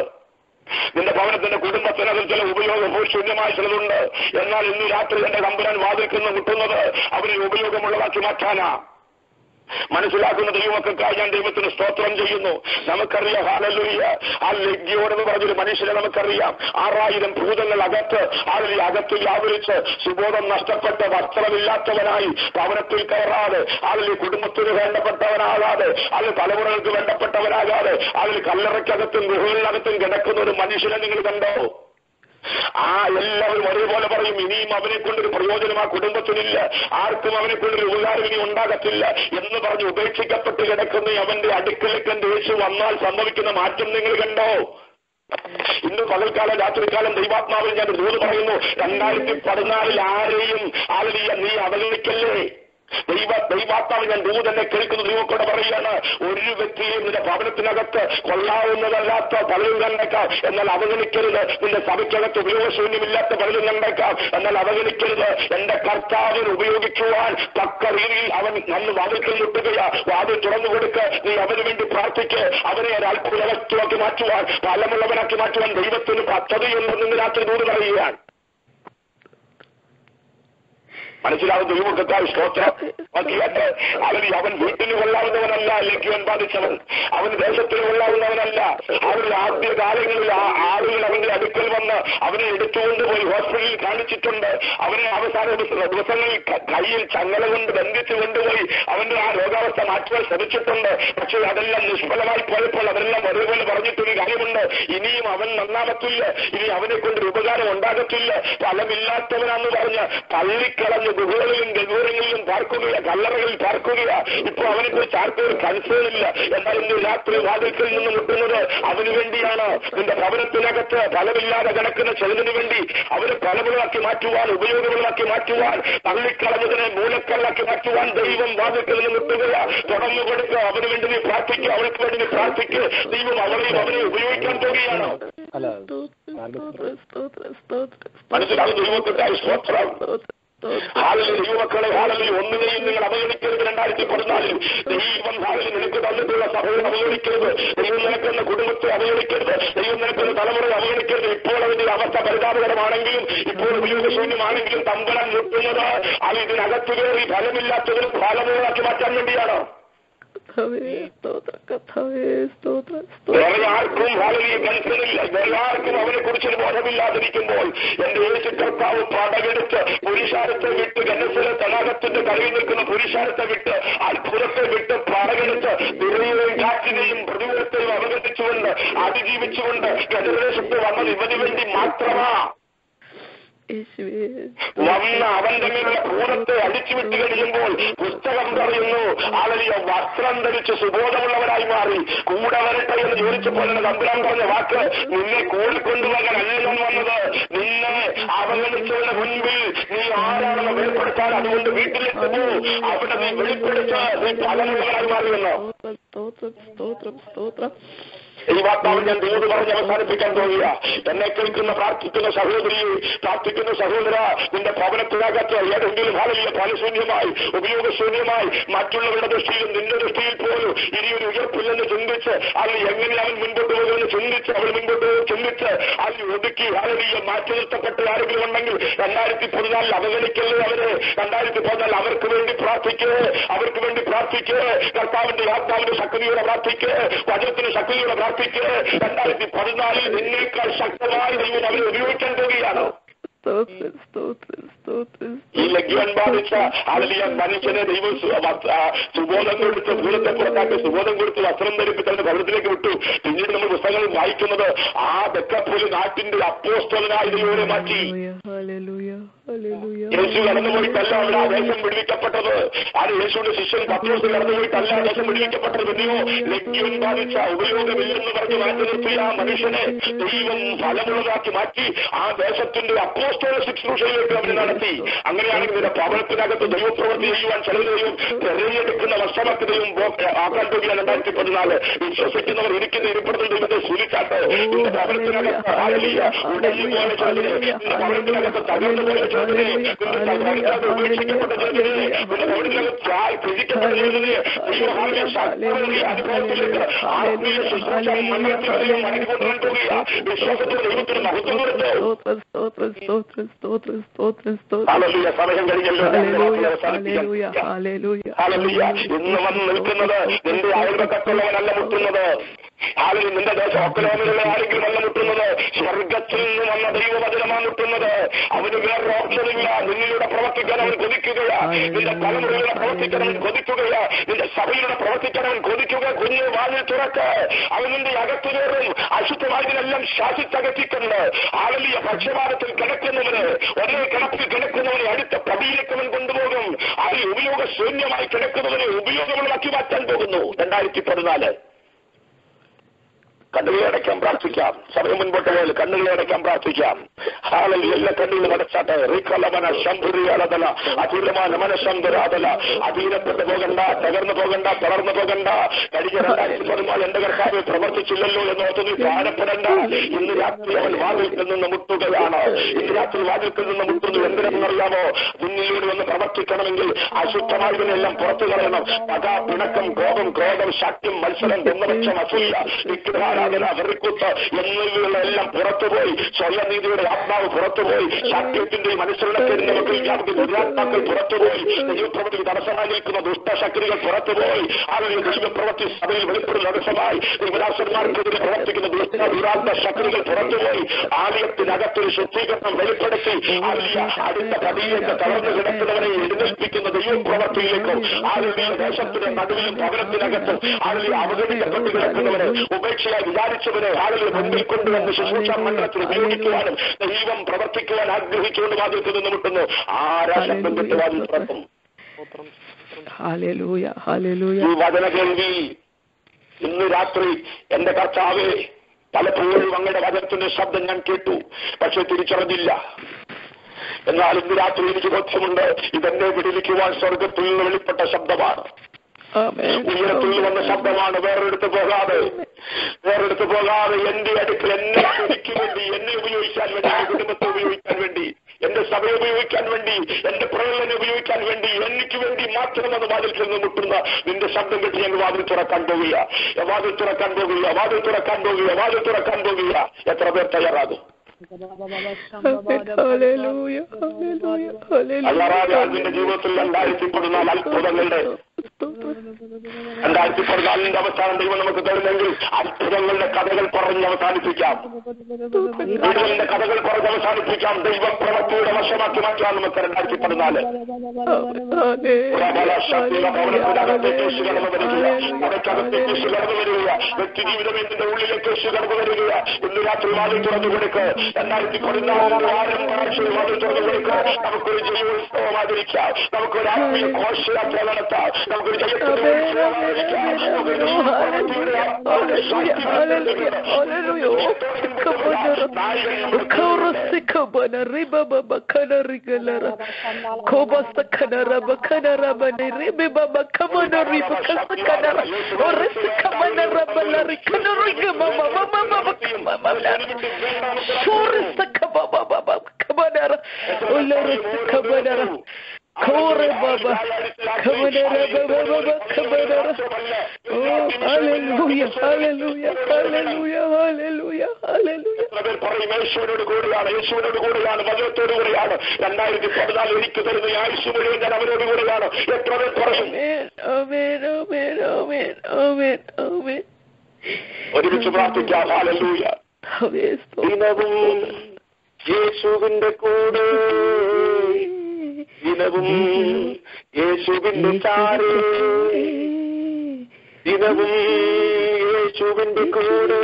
നിന്റെ ഭവനത്തിന്റെ കുടുംബത്തിനകത്ത് ചില ഉപയോഗം ശൂന്യമായ ചിലതുണ്ട്. എന്നാൽ ഇന്ന് രാത്രി എന്റെ കമ്പനാൻ വാതിൽക്കുന്ന മുട്ടുന്നത് അവരിൽ ഉപയോഗമുള്ളതാക്കി മാറ്റാനാ. മനസ്സിലാക്കുന്ന ദൈവമക്കൾക്കായി ഞാൻ ദൈവത്തിന് സ്തോത്രം ചെയ്യുന്നു. നമുക്കറിയാം ഹാലല്ലൂയ്യ ആ ലജ്ഞയോടെന്ന് പറഞ്ഞൊരു മനുഷ്യനെ നമുക്കറിയാം. ആറായിരം ഭൂതങ്ങൾ അകത്ത് ആളിൽ അകത്ത് വ്യാപരിച്ച് സുബോധം നഷ്ടപ്പെട്ട വസ്ത്രമില്ലാത്തവനായി ഭവനത്തിൽ കയറാതെ ആളിൽ കുടുംബത്തിന് വേണ്ടപ്പെട്ടവനാകാതെ അതിൽ തലമുറകൾക്ക് വേണ്ടപ്പെട്ടവനാകാതെ അതിൽ കല്ലറയ്ക്കകത്തും ഗുഹകളിനകത്തും കിടക്കുന്ന ഒരു മനുഷ്യനെ നിങ്ങൾ കണ്ടോ? ആ എല്ലാവരും ഒരേപോലെ പറയും ഇനിയും അവനെ കൊണ്ടൊരു പ്രയോജനം ആ കുടുംബത്തിനില്ല. ആർക്കും അവനെ കൊണ്ടൊരു ഉപകാരം ഇനി ഉണ്ടാകത്തില്ല എന്ന് പറഞ്ഞ് ഉപേക്ഷിക്കപ്പെട്ട് കിടക്കുന്ന അവന്റെ അടുക്കലേക്ക് എന്റെ വന്നാൽ സംഭവിക്കുന്ന മാറ്റം നിങ്ങൾ കണ്ടോ? ഇന്ന് പകൽക്കാലം രാത്രിക്കാലം ദൈവാത്മാവിൽ ഞാൻ ദൂത് പറയുന്നു രണ്ടായിരത്തി പതിനാലിൽ ആരെയും ആളിയ നീ അവഗണിക്കല്ലേ? ദൈവ ദൈവാത്മാവ് ഞാൻ ദൂതനെ കേൾക്കുന്നു ദൈവക്കൂടെ പറയുകയാണ് ഒരു വ്യക്തിയും നിന്റെ ഭവനത്തിനകത്ത് കൊള്ളാവുന്നതല്ലാത്ത പലരും കണ്ടേക്കാം. എന്നാൽ അവഗണിക്കരുത്. നിന്റെ സഭയ്ക്കകത്ത് ഉപയോഗശൂന്യമില്ലാത്ത പലരും കണ്ടേക്കാം. എന്നാൽ അവഗണിക്കരുത്. എന്റെ കർത്താവിന് ഉപയോഗിക്കുവാൻ തക്ക രീതിയിൽ അവൻ നന്ന് വാതിൽക്കൽ മുട്ടുകയാ. വാതിൽ തുറന്നു കൊടുക്ക്. നീ അവന് വേണ്ടി പ്രാർത്ഥിക്ക്. അവനെ ഒരു അത്ഭുതവസ്തുവാക്കി മാറ്റുവാൻ ഫലമുള്ളവനാക്കി മാറ്റുവാൻ ദൈവത്തിന് പദ്ധതിയുണ്ടെന്ന് രാത്രി ദൂരം പറയുകയാണ് മനസ്സിലാവുന്ന ദൈവമക്കാർ സ്തോത്രം. നോക്കിയാട്ടെ അവൻ അവൻ വീട്ടിന് കൊള്ളാവുന്നവനല്ല അല്ലെങ്കിൽ അവൻ ബാധിച്ചവൻ. അവൻ ദേശത്തിന് കൊള്ളാവുന്നവനല്ല. അവരുടെ ആദ്യ കാലങ്ങളിൽ ആ ആളുകൾ അവന്റെ അടുക്കൽ വന്ന് അവനെ എടുത്തുകൊണ്ട് പോയി ഹോസ്പിറ്റലിൽ കാണിച്ചിട്ടുണ്ട്. അവനെ അവസാന ദിവസ- ദിവസങ്ങളിൽ കയ്യിൽ ചങ്ങല കൊണ്ട് ബന്ധിച്ചു കൊണ്ടുപോയി അവന്റെ ആ രോഗാവസ്ഥ മാറ്റുവാൻ ശ്രമിച്ചിട്ടുണ്ട്. പക്ഷേ അതെല്ലാം നിഷ്ഫലമായി പോയപ്പോൾ അവരെല്ലാം ഒരേപോലെ പറഞ്ഞിട്ടൊരു കാര്യമുണ്ട്. ഇനിയും അവൻ നന്നാകത്തില്ല ഇനി അവനെ കൊണ്ട് ഉപകാരം ഉണ്ടാകത്തില്ല. ഫലമില്ലാത്തവനാന്ന് പറഞ്ഞ് തള്ളിക്കളഞ്ഞ് ഗുഹകളിലും ഗഗൂരങ്ങളിലും പാർക്കുക കല്ലറകളിൽ പാർക്കുക ഇപ്പൊ അവനെ കുറിച്ച് ആർക്കും ഒരു കൺസേൺ ഇല്ല. എന്നാൽ ഇന്ന് രാത്രി വാതിൽക്കൽ നിന്ന് മുട്ടുന്നത് അവന് വേണ്ടിയാണ്. നിന്റെ ഭവനത്തിനകത്ത് ഫലമില്ലാതെ കിടക്കുന്ന ചെലവിന് വേണ്ടി അവരെ ഫലമുകളാക്കി മാറ്റുവാൻ ഉപയോഗങ്ങളാക്കി മാറ്റുവാൻ തള്ളിക്കളഞ്ഞതിനെ മൂലക്കല്ലാക്കി മാറ്റുവാൻ ദൈവം വാതിൽക്കൽ നിന്ന് മുട്ടുക തുടർന്നു കൊടുക്കുക അവന് വേണ്ടി നീ പ്രാർത്ഥിക്കുക അവൾക്ക് വേണ്ടി നീ പ്രാർത്ഥിക്കുക ദൈവം അവരെയും അവനെ ഉപയോഗിക്കാൻ പോവുകയാണ്. മനസ്സിലാവും ദൈവത്തിന്റെ സ്തോത്രം. ഹാലിലെ ദൈവമക്കളെ ഹാലിൽ ഒന്നിനെയും നിങ്ങൾ അവഗണിക്കരുത്. രണ്ടായിരത്തി പതിനാലിൽ ദൈവം ഹാലലി നിനക്ക് തന്നിട്ടുള്ള സഭയെ അവഗണിക്കരുത്. ദൈവം നിനക്കുന്ന കുടുംബത്തെ അവഗണിക്കരുത്. ദൈവം നിനക്കുന്ന തലമുറയെ അവഗണിക്കരുത്. ഇപ്പോൾ അതിന്റെ അവസ്ഥ പരിതാപകരമാണെങ്കിലും ഇപ്പോൾ ഉപയോഗശൂന്യമാണെങ്കിലും തമ്പലം മുട്ടുന്നത് അത് ഇതിനകത്ത് കയറി ഫലമില്ലാത്തതിനും ഫലമുള്ളതാക്കി മാറ്റാൻ വേണ്ടിയാണ്. വേറെ ആർക്കും ഹാലലിയെ കൺസേണില്ല വേറെ ആർക്കും അവനെ കുറിച്ചൊരു ബോധമില്ലാതിരിക്കുമ്പോൾ എന്റെ യേശു കർത്താവ് പുരുഷാരത്തെ വിട്ട് ഗനസിലെ തടാകത്തിന്റെ കരയിൽ നിൽക്കുന്ന പുരുഷാരത്തെ വിട്ട് അത്ഭുതത്തെ വിട്ട് പടകെടുത്ത് ദുരയും കാറ്റിനെയും പ്രതികൂലത്തെയും അവഗണിച്ചുകൊണ്ട് അതിജീവിച്ചുകൊണ്ട് ഗജപ്രദേശത്ത് വന്നത് ഇവന് വേണ്ടി മാത്രമാ വന്ന് അവന്റെ മേലുള്ള ഭൂതത്തെ അടിച്ചുവിട്ട് കഴിയുമ്പോൾ പുസ്തകം പറയുന്നു ആളിയ വസ്ത്രം ധരിച്ച് സുബോധമുള്ളവരായി മാറി. കൂടെ വരട്ടെ എന്ന് ചോദിച്ചപ്പോൾ എന്റെ തമ്പുരാൻ പറഞ്ഞ വാക്ക് നിന്നെ കൂടിക്കൊണ്ടുപോകാനല്ല ഞാൻ വന്നത്? നിന്നെ അവഗണിച്ചവരുടെ മുൻപിൽ നീ ആരാണെന്ന് വെളിപ്പെടുത്താൻ അതുകൊണ്ട് വീട്ടിലേക്ക് പോ. അവിടെ നീ വെളിപ്പെടുത്ത് നീ പലരുള്ളവരായി മാറിയെന്നോ? സ്തോത്രം സ്തോത്രം സ്തോത്രം. ദൈവാത്മാവ് ഞാൻ ദൈവം പറഞ്ഞ് അവസാനിപ്പിക്കാൻ തോന്നിയ എന്നെ കേൾക്കുന്ന പ്രാർത്ഥിക്കുന്ന സഹോദരിയെ പ്രാർത്ഥിക്കുന്ന സഹോദര നിന്റെ ഭവനത്തിനകത്ത് ഏതെങ്കിലും ഹാലലിയ ഫലശൂന്യമായി ഉപയോഗശൂന്യമായി മറ്റുള്ളവരുടെ ദൃഷ്ടിയിലും നിന്റെ ദൃഷ്ടിയിൽ പോലും ഇനി ഒരു ഉയർപ്പില്ലെന്ന് ചിന്തിച്ച് അതിൽ എങ്ങനെ അവൻ മുൻപോട്ട് പോകുമെന്ന് ചിന്തിച്ച് അവൾ മുൻപോട്ട് ചിന്തിച്ച് അതിൽ ഒതുക്കി ഹാലലിയ മാറ്റി നിർത്തപ്പെട്ട ആരെങ്കിലും ഉണ്ടെങ്കിൽ രണ്ടായിരത്തി പതിനാലിൽ അവഗണിക്കല്ലേ അവർ? രണ്ടായിരത്തി പതിനാലിൽ അവർക്ക് വേണ്ടി പ്രാർത്ഥിക്കേ അവർക്ക് വേണ്ടി പ്രാർത്ഥിക്കേ. കർത്താവിന്റെ ആത്മാവിന്റെ ശക്തിയോടെ പ്രാർത്ഥിക്കേ വചനത്തിന് ശക്തിയോടെ പ്രാർത്ഥിക്ക് രണ്ടായിരത്തി പതിനാലിൽ നിന്നേക്കാൾ ശക്തമായി ദൈവം അവരെ ഉപയോഗിക്കാൻ പോവുകയാണ് ഈ ലഗ്യൻ ബാധിച്ച ആളിയ മനുഷ്യനെ ദൈവം സുബോധം കൊടുത്ത് ഭൂതത്തെ പുറത്താക്കി സുബോധം കൊടുത്ത് വസ്ത്രം ധരിപ്പിച്ചവന്റെ ഭവനത്തിലേക്ക് വിട്ടു. പിന്നീട് നമ്മൾ പുസ്തകങ്ങൾ വായിക്കുന്നത് ആ ബെക്കപ്പോലും നാട്ടിന്റെ അപ്പോസ്തലനായി ദൈവനെ മാറ്റി. യേശു കടന്നുപോയിട്ടല്ല അവിടെ ആ ദേശം വിടുവിക്കപ്പെട്ടത്. അത് യേശുവിന്റെ ശിഷ്യൻ പത്രോസ് കടന്നുപോയിട്ടല്ല ആ ദേശം വിടുവിക്കപ്പെട്ടത് പിന്നെയോ ലഗ്യവൻ ബാധിച്ച ഉപയോഗമില്ലെന്ന് പറഞ്ഞ് മാറ്റി നിർത്തിയ ആ മനുഷ്യനെ ദൈവം ഫലമുള്ളതാക്കി മാറ്റി ആ ദേശത്തിന്റെ അപ്പോസ്തല ശുശ്രൂഷയിലേക്ക് അവന് നടത്തി. അങ്ങനെയാണെങ്കിൽ ഇതിന്റെ പവനത്തിനകത്ത് ദൈവപ്രവൃത്തി ചെയ്യുവാൻ ചിലർ ദൈവം തെരഞ്ഞെടുക്കുന്ന വർഷമാക്കി ദൈവം ആക്കാൻ തുടങ്ങിയ രണ്ടായിരത്തി പതിനാല് വിശ്വസിക്കുന്നവർ ഇരിക്കുന്ന ഇരിപ്പിടത്തിൽ ദൈവത്തെ സൂചിച്ചാട്ട് പോയ ചിലതിനെ നിന്റെ ഭവനത്തിനകത്ത് തകർന്നു പോലെ ഇന്ന് വന്ന് നിൽക്കുന്നത് നിന്റെ അയൽപക്കത്തുള്ളവനല്ല മുട്ടുന്നത് ഹാലിൽ നിന്റെ ദേശം ഒക്കലോമിലുള്ള ആരെങ്കിലും അല്ല മുട്ടുന്നത് സ്വർഗത്തിൽ നിന്ന് വന്ന ദൈവവചനമാണ് മുട്ടുന്നത്. അവന് വേറെ ഓപ്ഷനില്ല നിന്നിലൂടെ പ്രവർത്തിക്കാൻ അവൻ കൊതിക്കുകയാ. നിന്റെ തലമുറയിലൂടെ പ്രവർത്തിക്കാൻ അവൻ കൊതിക്കുകയാ. നിന്റെ സഭയിലൂടെ പ്രവർത്തിക്കാൻ അവൻ കൊതിക്കുക. കുഞ്ഞ് വാതിൽ തുറക്ക. അവൻ നിന്റെ അകത്തു കയറും. അശുദ്ധമായതിനെല്ലാം ശാസിച്ചകറ്റിക്കൊണ്ട് ആളിയ പക്ഷപാതത്തിൽ കിടക്കുന്നവന് ഒരേ കിടപ്പിൽ കിടക്കുന്നവനെ അടുത്ത പടിയിലേക്ക് അവൻ കൊണ്ടുപോകും. അത് ഉപയോഗശൂന്യമായി കിടക്കുന്നവനെ ഉപയോഗമുള്ളതാക്കി മാറ്റാൻ പോകുന്നു. രണ്ടായിരത്തി പതിനാല്. കണ്ണുകളെ അടയ്ക്കാൻ പ്രാർത്ഥിക്കാം. സമയം മുൻപോട്ട് പോയാൽ കണ്ണുകളെ അടയ്ക്കാൻ പ്രാർത്ഥിക്കാം. ഹാളിൽ എല്ലാ കണ്ണുകളും അടച്ചാട്ടെ. റീക്കലമന ശംഭുരിയാളതല അധീരமான മനഃശംഭരാതല അധീരപ്പെട്ടു പോകണ്ട തകർന്നു പോകണ്ട തളർന്നു പോകണ്ട. കഴിഞ്ഞ രണ്ടായിരത്തി പതിനാല് എന്റെ കർക്കാവ് പ്രവർത്തിച്ചില്ലല്ലോ എന്ന് ഓർത്ത് നീ ഭാരപ്പെടണ്ട ഇന്ന് രാത്രി അവൻ വാതിൽക്കിൽ നിന്ന് മുട്ടുകയാണ്. ഇന്ന് രാത്രി വാതിൽക്കിൽ നിന്ന് മുട്ടുന്നു എന്തിനെന്നറിയാമോ മുന്നിലൂടെ ഒന്ന് പ്രവർത്തിക്കണമെങ്കിൽ അശുദ്ധമായതിനെല്ലാം പുറത്തു കളയണം. പക പിണക്കം കോപം ക്രോധം ശക്തി മത്സരം പൊന്നപക്ഷം അസൂയ വിഗ്രഹാരാധന വെറിക്കുത്ത് എന്നിവയെല്ലാം പുറത്തുപോയി. സ്വയനീതിയുടെ ആത്മാവ് പുറത്തുപോയി. ശാക്യത്തിന്റെയും അനുസരണത്തിന്റെ നമുക്ക് പുറത്തുപോയി. ദൈവപ്രവൃത്തിക്ക് തടസ്സമായി നിൽക്കുന്ന ദുഷ്ടശക്തികൾ പുറത്തുപോയി. അതിൽ ദൈവപ്രവൃത്തി സഭയിൽ വെളിപ്പെടുന്ന തടസ്സമായി ദൈവദാസന്മാർക്കെതിരെ പ്രവർത്തിക്കുന്ന ദുഷ്ട ദുരാത്മ ശക്തികൾ പുറത്തുപോയി. ആലയത്തിനകത്തൊരു ശുദ്ധീകരണം വെളിപ്പെടുത്തി. ആലിയ അടുത്ത പതിയിലേക്ക് തളർന്നു കിടക്കുന്നവരെ എഴുന്നേൽപ്പിക്കുന്ന ദൈവപ്രവൃത്തിയിലേക്കും ആലുடைய ദേശത്തിന്റെ നടുവിലും ഭവനത്തിനകത്തും ആളുകൾ അവഗണിക്കപ്പെട്ട് കിടക്കുന്നവരെ ഉപേക്ഷയായി വിചാരിച്ചവരെ ആളുകൾ മുമ്പിൽ കൊണ്ടുവന്ന് ശുശ്രൂഷ മണ്ഡലത്തിൽ ഉപയോഗിക്കുവാനും ദൈവം പ്രവർത്തിക്കുവാൻ ആഗ്രഹിച്ചുകൊണ്ട് വാതിൽക്ക് നിന്ന് മുട്ടുന്നു. ആരാ ശബ്ദം വാതിൽ തുറക്കും. ഈ വചന കേൾവി. ഇന്ന് രാത്രി എന്റെ കർത്താവേ പലപ്പോഴും അങ്ങയുടെ വചനത്തിന്റെ ശബ്ദം ഞാൻ കേട്ടു പക്ഷെ തിരിച്ചറിഞ്ഞില്ല. എന്നാൽ ഇന്ന് രാത്രി എനിക്ക് ബോധ്യമുണ്ട് ഇതെന്നെ വിടിലിക്കുവാൻ സ്വർഗത്തിൽ നിന്ന് വെളിപ്പെട്ട ശബ്ദമാണ്. ഉയരത്തിൽ വന്ന ശബ്ദമാണ് വേറൊരിടത്ത് പോകാതെ. വേറൊരിടത്ത് പോകാതെ എന്റെ അടുക്കൽ എന്നെ എനിക്ക് വേണ്ടി എന്നെ ഉപയോഗിക്കാൻ വേണ്ടി എന്റെ കുടുംബത്തെ ഉപയോഗിക്കാൻ വേണ്ടി എന്റെ സഭയെ ഉപയോഗിക്കാൻ വേണ്ടി എന്റെ പ്രകടനം ഉപയോഗിക്കാൻ വേണ്ടി എനിക്ക് വേണ്ടി മാത്രം അത് വാതിൽ ചെന്ന് മുട്ടുന്ന നിന്റെ ശബ്ദം കെട്ടി ഞങ്ങൾ വാതിൽ തുറക്കാൻ പോകുക വാതിൽ തുറക്കാൻ പോകുക വാതിൽ തുറക്കാൻ പോകുക വാതിൽ തുറക്കാൻ പോകുക എത്ര പേർ തയ്യാറാകും? അല്ലാതെ നിന്റെ ജീവിതത്തിൽ രണ്ടായിരത്തി പതിനാല് അത്ഭുതങ്ങളുടെ രണ്ടായിരത്തി പതിനാലിന്റെ അവസാനം ദൈവം നമുക്ക് തരുന്നെങ്കിൽ അത്ഭുതങ്ങളുടെ കഥകൾ പറഞ്ഞ് അവസാനിപ്പിക്കാം. വീടുകളുടെ കഥകൾ പറഞ്ഞ് അവസാനിപ്പിക്കാം. ദൈവ പ്രവൃത്തിയുടെ വശമാക്കി മാറ്റാം നമുക്ക് രണ്ടായിരത്തി പതിനാല്. വ്യക്തി നമുക്കൊരു ജയോത്സവം ആചരിക്കാം നമുക്കൊരു ആത്മീയ ഘോഷയാത്ര നടത്താം. Hallelujah, hallelujah, hallelujah. Kora sika bana riba baba kana rigalara. Koba sakana raba kana raba ne ribe baba kama na riba kasa kana raba. Ore sika mana raba lari kana riga mama mama mama kama mama. Sure sika baba baba kama nara. Ola sika bana. Kore baba, kamanere baba baba kamanere. Oh, hallelujah, hallelujah, hallelujah, hallelujah, hallelujah. പരമേശ്വരനോട് കൂടിയാണ് യേശുവിനോട് കൂടിയാണ് മതത്തോട് കൂടിയാണ് രണ്ടായിരത്തി പതിനാല് എനിക്ക് തരുന്ന യേശുവിനെ അവരോട് കൂടിയാണ് എത്രവേ ഒരുമിച്ച് പ്രാർത്ഥിക്കാം ഹാലൂയ ദിനവും യേശുവിന്റെ കൂടെ ദിനവും യേശുവിന്റെ ചാരേ. ദിനവും യേശുവിന്റെ കൂടെ.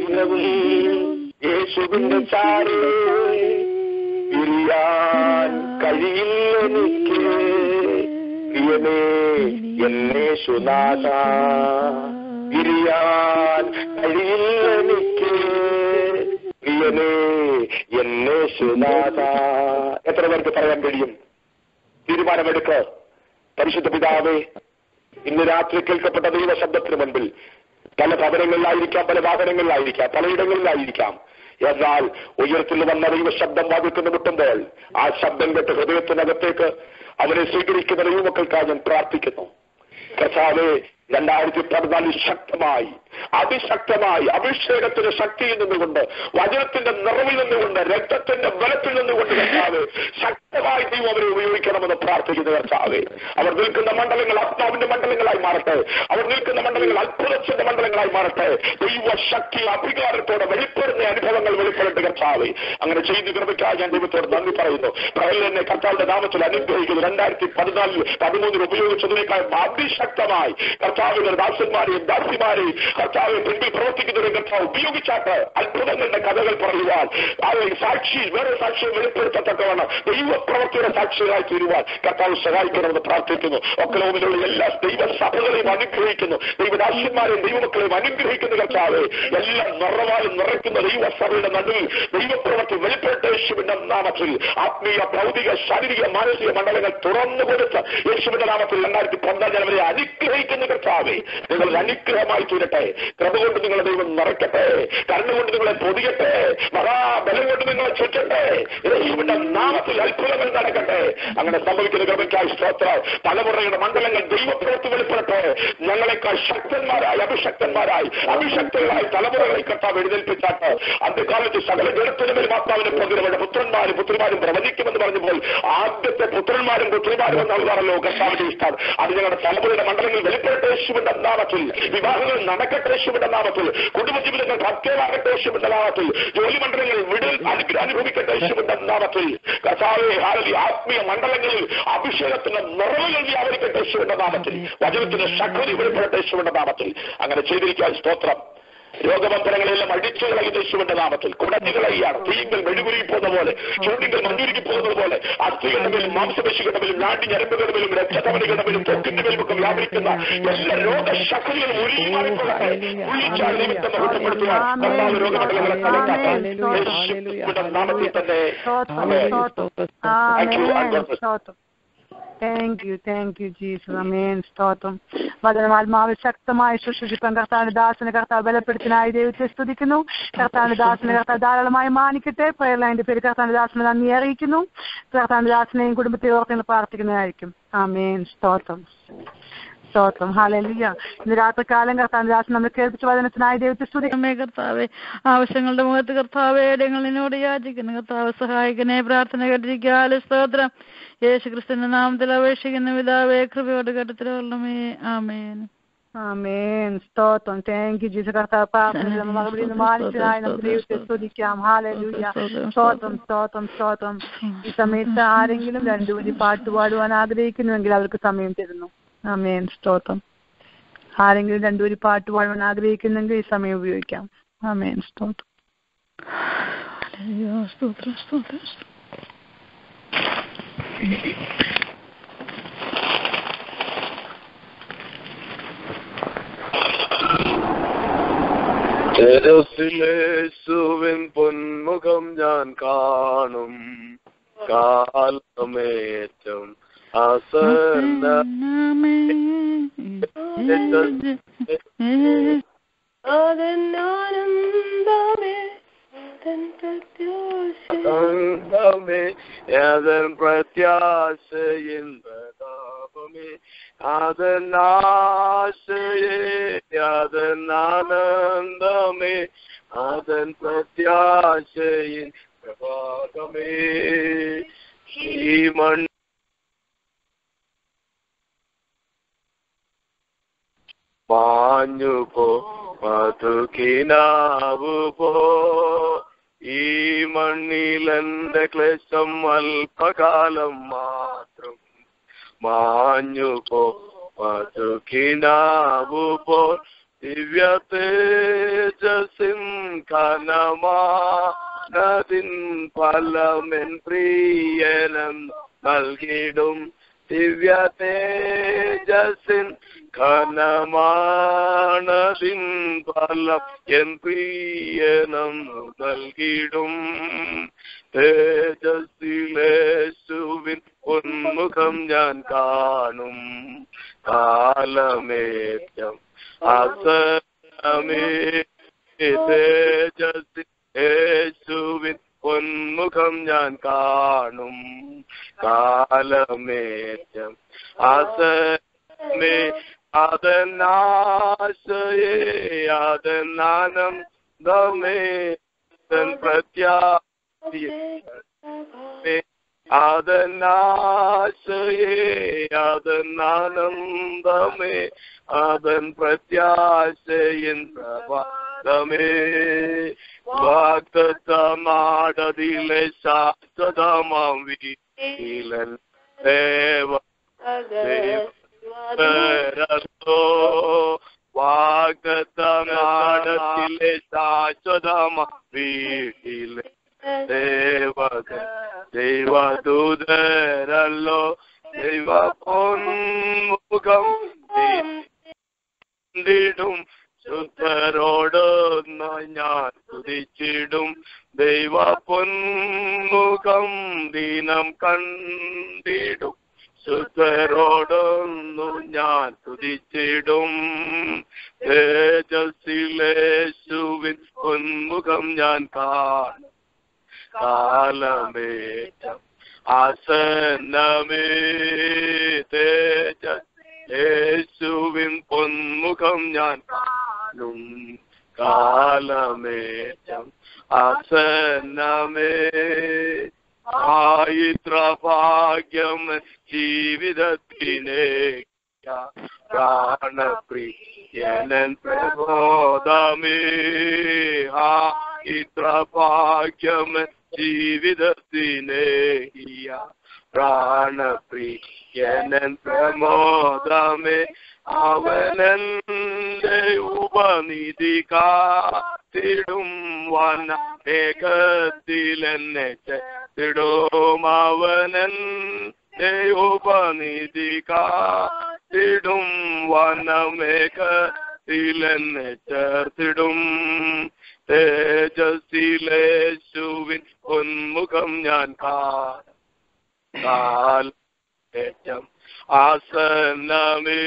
ദിനവും യേശുവിന്റെ ചാരേ. പിരിയാൻ കഴിയില്ലെനിക്ക് എന്നേ സുനാഥ പിരിയാൻ കഴിയില്ലെനിക്ക് എത്ര പേർക്ക് പറയാൻ കഴിയും? തീരുമാനമെടുക്ക. പരിശുദ്ധ പിതാവേ ഇന്ന് രാത്രി കേൾക്കപ്പെട്ട ദൈവശബ്ദത്തിന് മുൻപിൽ പല ഭവനങ്ങളിലായിരിക്കാം പല വാഹനങ്ങളിലായിരിക്കാം പലയിടങ്ങളിലായിരിക്കാം. എന്നാൽ ഉയരത്തിൽ വന്ന ദൈവശബ്ദം വാദിക്കുന്ന മുട്ടുമ്പോൾ ആ ശബ്ദം കേട്ട് ഹൃദയത്തിനകത്തേക്ക് അവരെ സ്വീകരിക്കുന്ന ദൈവമക്കൾക്കായി ഞാൻ പ്രാർത്ഥിക്കുന്നു. കർത്താവെ രണ്ടായിരത്തി പതിനാലിൽ ശക്തമായി അതിശക്തമായി അഭിഷേകത്തിന്റെ ശക്തിയിൽ നിന്നുകൊണ്ട് വചനത്തിന്റെ നിറവിൽ നിന്നുകൊണ്ട് രക്തത്തിന്റെ ബലത്തിൽ നിന്നുകൊണ്ട് കർത്താവ് ശക്തമായി ദൈവം അവരെ ഉപയോഗിക്കണമെന്ന് പ്രാർത്ഥിക്കുന്ന കർത്താവെ. അവർ നിൽക്കുന്ന മണ്ഡലങ്ങൾ ആത്മാവിന്റെ മണ്ഡലങ്ങളായി മാറട്ടെ. അവർ നിൽക്കുന്ന മണ്ഡലങ്ങൾ അത്ഭുതത്തിന്റെ മണ്ഡലങ്ങളായി മാറട്ടെ. ദൈവ ശക്തി അധികാരത്തോടെ വെളിപ്പെടുന്ന അനുഭവങ്ങൾ വെളിപ്പെടട്ടെ കർത്താവെ. അങ്ങനെ ചെയ്തു കൃപയ്ക്കായി ഞാൻ ദൈവത്തോട് നന്ദി പറയുന്നു. പ്രഹ്ലനെ കർത്താവിന്റെ നാമത്തിൽ അനുഗ്രഹിക്കുന്നു. രണ്ടായിരത്തി പതിനാലിൽ പതിമൂന്നിൽ ഉപയോഗിച്ചതിനേക്കാൾ അതിശക്തമായി കർത്താവിന്റെ ദാസന്മാരെയും ദാസിമാരെയും കർത്താവെ പിന്നിൽ പ്രവർത്തിക്കുന്നവരെ കർത്താവ് ഉപയോഗിച്ചാട്ട് അത്ഭുതങ്ങളുടെ കഥകൾ പറയുവാൻ. അവരെ സാക്ഷി വേറെ സാക്ഷിയെ വെളിപ്പെടുത്തത്തക്കവണ്ണം ദൈവപ്രവർത്തിയുടെ സാക്ഷികളായി തീരുവാൻ കർത്താവ് സഹായിക്കണമെന്ന് പ്രാർത്ഥിക്കുന്നു. ഒക്കലോമിലുള്ള എല്ലാ ദൈവസഭകളെയും അനുഗ്രഹിക്കുന്നു. ദൈവദാസ്യന്മാരെയും ദൈവമക്കളെയും അനുഗ്രഹിക്കുന്നു കർത്താവെ എല്ലാം നിറവാലും നിറയ്ക്കുന്ന ദൈവസഭയുടെ നടുവിൽ ദൈവപ്രവർത്തി വെളിപ്പെട്ട യേശുവിന്റെ നാമത്തിൽ. ആത്മീയ ഭൗതിക ശാരീരിക മാനസിക മണ്ഡലങ്ങൾ തുറന്നു കൊടുത്ത് യേശുവിന്റെ നാമത്തിൽ രണ്ടായിരത്തി പന്ത്രണ്ട് വരെ അനുഗ്രഹിക്കുന്ന കർത്താവെ നിങ്ങൾ അനുഗ്രഹമായി തീരട്ടെ. കൃപ കൊണ്ട് നിങ്ങളെ ദൈവം നിറയ്ക്കട്ടെ കരുണ കൊണ്ട് നിങ്ങളെ പൊതിയട്ടെ. മഹാബലം കൊണ്ട് നിങ്ങളെ ചുറ്റട്ടെ ദൈവന്റെ നാമത്തിൽ അത്ഭുതങ്ങൾ നടക്കട്ടെ. അങ്ങനെ സംഭവിക്കുന്ന കൃപയ്ക്കായി സ്തോത്രം. തലമുറയുടെ മണ്ഡലങ്ങൾ ദൈവപ്രവർത്തി വെളിപ്പെടട്ടെ. ഞങ്ങളെക്കാൾ ശക്തന്മാരായി അഭിശക്തന്മാരായി അഭിശക്തരായി തലമുറകളെ കർത്താവ് എഴുന്നേൽപ്പിച്ചാട്ട് അന്ത്യകാലത്ത് സകല ജനത്തിനുമേൽ മാതാവിനെ പകരവരുടെ പുത്രന്മാരും പുത്രിമാരും പ്രവചിക്കുമെന്ന് പറഞ്ഞപ്പോൾ ആദ്യത്തെ പുത്രന്മാരും പുത്രിമാരും എന്നുള്ളതാണല്ലോ കർത്താവിന്റെ ഇഷ്ടം. അത് ഞങ്ങളുടെ തലമുറയുടെ മണ്ഡലങ്ങളിൽ വെളിപ്പെടട്ടെ. യേശുവിന്റെ നാമത്തിൽ വിവാഹങ്ങൾ നടക്കട്ടെ യേശുവിന്റെ നാമത്തിൽ കുടുംബജീവിതങ്ങൾ ഭക്തമാകട്ടെ യേശുവിന്റെ നാമത്തിൽ ജോലി മണ്ഡലങ്ങൾ അനുഭവിക്കട്ടെ നാമത്തിൽ. ആത്മീയ മണ്ഡലങ്ങളിൽ അഭിഷേകത്തിന്റെ നിറവുകൾ വ്യാപരിക്കട്ടെ യേശുവിന്റെ നാമത്തിൽ. വചനത്തിന്റെ ശക്തി വെളിപ്പെടട്ടെ നാമത്തിൽ. അങ്ങനെ ചെയ്തിരിക്കാൻ സ്തോത്രം. രോഗബന്ധനങ്ങളെല്ലാം അടിച്ചു കളയുന്ന യേശുവിന്റെ നാമത്തിൽ. കുടഞ്ഞുകളയാണ് തീയങ്ങൾ മെഴുകുരുകി പോകുന്ന പോലെ ചൂണ്ടികൾ മഞ്ഞുരുകി പോകുന്നത് പോലെ അസ്ഥികളുടെ മേലും മാംസപേശികളുടെ മേലും നാട്ടി ഞരമ്പുകളുടെ മേലും രക്തധമനികളുടെ മേലും തൊക്കിന്റെ മേലും ഒക്കെ വ്യാപരിക്കുന്ന എല്ലാ രോഗശക്തികളും ഉരുകി മാറിപ്പോകട്ടെ. ഉള്ളിച്ചാൽ നിമിത്തം മഹത്വപ്പെടുത്തുവാൻ കർത്താവ് രോഗമണ്ഡലങ്ങളെ കലക്കാത്ത യേശുവിന്റെ നാമത്തിൽ തന്നെ. Thank you thank you Jesus അമേൻ സ്തോത്രം. വചനം ആത്മാവ് ശക്തമായി ശുശ്രൂഷിപ്പം കർത്താവിന്റെ ദാസന് കർത്താവ് ബലപ്പെടുത്തിനായി ദൈവത്തെ സ്തുതിക്കുന്നു. കർത്താവിന്റെ ദാസന് കർത്താവ് ധാരാളമായി മാനിക്കട്ടെ. പ്രയർലൈന്റെ പേര് കർത്താവിന്റെ ദാസന് നന്ദി അറിയിക്കുന്നു. കർത്താവിന്റെ ദാസനെയും കുടുംബത്തെയും ഓർത്ത് പ്രാർത്ഥിക്കുന്നതായിരിക്കും. അമേൻ സ്തോത്രം. സ്തോത്രം. ഹാലലിയ ഇന്ന് രാത്രികാലം കർത്താവ് രാത്രി നമ്മൾ കേൾപ്പിച്ച വചനത്തിനായി ദൈവത്തെ സ്തുതിക്കുന്നു അമ്മേ കർത്താവെ ആവശ്യങ്ങളുടെ മുഖത്ത് കർത്താവെ ഞങ്ങൾ നിന്നോട് യാചിക്കുന്നു. കർത്താവ് സഹായിക്കണേ പ്രാർത്ഥന കേട്ടിരിക്കാലെ സ്തോത്രം. യേശു ക്രിസ്തുവിന്റെ നാമത്തിൽ അപേക്ഷിക്കുന്ന പിതാവേ കൃപയോട് കേട്ടത്തിലുള്ളമേ ആമേൻ. ആമേൻ. സ്തോത്രം. താങ്ക് യു ജീസ കർത്താവ് പ്രാർത്ഥന മറുപടി ഒന്ന് മാനിച്ചതായി നമുക്ക് ദൈവത്തെ സ്തുതിക്കാം. ഹാലലൂയ സ്തോത്രം സ്തോത്രം സ്തോത്രം ഈ സമയത്ത് ആരെങ്കിലും രണ്ടു വരി പാട്ട് പാടുവാൻ ആഗ്രഹിക്കുന്നുവെങ്കിൽ അവർക്ക് സമയം തരുന്നു. ആമേൻ. സ്തോത്രം. ആരെങ്കിലും രണ്ടുപേര് പാട്ട് പാടാൻ ആഗ്രഹിക്കുന്നെങ്കിൽ ഈ സമയം ഉപയോഗിക്കാം. ആമേൻ. സ്തോത്രം. സ്തോത്രം സ്തോത്രം. തെരസിലേശുവിൻ പൊന്മുഖം ഞാൻ കാണും. കാലമേറ്റം അസന്നമേ ഏതൻ പ്രത്യാശയിൻ പ്രതാപമേ അതൻ ആശയേ അതൻ ആനന്ദമേ അതൻ പ്രത്യാശയിൻ പ്രഭാതമേ ഈ മൺ മാഞ്ഞു പോ മധുകിനാവു പോ. ഈ മണ്ണിലെന്റെ ക്ലേശം അല്പകാലം മാത്രം മാഞ്ഞു പോ മധുകിനാവു പോ. ദിവ്യ തേജസിൻ കനമാനതിൻ ഫലമെൻ പ്രിയനം നൽകിടും. ദിവ്യ തേജസിൻ ഘനമാണതിൻ ഫലം എൻ പ്രിയനം നൽകിടും. തേജസ്സിലേശുവിൻ ഉന്മുഖം ഞാൻ കാണും. കാലമേറ്റം അസമേ തേജസ്സിലേശുവിൻ പൊന്മുഖം ഞാൻ കാണും. കാലമേറ്റം അസമേ Adonai, Adonanam, Doamne, sunt prețioasă. Adonai, Adonanam, Doamne, அதன் பிரத்யாசையின் பிரபாதமே வாக்தத்தமாடதிலே சாத்ததமாவி இளன் தேவ தேவ ദേവരോ വാഗ്ദത്തമാടത്തിലെ ശാശ്വതമാം വീട്ടിലെ ദേവക ദൈവദൂതരല്ലോ ദൈവ പൊന്മുഖം ശുദ്ധരോടൊന്ന് ഞാൻ തുതിച്ചിടും ദൈവ പൊന്മുഖം ദീനം കണ്ടിടും. ശുദ്ധരോടൊന്നു ഞാൻ തുതിച്ചിടും. തേജസ്സിലേശുവിൻ ഉന്മുഖം ഞാൻ കാണും. കാലമേറ്റം ആസന്നമേ. തേജസ് യേശുവിൻ പൊന്മുഖം ഞാൻ കാണും. കാലമേറ്റം ആസന്നമേ. ആയിത്ര ഭാഗ്യം ജീവിതത്തിനെ പ്രാണപ്രിയനൻ പ്രബോധമേ ആയിത്ര ഭാഗ്യം ജീവിതത്തിനെ പ്രാണപ്രിയനൻ പ്രമോദമേ. അവനന്റെ ഉപനിധി കാത്തിടും വന ഏകത്തിലെന്നെ ചെത്തിടും അവനന്റെ ഉപനിധി കാത്തിടും വനമേകത്തിലെന്നെ ചേർത്തിടും. തേജസ്സിലേശുവിൻ പൊന്മുഖം ഞാൻ കാൽ കാലം ആസന്നമേ.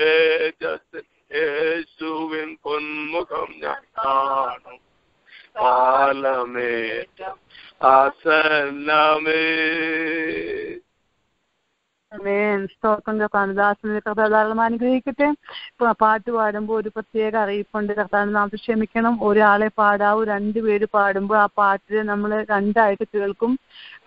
തേജസ് യേശുവിൻ പൊന്മുഖം ഞാൻ കാണും. കർത്താനദാസനെ കർത്താവ്. അനുഗ്രഹിക്കട്ടെ. പാട്ട് പാടുമ്പോൾ ഒരു പ്രത്യേക അറിയിപ്പുണ്ട്. കർത്താവിന് നാം ക്ഷമിക്കണം. ഒരാളെ പാടാവൂ. രണ്ടുപേര് പാടുമ്പോൾ ആ പാട്ടിൽ നമ്മൾ രണ്ടായിട്ട് കേൾക്കും.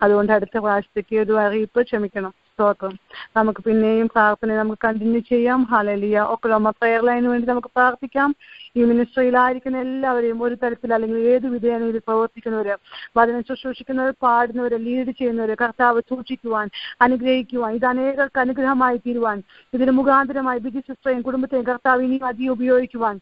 അതുകൊണ്ട് അടുത്ത പ്രാവശ്യത്തേക്ക് ഒരു അറിയിപ്പ് ക്ഷമിക്കണം. സ്തോത്രം നമുക്ക് പിന്നെയും പ്രാർത്ഥന നമുക്ക് കണ്ടിന്യൂ ചെയ്യാം. ഹലലിയ ഒക്കലോമ പ്രെയർ ലൈനു വേണ്ടി നമുക്ക് പ്രാർത്ഥിക്കാം. ഈ മിനിസ്ട്രിയിലായിരിക്കുന്ന എല്ലാവരെയും ഒരു തരത്തിൽ അല്ലെങ്കിൽ ഏത് വിധേയനയിൽ പ്രവർത്തിക്കുന്നവര് വചനം ശുശ്രൂഷിക്കുന്നവർ പാടുന്നവരെ ലീഡ് ചെയ്യുന്നവര് കർത്താവ് സൂക്ഷിക്കുവാൻ അനുഗ്രഹിക്കുവാൻ ഇത് അനേകർക്ക് അനുഗ്രഹമായി തീരുവാൻ ഇതിന് മുഖാന്തരമായി ബിജി സിസ്റ്ററേയും കുടുംബത്തെയും കർത്താവ് ഇനിയും അധികം ഉപയോഗിക്കുവാൻ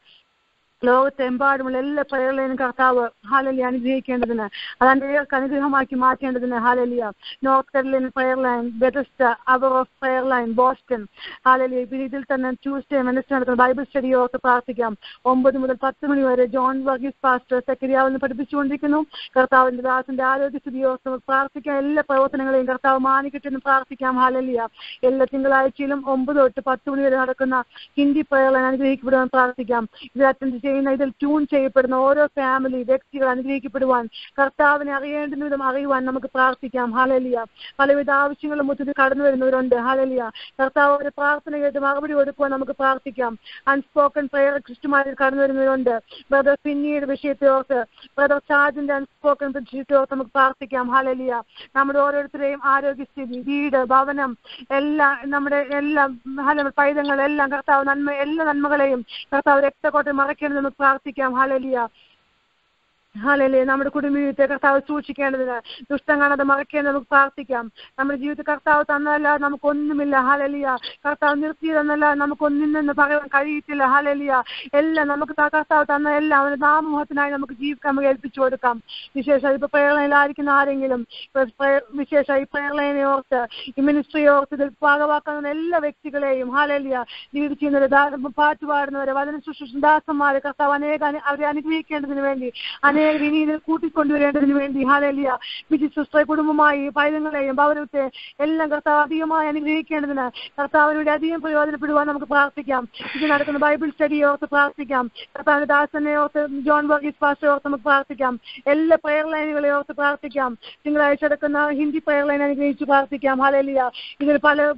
ലോകത്തെമ്പാടുമുള്ള എല്ലാ പ്രയറിലെയും കർത്താവ് ഹാലലി അനുഗ്രഹിക്കേണ്ടതിന് അത് അനേകർക്ക് അനുഗ്രഹമാക്കി മാറ്റേണ്ടതിന് ഹാലലിയ. North Carolina prayer line Bethesda hour of prayer line Boston. ഹാലലിയ പിന്നെ ഇതിൽ തന്നെ ട്യൂസ്ഡേ വെനസ്ഡേ നടത്തുന്ന ബൈബിൾ സ്റ്റഡി ഓർത്ത് പ്രാർത്ഥിക്കാം. ഒമ്പത് മുതൽ പത്ത് മണി വരെ ജോൺ വർഗീസ് പാസ്റ്റർ സെക്രട്ടറിയാവുന്ന പഠിപ്പിച്ചുകൊണ്ടിരിക്കുന്നു. കർത്താവിന്റെ ദാസിന്റെ ആരോഗ്യസ്ഥിതി ഓർത്ത് പ്രാർത്ഥിക്കാം. എല്ലാ പ്രവർത്തനങ്ങളെയും കർത്താവ് മാനിക്കട്ടെ എന്ന് പ്രാർത്ഥിക്കാം. ഹാലലിയ. എല്ലാ തിങ്കളാഴ്ചയിലും ഒമ്പത് തൊട്ട് പത്ത് മണി വരെ നടക്കുന്ന ഹിന്ദി പ്രയർ ലൈൻ അനുഗ്രഹിക്കപ്പെടുവാൻ പ്രാർത്ഥിക്കാം. ഇത് അറ്റൻഡ് ചെയ്യുന്ന ഇതിൽ ട്യൂൺ ചെയ്യപ്പെടുന്ന ഓരോ ഫാമിലി വ്യക്തികൾ അനുഗ്രഹിക്കപ്പെടുവാൻ കർത്താവിനെ അറിയേണ്ടുന്ന വിധം അറിയുവാൻ നമുക്ക് പ്രാർത്ഥിക്കാം. ഹാലലിയ പലവിധ ആവശ്യങ്ങളും മുത്തിന് കടന്നു വരുന്നവരുണ്ട്. ഹാലലിയ കർത്താവ് ഒരു പ്രാർത്ഥന കേട്ട് മറുപടി കൊടുക്കുവാൻ നമുക്ക് പ്രാർത്ഥിക്കാം. അൺസ്പോക്കൺ പ്രയർ ക്രിസ്റ്റുമാരിൽ കടന്നു വരുന്നവരുണ്ട്. ബ്രദർ പിന്നീട് വിഷയത്തെ ഓർത്ത് ബ്രദർ ചാജിന്റെ അൺസ്പോക്കൺ വിഷയത്തെ ഓർത്ത് നമുക്ക് പ്രാർത്ഥിക്കാം. ഹാലലിയ നമ്മുടെ ഓരോരുത്തരെയും ആരോഗ്യസ്ഥിതി വീട് ഭവനം എല്ലാം നമ്മുടെ എല്ലാം ഹല പൈതങ്ങൾ എല്ലാം കർത്താവ് നന്മ എല്ലാ നന്മകളെയും കർത്താവ് രക്തക്കോട്ടെ മറയ്ക്കണമെന്ന് നമുക്ക് പ്രാർത്ഥിക്കാം. ഹാലലിയ ഹാലല്ലേ നമ്മുടെ കുടുംബത്തെ കർത്താവ് സൂക്ഷിക്കേണ്ടതിന് ദുഷ്ടം കാണാതെ മറക്കേണ്ടത് നമുക്ക് പ്രാർത്ഥിക്കാം. നമ്മുടെ ജീവിത കർത്താവ് തന്നതല്ല നമുക്കൊന്നുമില്ല. ഹാലലിയ കർത്താവ് നിർത്തിയതെന്നല്ല നമുക്കൊന്നിൽ നിന്ന് പറയാൻ കഴിയത്തില്ല. ഹാലലിയ എല്ലാം നമുക്ക് കർത്താവ് തന്ന എല്ലാം അവന്റെ നാമമുഖത്തിനായി നമുക്ക് ജീവിക്കാൻ നമുക്ക് ഏൽപ്പിച്ചു കൊടുക്കാം. വിശേഷം ഇപ്പൊ പ്രേരണയിലായിരിക്കുന്ന ആരെങ്കിലും വിശേഷം ഈ പ്രേരണയെ ഓർത്ത് ഈ മിനിസ്ട്രി ഓർത്ത് ഇതിൽ ഭാഗമാക്കുന്ന എല്ലാ വ്യക്തികളെയും ഹാലലിയ ജീവിത ചെയ്യുന്നവരെ ദാ- പാട്ട് പാടുന്നവരെ വചന ശുശ്രൂഷ ദാസന്മാരെ കർത്താവ് അനേക അനു- അവരെ അനുഗ്രഹിക്കേണ്ടതിന് വേണ്ടി അനേക വിനീതിൽ കൂട്ടിക്കൊണ്ടുവരേണ്ടതിന് വേണ്ടി ഹാലലിയ. വിജി കുടുംബമായി പൈതങ്ങളെയും ഭവനത്തെ എല്ലാം കർത്താവ് അധികമായി അനുഗ്രഹിക്കേണ്ടതിന് കർത്താവിനോട് അധികം പ്രയോജനപ്പെടുവാൻ നമുക്ക് പ്രാർത്ഥിക്കാം. ഇത് നടക്കുന്ന ബൈബിൾ സ്റ്റഡി ഓർത്ത് പ്രാർത്ഥിക്കാം. കർത്താവിന്റെ ദാസനെ ഓർത്ത് ജോൺ വർഗീസ് പാസ്റ്റർ ഓർത്ത് നമുക്ക് പ്രാർത്ഥിക്കാം. എല്ലാ പ്രയർ ലൈനുകളെ ഓർത്ത് പ്രാർത്ഥിക്കാം. തിങ്കളാഴ്ച നടക്കുന്ന ഹിന്ദി പ്രയർ ലൈൻ അനുഗ്രഹിച്ച് പ്രാർത്ഥിക്കാം. ഹാലലിയ. ഇതിൽ പല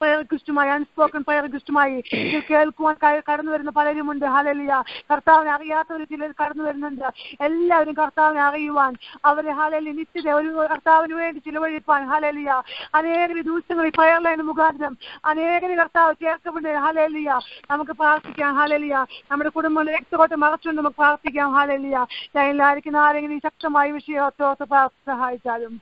പ്രയർ ക്രിസ്റ്റുമായി അൺസ്പോക്കൺ പ്രയർ ക്രിസ്റ്റുമായി ഇത് കേൾക്കുവാൻ കടന്നു വരുന്ന പലരുമുണ്ട്. ഹാലലിയ. കർത്താവിനെ അറിയാത്തവർ ചിലർ കടന്നു വരുന്നുണ്ട് എല്ലാവരും കർത്താവിനെ അറിയുവാൻ. അവരെ ഹാലലി നിത്യത ഒരു കർത്താവിന് വേണ്ടി ചിലവഴിപ്പാൻ. ഹലലിയ അനേകം ദിവസങ്ങളിൽ പ്രയർ ലൈൻ മുഖാന്തരം. അനേകം കർത്താവ് ചേർക്കപ്പെടുന്ന ഹാലലിയ നമുക്ക് പ്രാർത്ഥിക്കാം. ഹാലലിയ നമ്മുടെ കുടുംബം രക്തകോട്ട് മറച്ചുകൊണ്ട് നമുക്ക് പ്രാർത്ഥിക്കാം. ഹാലലിയ ലൈനിലായിരിക്കുന്ന ആരെങ്കിലും ഈ ശക്തമായ വിഷയത്തോർത്ത് സഹായിച്ചാലും.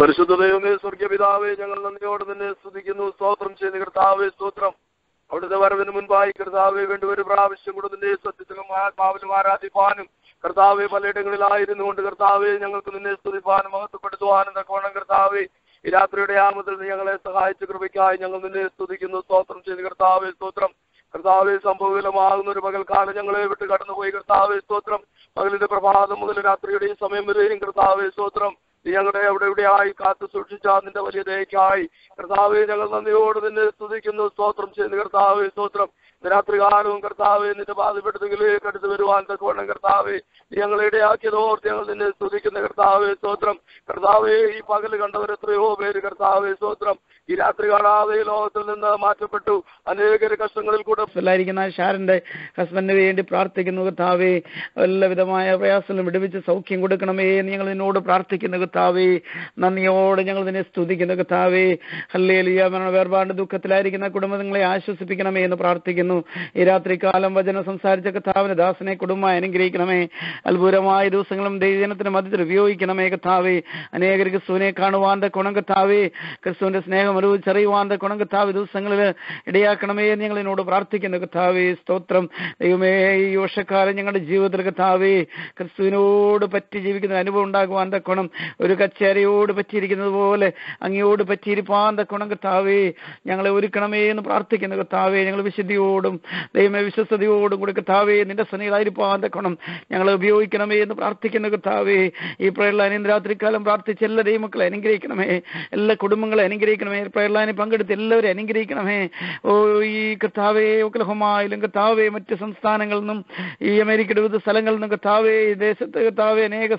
പരിശുദ്ധ ദൈവമേ സ്വർഗീയ പിതാവേ ഞങ്ങൾ നന്ദിയോടെ തന്നെ സ്തുതിക്കുന്നു. സ്തോത്രം ചെയ്യുന്ന. കർത്താവേ സ്തോത്രം. അവിടുത്തെ വരവിന് മുൻപായി കർത്താവെ വേണ്ടി ഒരു പ്രാവശ്യം കൂടെ നിന്നെ സത്യത്തിലും ആത്മാവിലും ആരാധിപ്പാനും. കർത്താവെ പലയിടങ്ങളിലായിരുന്നു കൊണ്ട് കർത്താവെ ഞങ്ങൾക്ക് നിന്നെ സ്തുതിപ്പാനും മഹത്വപ്പെടുത്തുവാനും തക്കവണ്ണം കർത്താവെ. ഈ രാത്രിയുടെ ആമത്തിൽ ഞങ്ങളെ സഹായിച്ച കൃപയ്ക്കായി ഞങ്ങൾ നിന്നെ സ്തുതിക്കുന്നു സ്തോത്രം ചെയ്ത് കർത്താവെ സ്തോത്രം. കർത്താവെ സംഭവവിലമാകുന്ന ഒരു പകൽക്കാലം ഞങ്ങളെ വിട്ട് കടന്നുപോയി കർത്താവെ സ്തോത്രം. പകലിന്റെ പ്രഭാതം മുതൽ രാത്രിയുടെ സമയം വരെയും കർത്താവെ സ്തോത്രം. നീ ഞങ്ങളുടെ എവിടെ എവിടെയായി കാത്തു സൂക്ഷിച്ച നിന്റെ വലിയ ദയക്കായി കർത്താവ് ഞങ്ങൾ നന്ദിയോട് നിന്നെ സ്തുതിക്കുന്നു സ്തോത്രം ചെയ്യുന്നു. കർത്താവ് സ്തോത്രം. രാത്രി രാത്രികാലവും കർത്താവ് നിന്റെ പാതപ്പെടുത്തുകളിലേക്ക് അടുത്ത് വരുവാൻ തക്കവണ്ണം കർത്താവ് ഞങ്ങളെ ഇടയാക്കിയതോർത്ത് ഞങ്ങൾ നിന്നെ സ്തുതിക്കുന്ന. കർത്താവ് സ്തോത്രം. കർത്താവ് ഈ പകൽ കണ്ടവർ എത്രയോ പേര് കർത്താവ് സ്തോത്രം. ഈ രാത്രി കാണാതെ ലോകത്തിൽ നിന്ന് മാറ്റപ്പെട്ടു. അനേക കഷ്ടങ്ങളിൽ കൂടെ ായിരിക്കുന്ന ഷാരന്റെ ഹസ്ബൻഡിന് വേണ്ടി പ്രാർത്ഥിക്കുന്നു കർത്താവേ. എല്ലാവിധമായ പ്രയാസങ്ങളും വിടുവിച്ച് സൗഖ്യം കൊടുക്കണമേ ഞങ്ങൾ നിന്നോട് പ്രാർത്ഥിക്കുന്നു കർത്താവേ. നന്ദിയോടെ ഞങ്ങൾ നിന്നെ സ്തുതിക്കുന്നു കർത്താവേ. ഹല്ലേലിയ മരണ വേർപാട് ദുഃഖത്തിലായിരിക്കുന്ന കുടുംബങ്ങളെ ആശ്വസിപ്പിക്കണമേ എന്ന് പ്രാർത്ഥിക്കുന്നു. ഈ രാത്രി കാലം വചനം സംസാരിച്ച കർത്താവിന് ദാസനെ കുടുംബമായി അനുഗ്രഹിക്കണമേ. അത്ഭുതമായ ദിവസങ്ങളും ദൈവജനത്തിന് മധ്യത്തിൽ ഉപയോഗിക്കണമേ കർത്താവേ. അനേക ക്രിസ്തുവിനെ കാണുവാന്റെ ഗുണം കർത്താവേ. ക്രിസ്തുവിന്റെ സ്നേഹം അറിവിച്ചറിയുവാൻ ഗുണം കർത്താവ് ദിവസങ്ങളിൽ ഇടയാക്കണമേ എന്ന് ഞങ്ങൾ എന്നോട് പ്രാർത്ഥിക്കുന്നു. കർത്താവേ സ്തോത്രം. ദൈവമേ ഈ വർഷക്കാലം ഞങ്ങളുടെ ജീവിതത്തിൽ കർത്താവേ ക്രിസ്തുവിനോട് പറ്റി ജീവിക്കുന്ന അനുഭവം ഉണ്ടാകുവാൻ ഗുണം. ഒരു കച്ചേരയോട് പറ്റിയിരിക്കുന്നത് പോലെ അങ്ങയോട് പറ്റിയിരിപ്പാൻ ഗുണം. കർത്താവേ ഞങ്ങളെ ഒരുക്കണമേ എന്ന് പ്രാർത്ഥിക്കുന്നു. കർത്താവേ ഞങ്ങൾ വിശുദ്ധിയോടും ദൈവമേ വിശ്വസ്തയോടും കൂടി കർത്താവേ നിന്റെ സന്നിധായിരിപ്പാൻ ഗുണം ഞങ്ങളെ ഉപയോഗിക്കണമേ എന്ന് പ്രാർത്ഥിക്കുന്നു. കർത്താവേ ഈ പ്രയുള്ള അനിയന്ത്രാത്രിക്കാലം രാത്രിക്കാലം പ്രാർത്ഥിച്ച എല്ലാ ദൈവമക്കളെ അനുഗ്രഹിക്കണമേ എല്ലാ കുടുംബങ്ങളെ അനുഗ്രഹിക്കണമേ പ്രയർ ലൈനിൽ പങ്കെടുത്ത് എല്ലാവരും അനുഗ്രഹിക്കണമേ. ഓ ഈ കർത്താവേ ഒക്കലഹമായാലും കർത്താവേ മറ്റ് സംസ്ഥാനങ്ങളിൽ നിന്നും ഈ അമേരിക്കയുടെ വിവിധ സ്ഥലങ്ങളിൽ നിന്നും കർത്താവേ ഈ ദേശത്ത് കർത്താവേ അനേക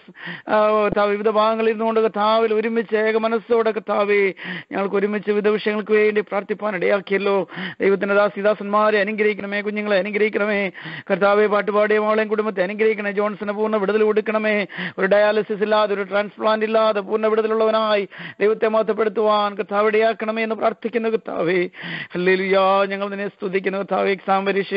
വിവിധ ഭാഗങ്ങളിൽ നിന്നുകൊണ്ട് കർത്താവിൽ ഒരുമിച്ച് ഏക മനസ്സോടെ കർത്താവേ ഞങ്ങൾക്ക് ഒരുമിച്ച് വിവിധ വിഷയങ്ങൾക്ക് വേണ്ടി പ്രാർത്ഥിപ്പാൻ ഇടയാക്കിയല്ലോ. ദൈവത്തിന്റെ ദാസിദാസന്മാരെ അനുഗ്രഹിക്കണമേ കുഞ്ഞുങ്ങളെ അനുഗ്രഹിക്കണമേ. കർത്താവെ പാട്ടുപാടിയ മോളെയും കുടുംബത്തെ അനുഗ്രഹിക്കണേ ജോൺസന് പൂർണ വിടുതൽ കൊടുക്കണമേ. ഒരു ഡയാലിസിസ് ഇല്ലാതെ ഒരു ട്രാൻസ്പ്ലാന്റ് ഇല്ലാതെ പൂർണ വിടുതലുള്ളവനായി ദൈവത്തെ മഹത്വപ്പെടുത്തുവാൻ കർത്താവ് ഇടയാക്കണമേ എന്ന് പ്രാർത്ഥിക്കുന്ന കർത്താവേ. അല്ലെലുയാ ഞങ്ങൾ നിന്നെ സ്തുതിക്കുന്ന കർത്താവേ. എക്സാം പരീക്ഷ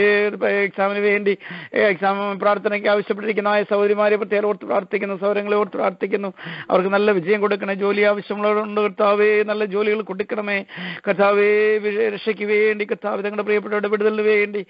എക്സാമിന് വേണ്ടി എക്സാം പ്രാർത്ഥനയ്ക്ക് ആവശ്യപ്പെട്ടിരിക്കുന്ന ആയ സൗകര്യമാരെ പ്രത്യേകം ഓർത്ത് പ്രാർത്ഥിക്കുന്നു. സൗരങ്ങളെ ഓർത്ത് പ്രാർത്ഥിക്കുന്നു. അവർക്ക് നല്ല വിജയം കൊടുക്കണേ. ജോലി ആവശ്യമുള്ളവരുണ്ട് കർത്താവേ. നല്ല ജോലികൾ കൊടുക്കണമേ. കർത്താവേ രക്ഷയ്ക്ക് വേണ്ടി കർത്താവ് ഞങ്ങളുടെ പ്രിയപ്പെട്ടവരുടെ വിടുതലിന് വേണ്ടി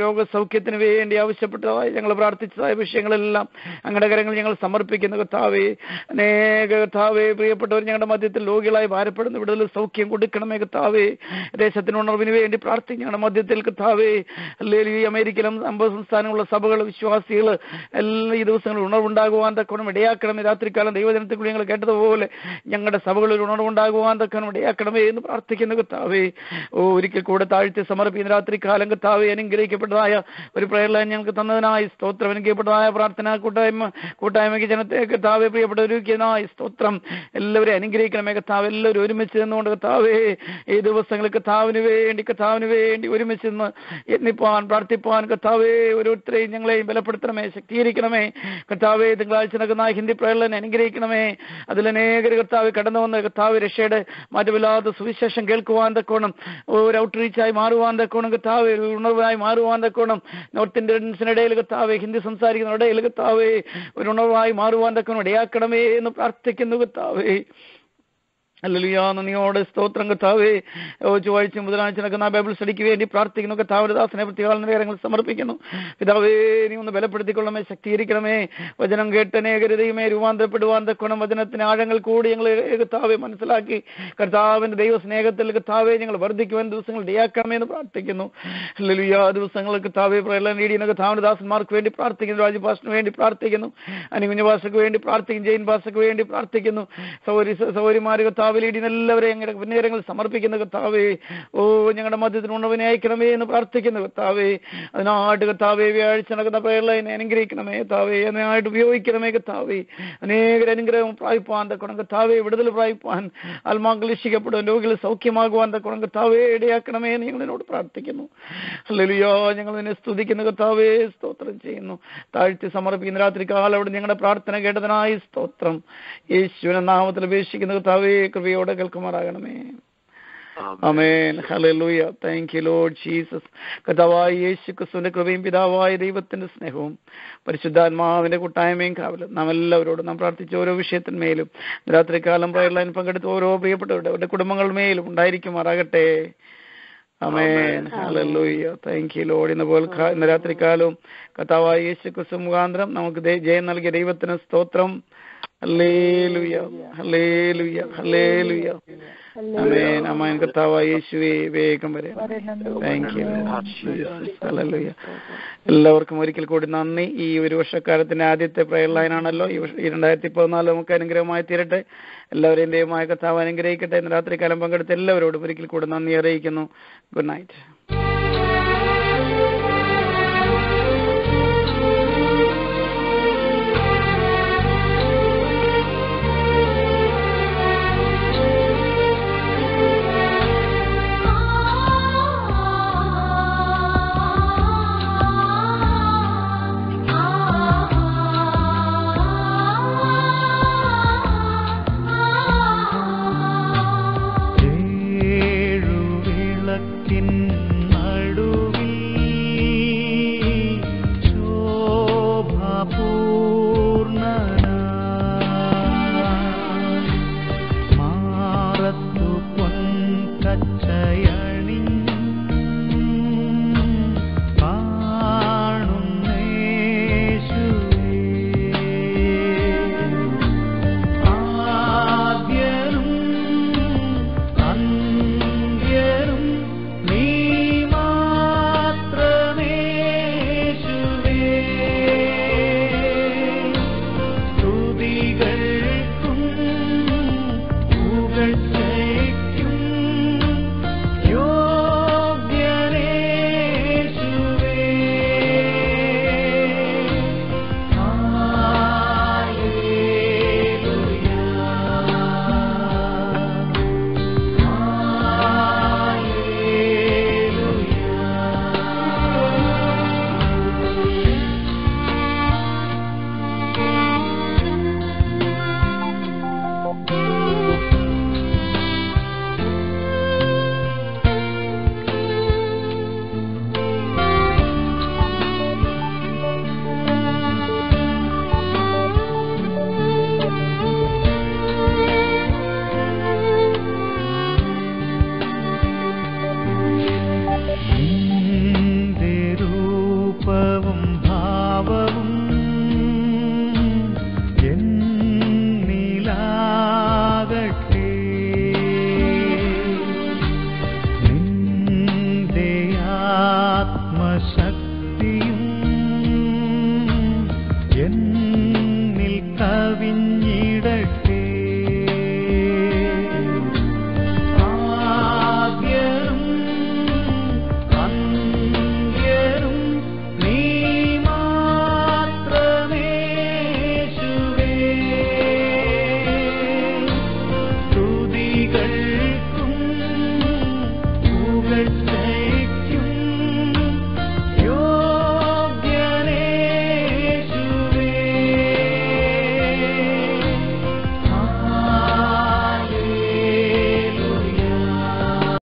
രോഗസൗഖ്യത്തിന് വേണ്ടി ആവശ്യപ്പെട്ടതായി ഞങ്ങൾ പ്രാർത്ഥിച്ചതായ വിഷയങ്ങളെല്ലാം അങ്ങയുടെ കരങ്ങൾ ഞങ്ങൾ സമർപ്പിക്കുന്നു കർത്താവേ. അനേക കർത്താവേ പ്രിയപ്പെട്ടവർ ഞങ്ങളുടെ മധ്യത്തിൽ രോഗികളായി ഭാരപ്പെടുന്ന വിടുതൽ സൗഖ്യം കൊടുക്കണമേ കത്താവേ ദേശത്തിന് ഉണർവിന് വേണ്ടി പ്രാർത്ഥിക്കണം. മധ്യത്തിൽ കർത്താവേ അല്ലെങ്കിൽ ഈ അമേരിക്കയിലും അമ്പത് സംസ്ഥാനങ്ങളുള്ള സഭകൾ വിശ്വാസികൾ എല്ലാ ഈ ദിവസങ്ങളിൽ ഉണർവുണ്ടാകുവാൻ തക്കവണ്ണം ഇടയാക്കണമേ. രാത്രികാലം ദൈവജനത്തിൽ കൂടി ഞങ്ങൾ കേട്ടതുപോലെ ഞങ്ങളുടെ സഭകളിൽ ഉണർവുണ്ടാകുവാൻ തക്കവണ്ണം ഇടയാക്കണമേ എന്ന് പ്രാർത്ഥിക്കുന്ന കർത്താവേ. ഓ ഒരിക്കൽ കൂടെ താഴ്ത്തി സമർപ്പിക്കുന്ന രാത്രികാലം കത്താവേ അനുഗ്രഹിക്കപ്പെട്ടതായ ഒരു പ്രേരണ ഞങ്ങൾക്ക് തന്നതിനായി സ്തോത്രം. അനുഗ്രഹിക്കപ്പെട്ടതായ പ്രാർത്ഥന കൂട്ടായ്മ കൂട്ടായ്മയ്ക്ക് ജനത്തെ കത്താവെ പ്രിയപ്പെട്ട ഒരു സ്തോത്രം. എല്ലാവരെയും അനുഗ്രഹിക്കണമേ കത്താവ് എല്ലാവരും ഒരുമിച്ച് നിന്നുകൊണ്ട് കർത്താവേ ഈ ദിവസങ്ങൾ കർത്താവിന് വേണ്ടി കർത്താവിന് വേണ്ടി ഒരുമിച്ച് നിന്ന് യത്നിപ്പാൻ പ്രാർത്ഥിപ്പാൻ കർത്താവേ ഓരോരുത്തരെയും ഞങ്ങളെയും ബലപ്പെടുത്തണമേ ശക്തീകരിക്കണമേ. കർത്താവേ തിങ്കളാഴ്ച നടക്കുന്ന ഹിന്ദി പ്രകടനം അനുഗ്രഹിക്കണമേ. അതിലനേകർ കർത്താവ് കടന്നു വന്ന കർത്താവ് രക്ഷയുടെ മാറ്റമില്ലാത്ത സുവിശേഷം കേൾക്കുവാൻ തക്കോണം ഒരു ഔട്ട്റീച്ചായി മാറുവാൻ തക്കോണം കർത്താവ് ഉണർവായി മാറുവാൻ തക്കോണം നോർത്ത് ഇന്ത്യൻസിനിടയിൽ കർത്താവ് ഹിന്ദി സംസാരിക്കുന്നവരുടെ കർത്താവ് ഒരു ഉണർവായി മാറുവാൻ തക്കോണം ഇടയാക്കണമേ എന്ന് പ്രാർത്ഥിക്കുന്നു കർത്താവേ. അല്ലലുയാ നന്ദിയോടെ സ്തോത്രം കർത്താവേ. ചൊവ്വാഴ്ച ബുധനാഴ്ച നടക്കുന്ന ബൈബിൾ സ്റ്റഡിക്ക് വേണ്ടി പ്രാർത്ഥിക്കുന്നു. കർത്താവിന്റെ ദാസനെ പ്രത്യേക നേരങ്ങൾ സമർപ്പിക്കുന്നു. പിതാവേ നീ ഒന്ന് ബലപ്പെടുത്തിക്കൊള്ളമേ ശക്തീകരിക്കണമേ. വചനം കേട്ട് അനേകരുതയുമേ രൂപാന്തരപ്പെടുവാൻ തക്കണം വചനത്തിന് ആഴങ്ങൾ കൂടി ഞങ്ങൾ കർത്താവെ മനസ്സിലാക്കി. കർത്താവിന്റെ ദൈവ സ്നേഹത്തിൽ കർത്താവെ ഞങ്ങൾ വർദ്ധിക്കുവാൻ ദിവസങ്ങൾ ഇടയാക്കണമേ എന്ന് പ്രാർത്ഥിക്കുന്നു. അല്ലലുയാ ദിവസങ്ങൾ കർത്താവെ പ്രളയം നേടിയുന്ന കർത്താവിന്റെ ദാസന്മാർക്ക് വേണ്ടി പ്രാർത്ഥിക്കുന്നു. രാജഭാഷന് വേണ്ടി പ്രാർത്ഥിക്കുന്നു. അനുകുഞ്ഞ ഭാഷയ്ക്ക് വേണ്ടി പ്രാർത്ഥിക്കുന്നു. ജെയിൻ ഭാഷയ്ക്ക് വേണ്ടി പ്രാർത്ഥിക്കുന്നു. സൗരി സൗരിമാർ കർത്താവ് ലീഡിന് എല്ലാവരെയും ഞങ്ങളുടെ പുണ്യകരങ്ങൾ സമർപ്പിക്കുന്ന കർത്താവേ. ഓ ഞങ്ങളുടെ മധ്യത്തിനുള്ളവനെ അയക്കണമേ എന്ന് പ്രാർത്ഥിക്കുന്ന കർത്താവേ. അതിനായിട്ട് കർത്താവേ വ്യാഴ്ച നടക്കുന്ന പ്രയർലൈനെ അനുഗ്രഹിക്കണമേ കർത്താവേ. അതിനായിട്ട് ഉപയോഗിക്കണമേ കർത്താവേ. അനേക അനുഗ്രഹം പ്രാപിപ്പാൻ തക്കണം കർത്താവേ. വിടുതൽ പ്രാപിപ്പാൻ ആത്മാക്കൾ രോഗികൾ സൗഖ്യമാകുവാൻ തക്കണം കർത്താവേ ഇടയാക്കണമേ ഞങ്ങളോട് പ്രാർത്ഥിക്കുന്നു. അല്ലല്ലോ ഞങ്ങൾ നിന്നെ സ്തുതിക്കുന്ന കർത്താവേ. സ്തോത്രം ചെയ്യുന്നു. താഴ്ത്തി സമർപ്പിക്കുന്ന രാത്രി കാലം അവിടെ ഞങ്ങളുടെ പ്രാർത്ഥന കേട്ടതിനായി സ്തോത്രം. യേശുവിനെ നാമത്തിൽ അപേക്ഷിക്കുന്ന കർത്താവേ. കൃപയോടെ കേൾക്കുമാറാകണമേ. അമേൻ ഹല്ലേലൂയ. താങ്ക് യു ലോഡ് ജീസസ് കർത്താവായ യേശു ക്രിസ്തുവിന്റെ കൃപയും പിതാവായ ദൈവത്തിന്റെ സ്നേഹവും പരിശുദ്ധാത്മാവിന്റെ കൂട്ടായ്മയും കാവലും നാം എല്ലാവരോടും നാം പ്രാർത്ഥിച്ച ഓരോ വിഷയത്തിന്മേലും രാത്രികാലം പ്രയർ ലൈൻ പങ്കെടുത്ത ഓരോ പ്രിയപ്പെട്ടവരുടെ അവരുടെ കുടുംബങ്ങളുടെ മേലും ഉണ്ടായിരിക്കുമാറാകട്ടെ. അമേൻ ഹല്ലേലൂയ. താങ്ക് യു ലോഡ് ഇന്ന് പോലെ ഇന്ന് രാത്രികാലവും കർത്താവായ യേശു ക്രിസ്തു മുഖാന്തരം നമുക്ക് ജയം നൽകിയ ദൈവത്തിന് സ്തോത്രം. യേശുവേ വേഗം എല്ലാവർക്കും ഒരിക്കൽ കൂടി നന്ദി. ഈ ഒരു വർഷക്കാലത്തിന്റെ ആദ്യത്തെ പ്രയർ ലൈൻ ആണല്ലോ. ഈ രണ്ടായിരത്തി പതിനാല് നമുക്ക് അനുഗ്രഹമായി തീരട്ടെ. എല്ലാവരെയും ദൈവമായ കർത്താവ് അനുഗ്രഹിക്കട്ടെ ഇന്ന് രാത്രികാലം പങ്കെടുത്ത എല്ലാവരോടും ഒരിക്കൽ കൂടി നന്ദി അറിയിക്കുന്നു. Good night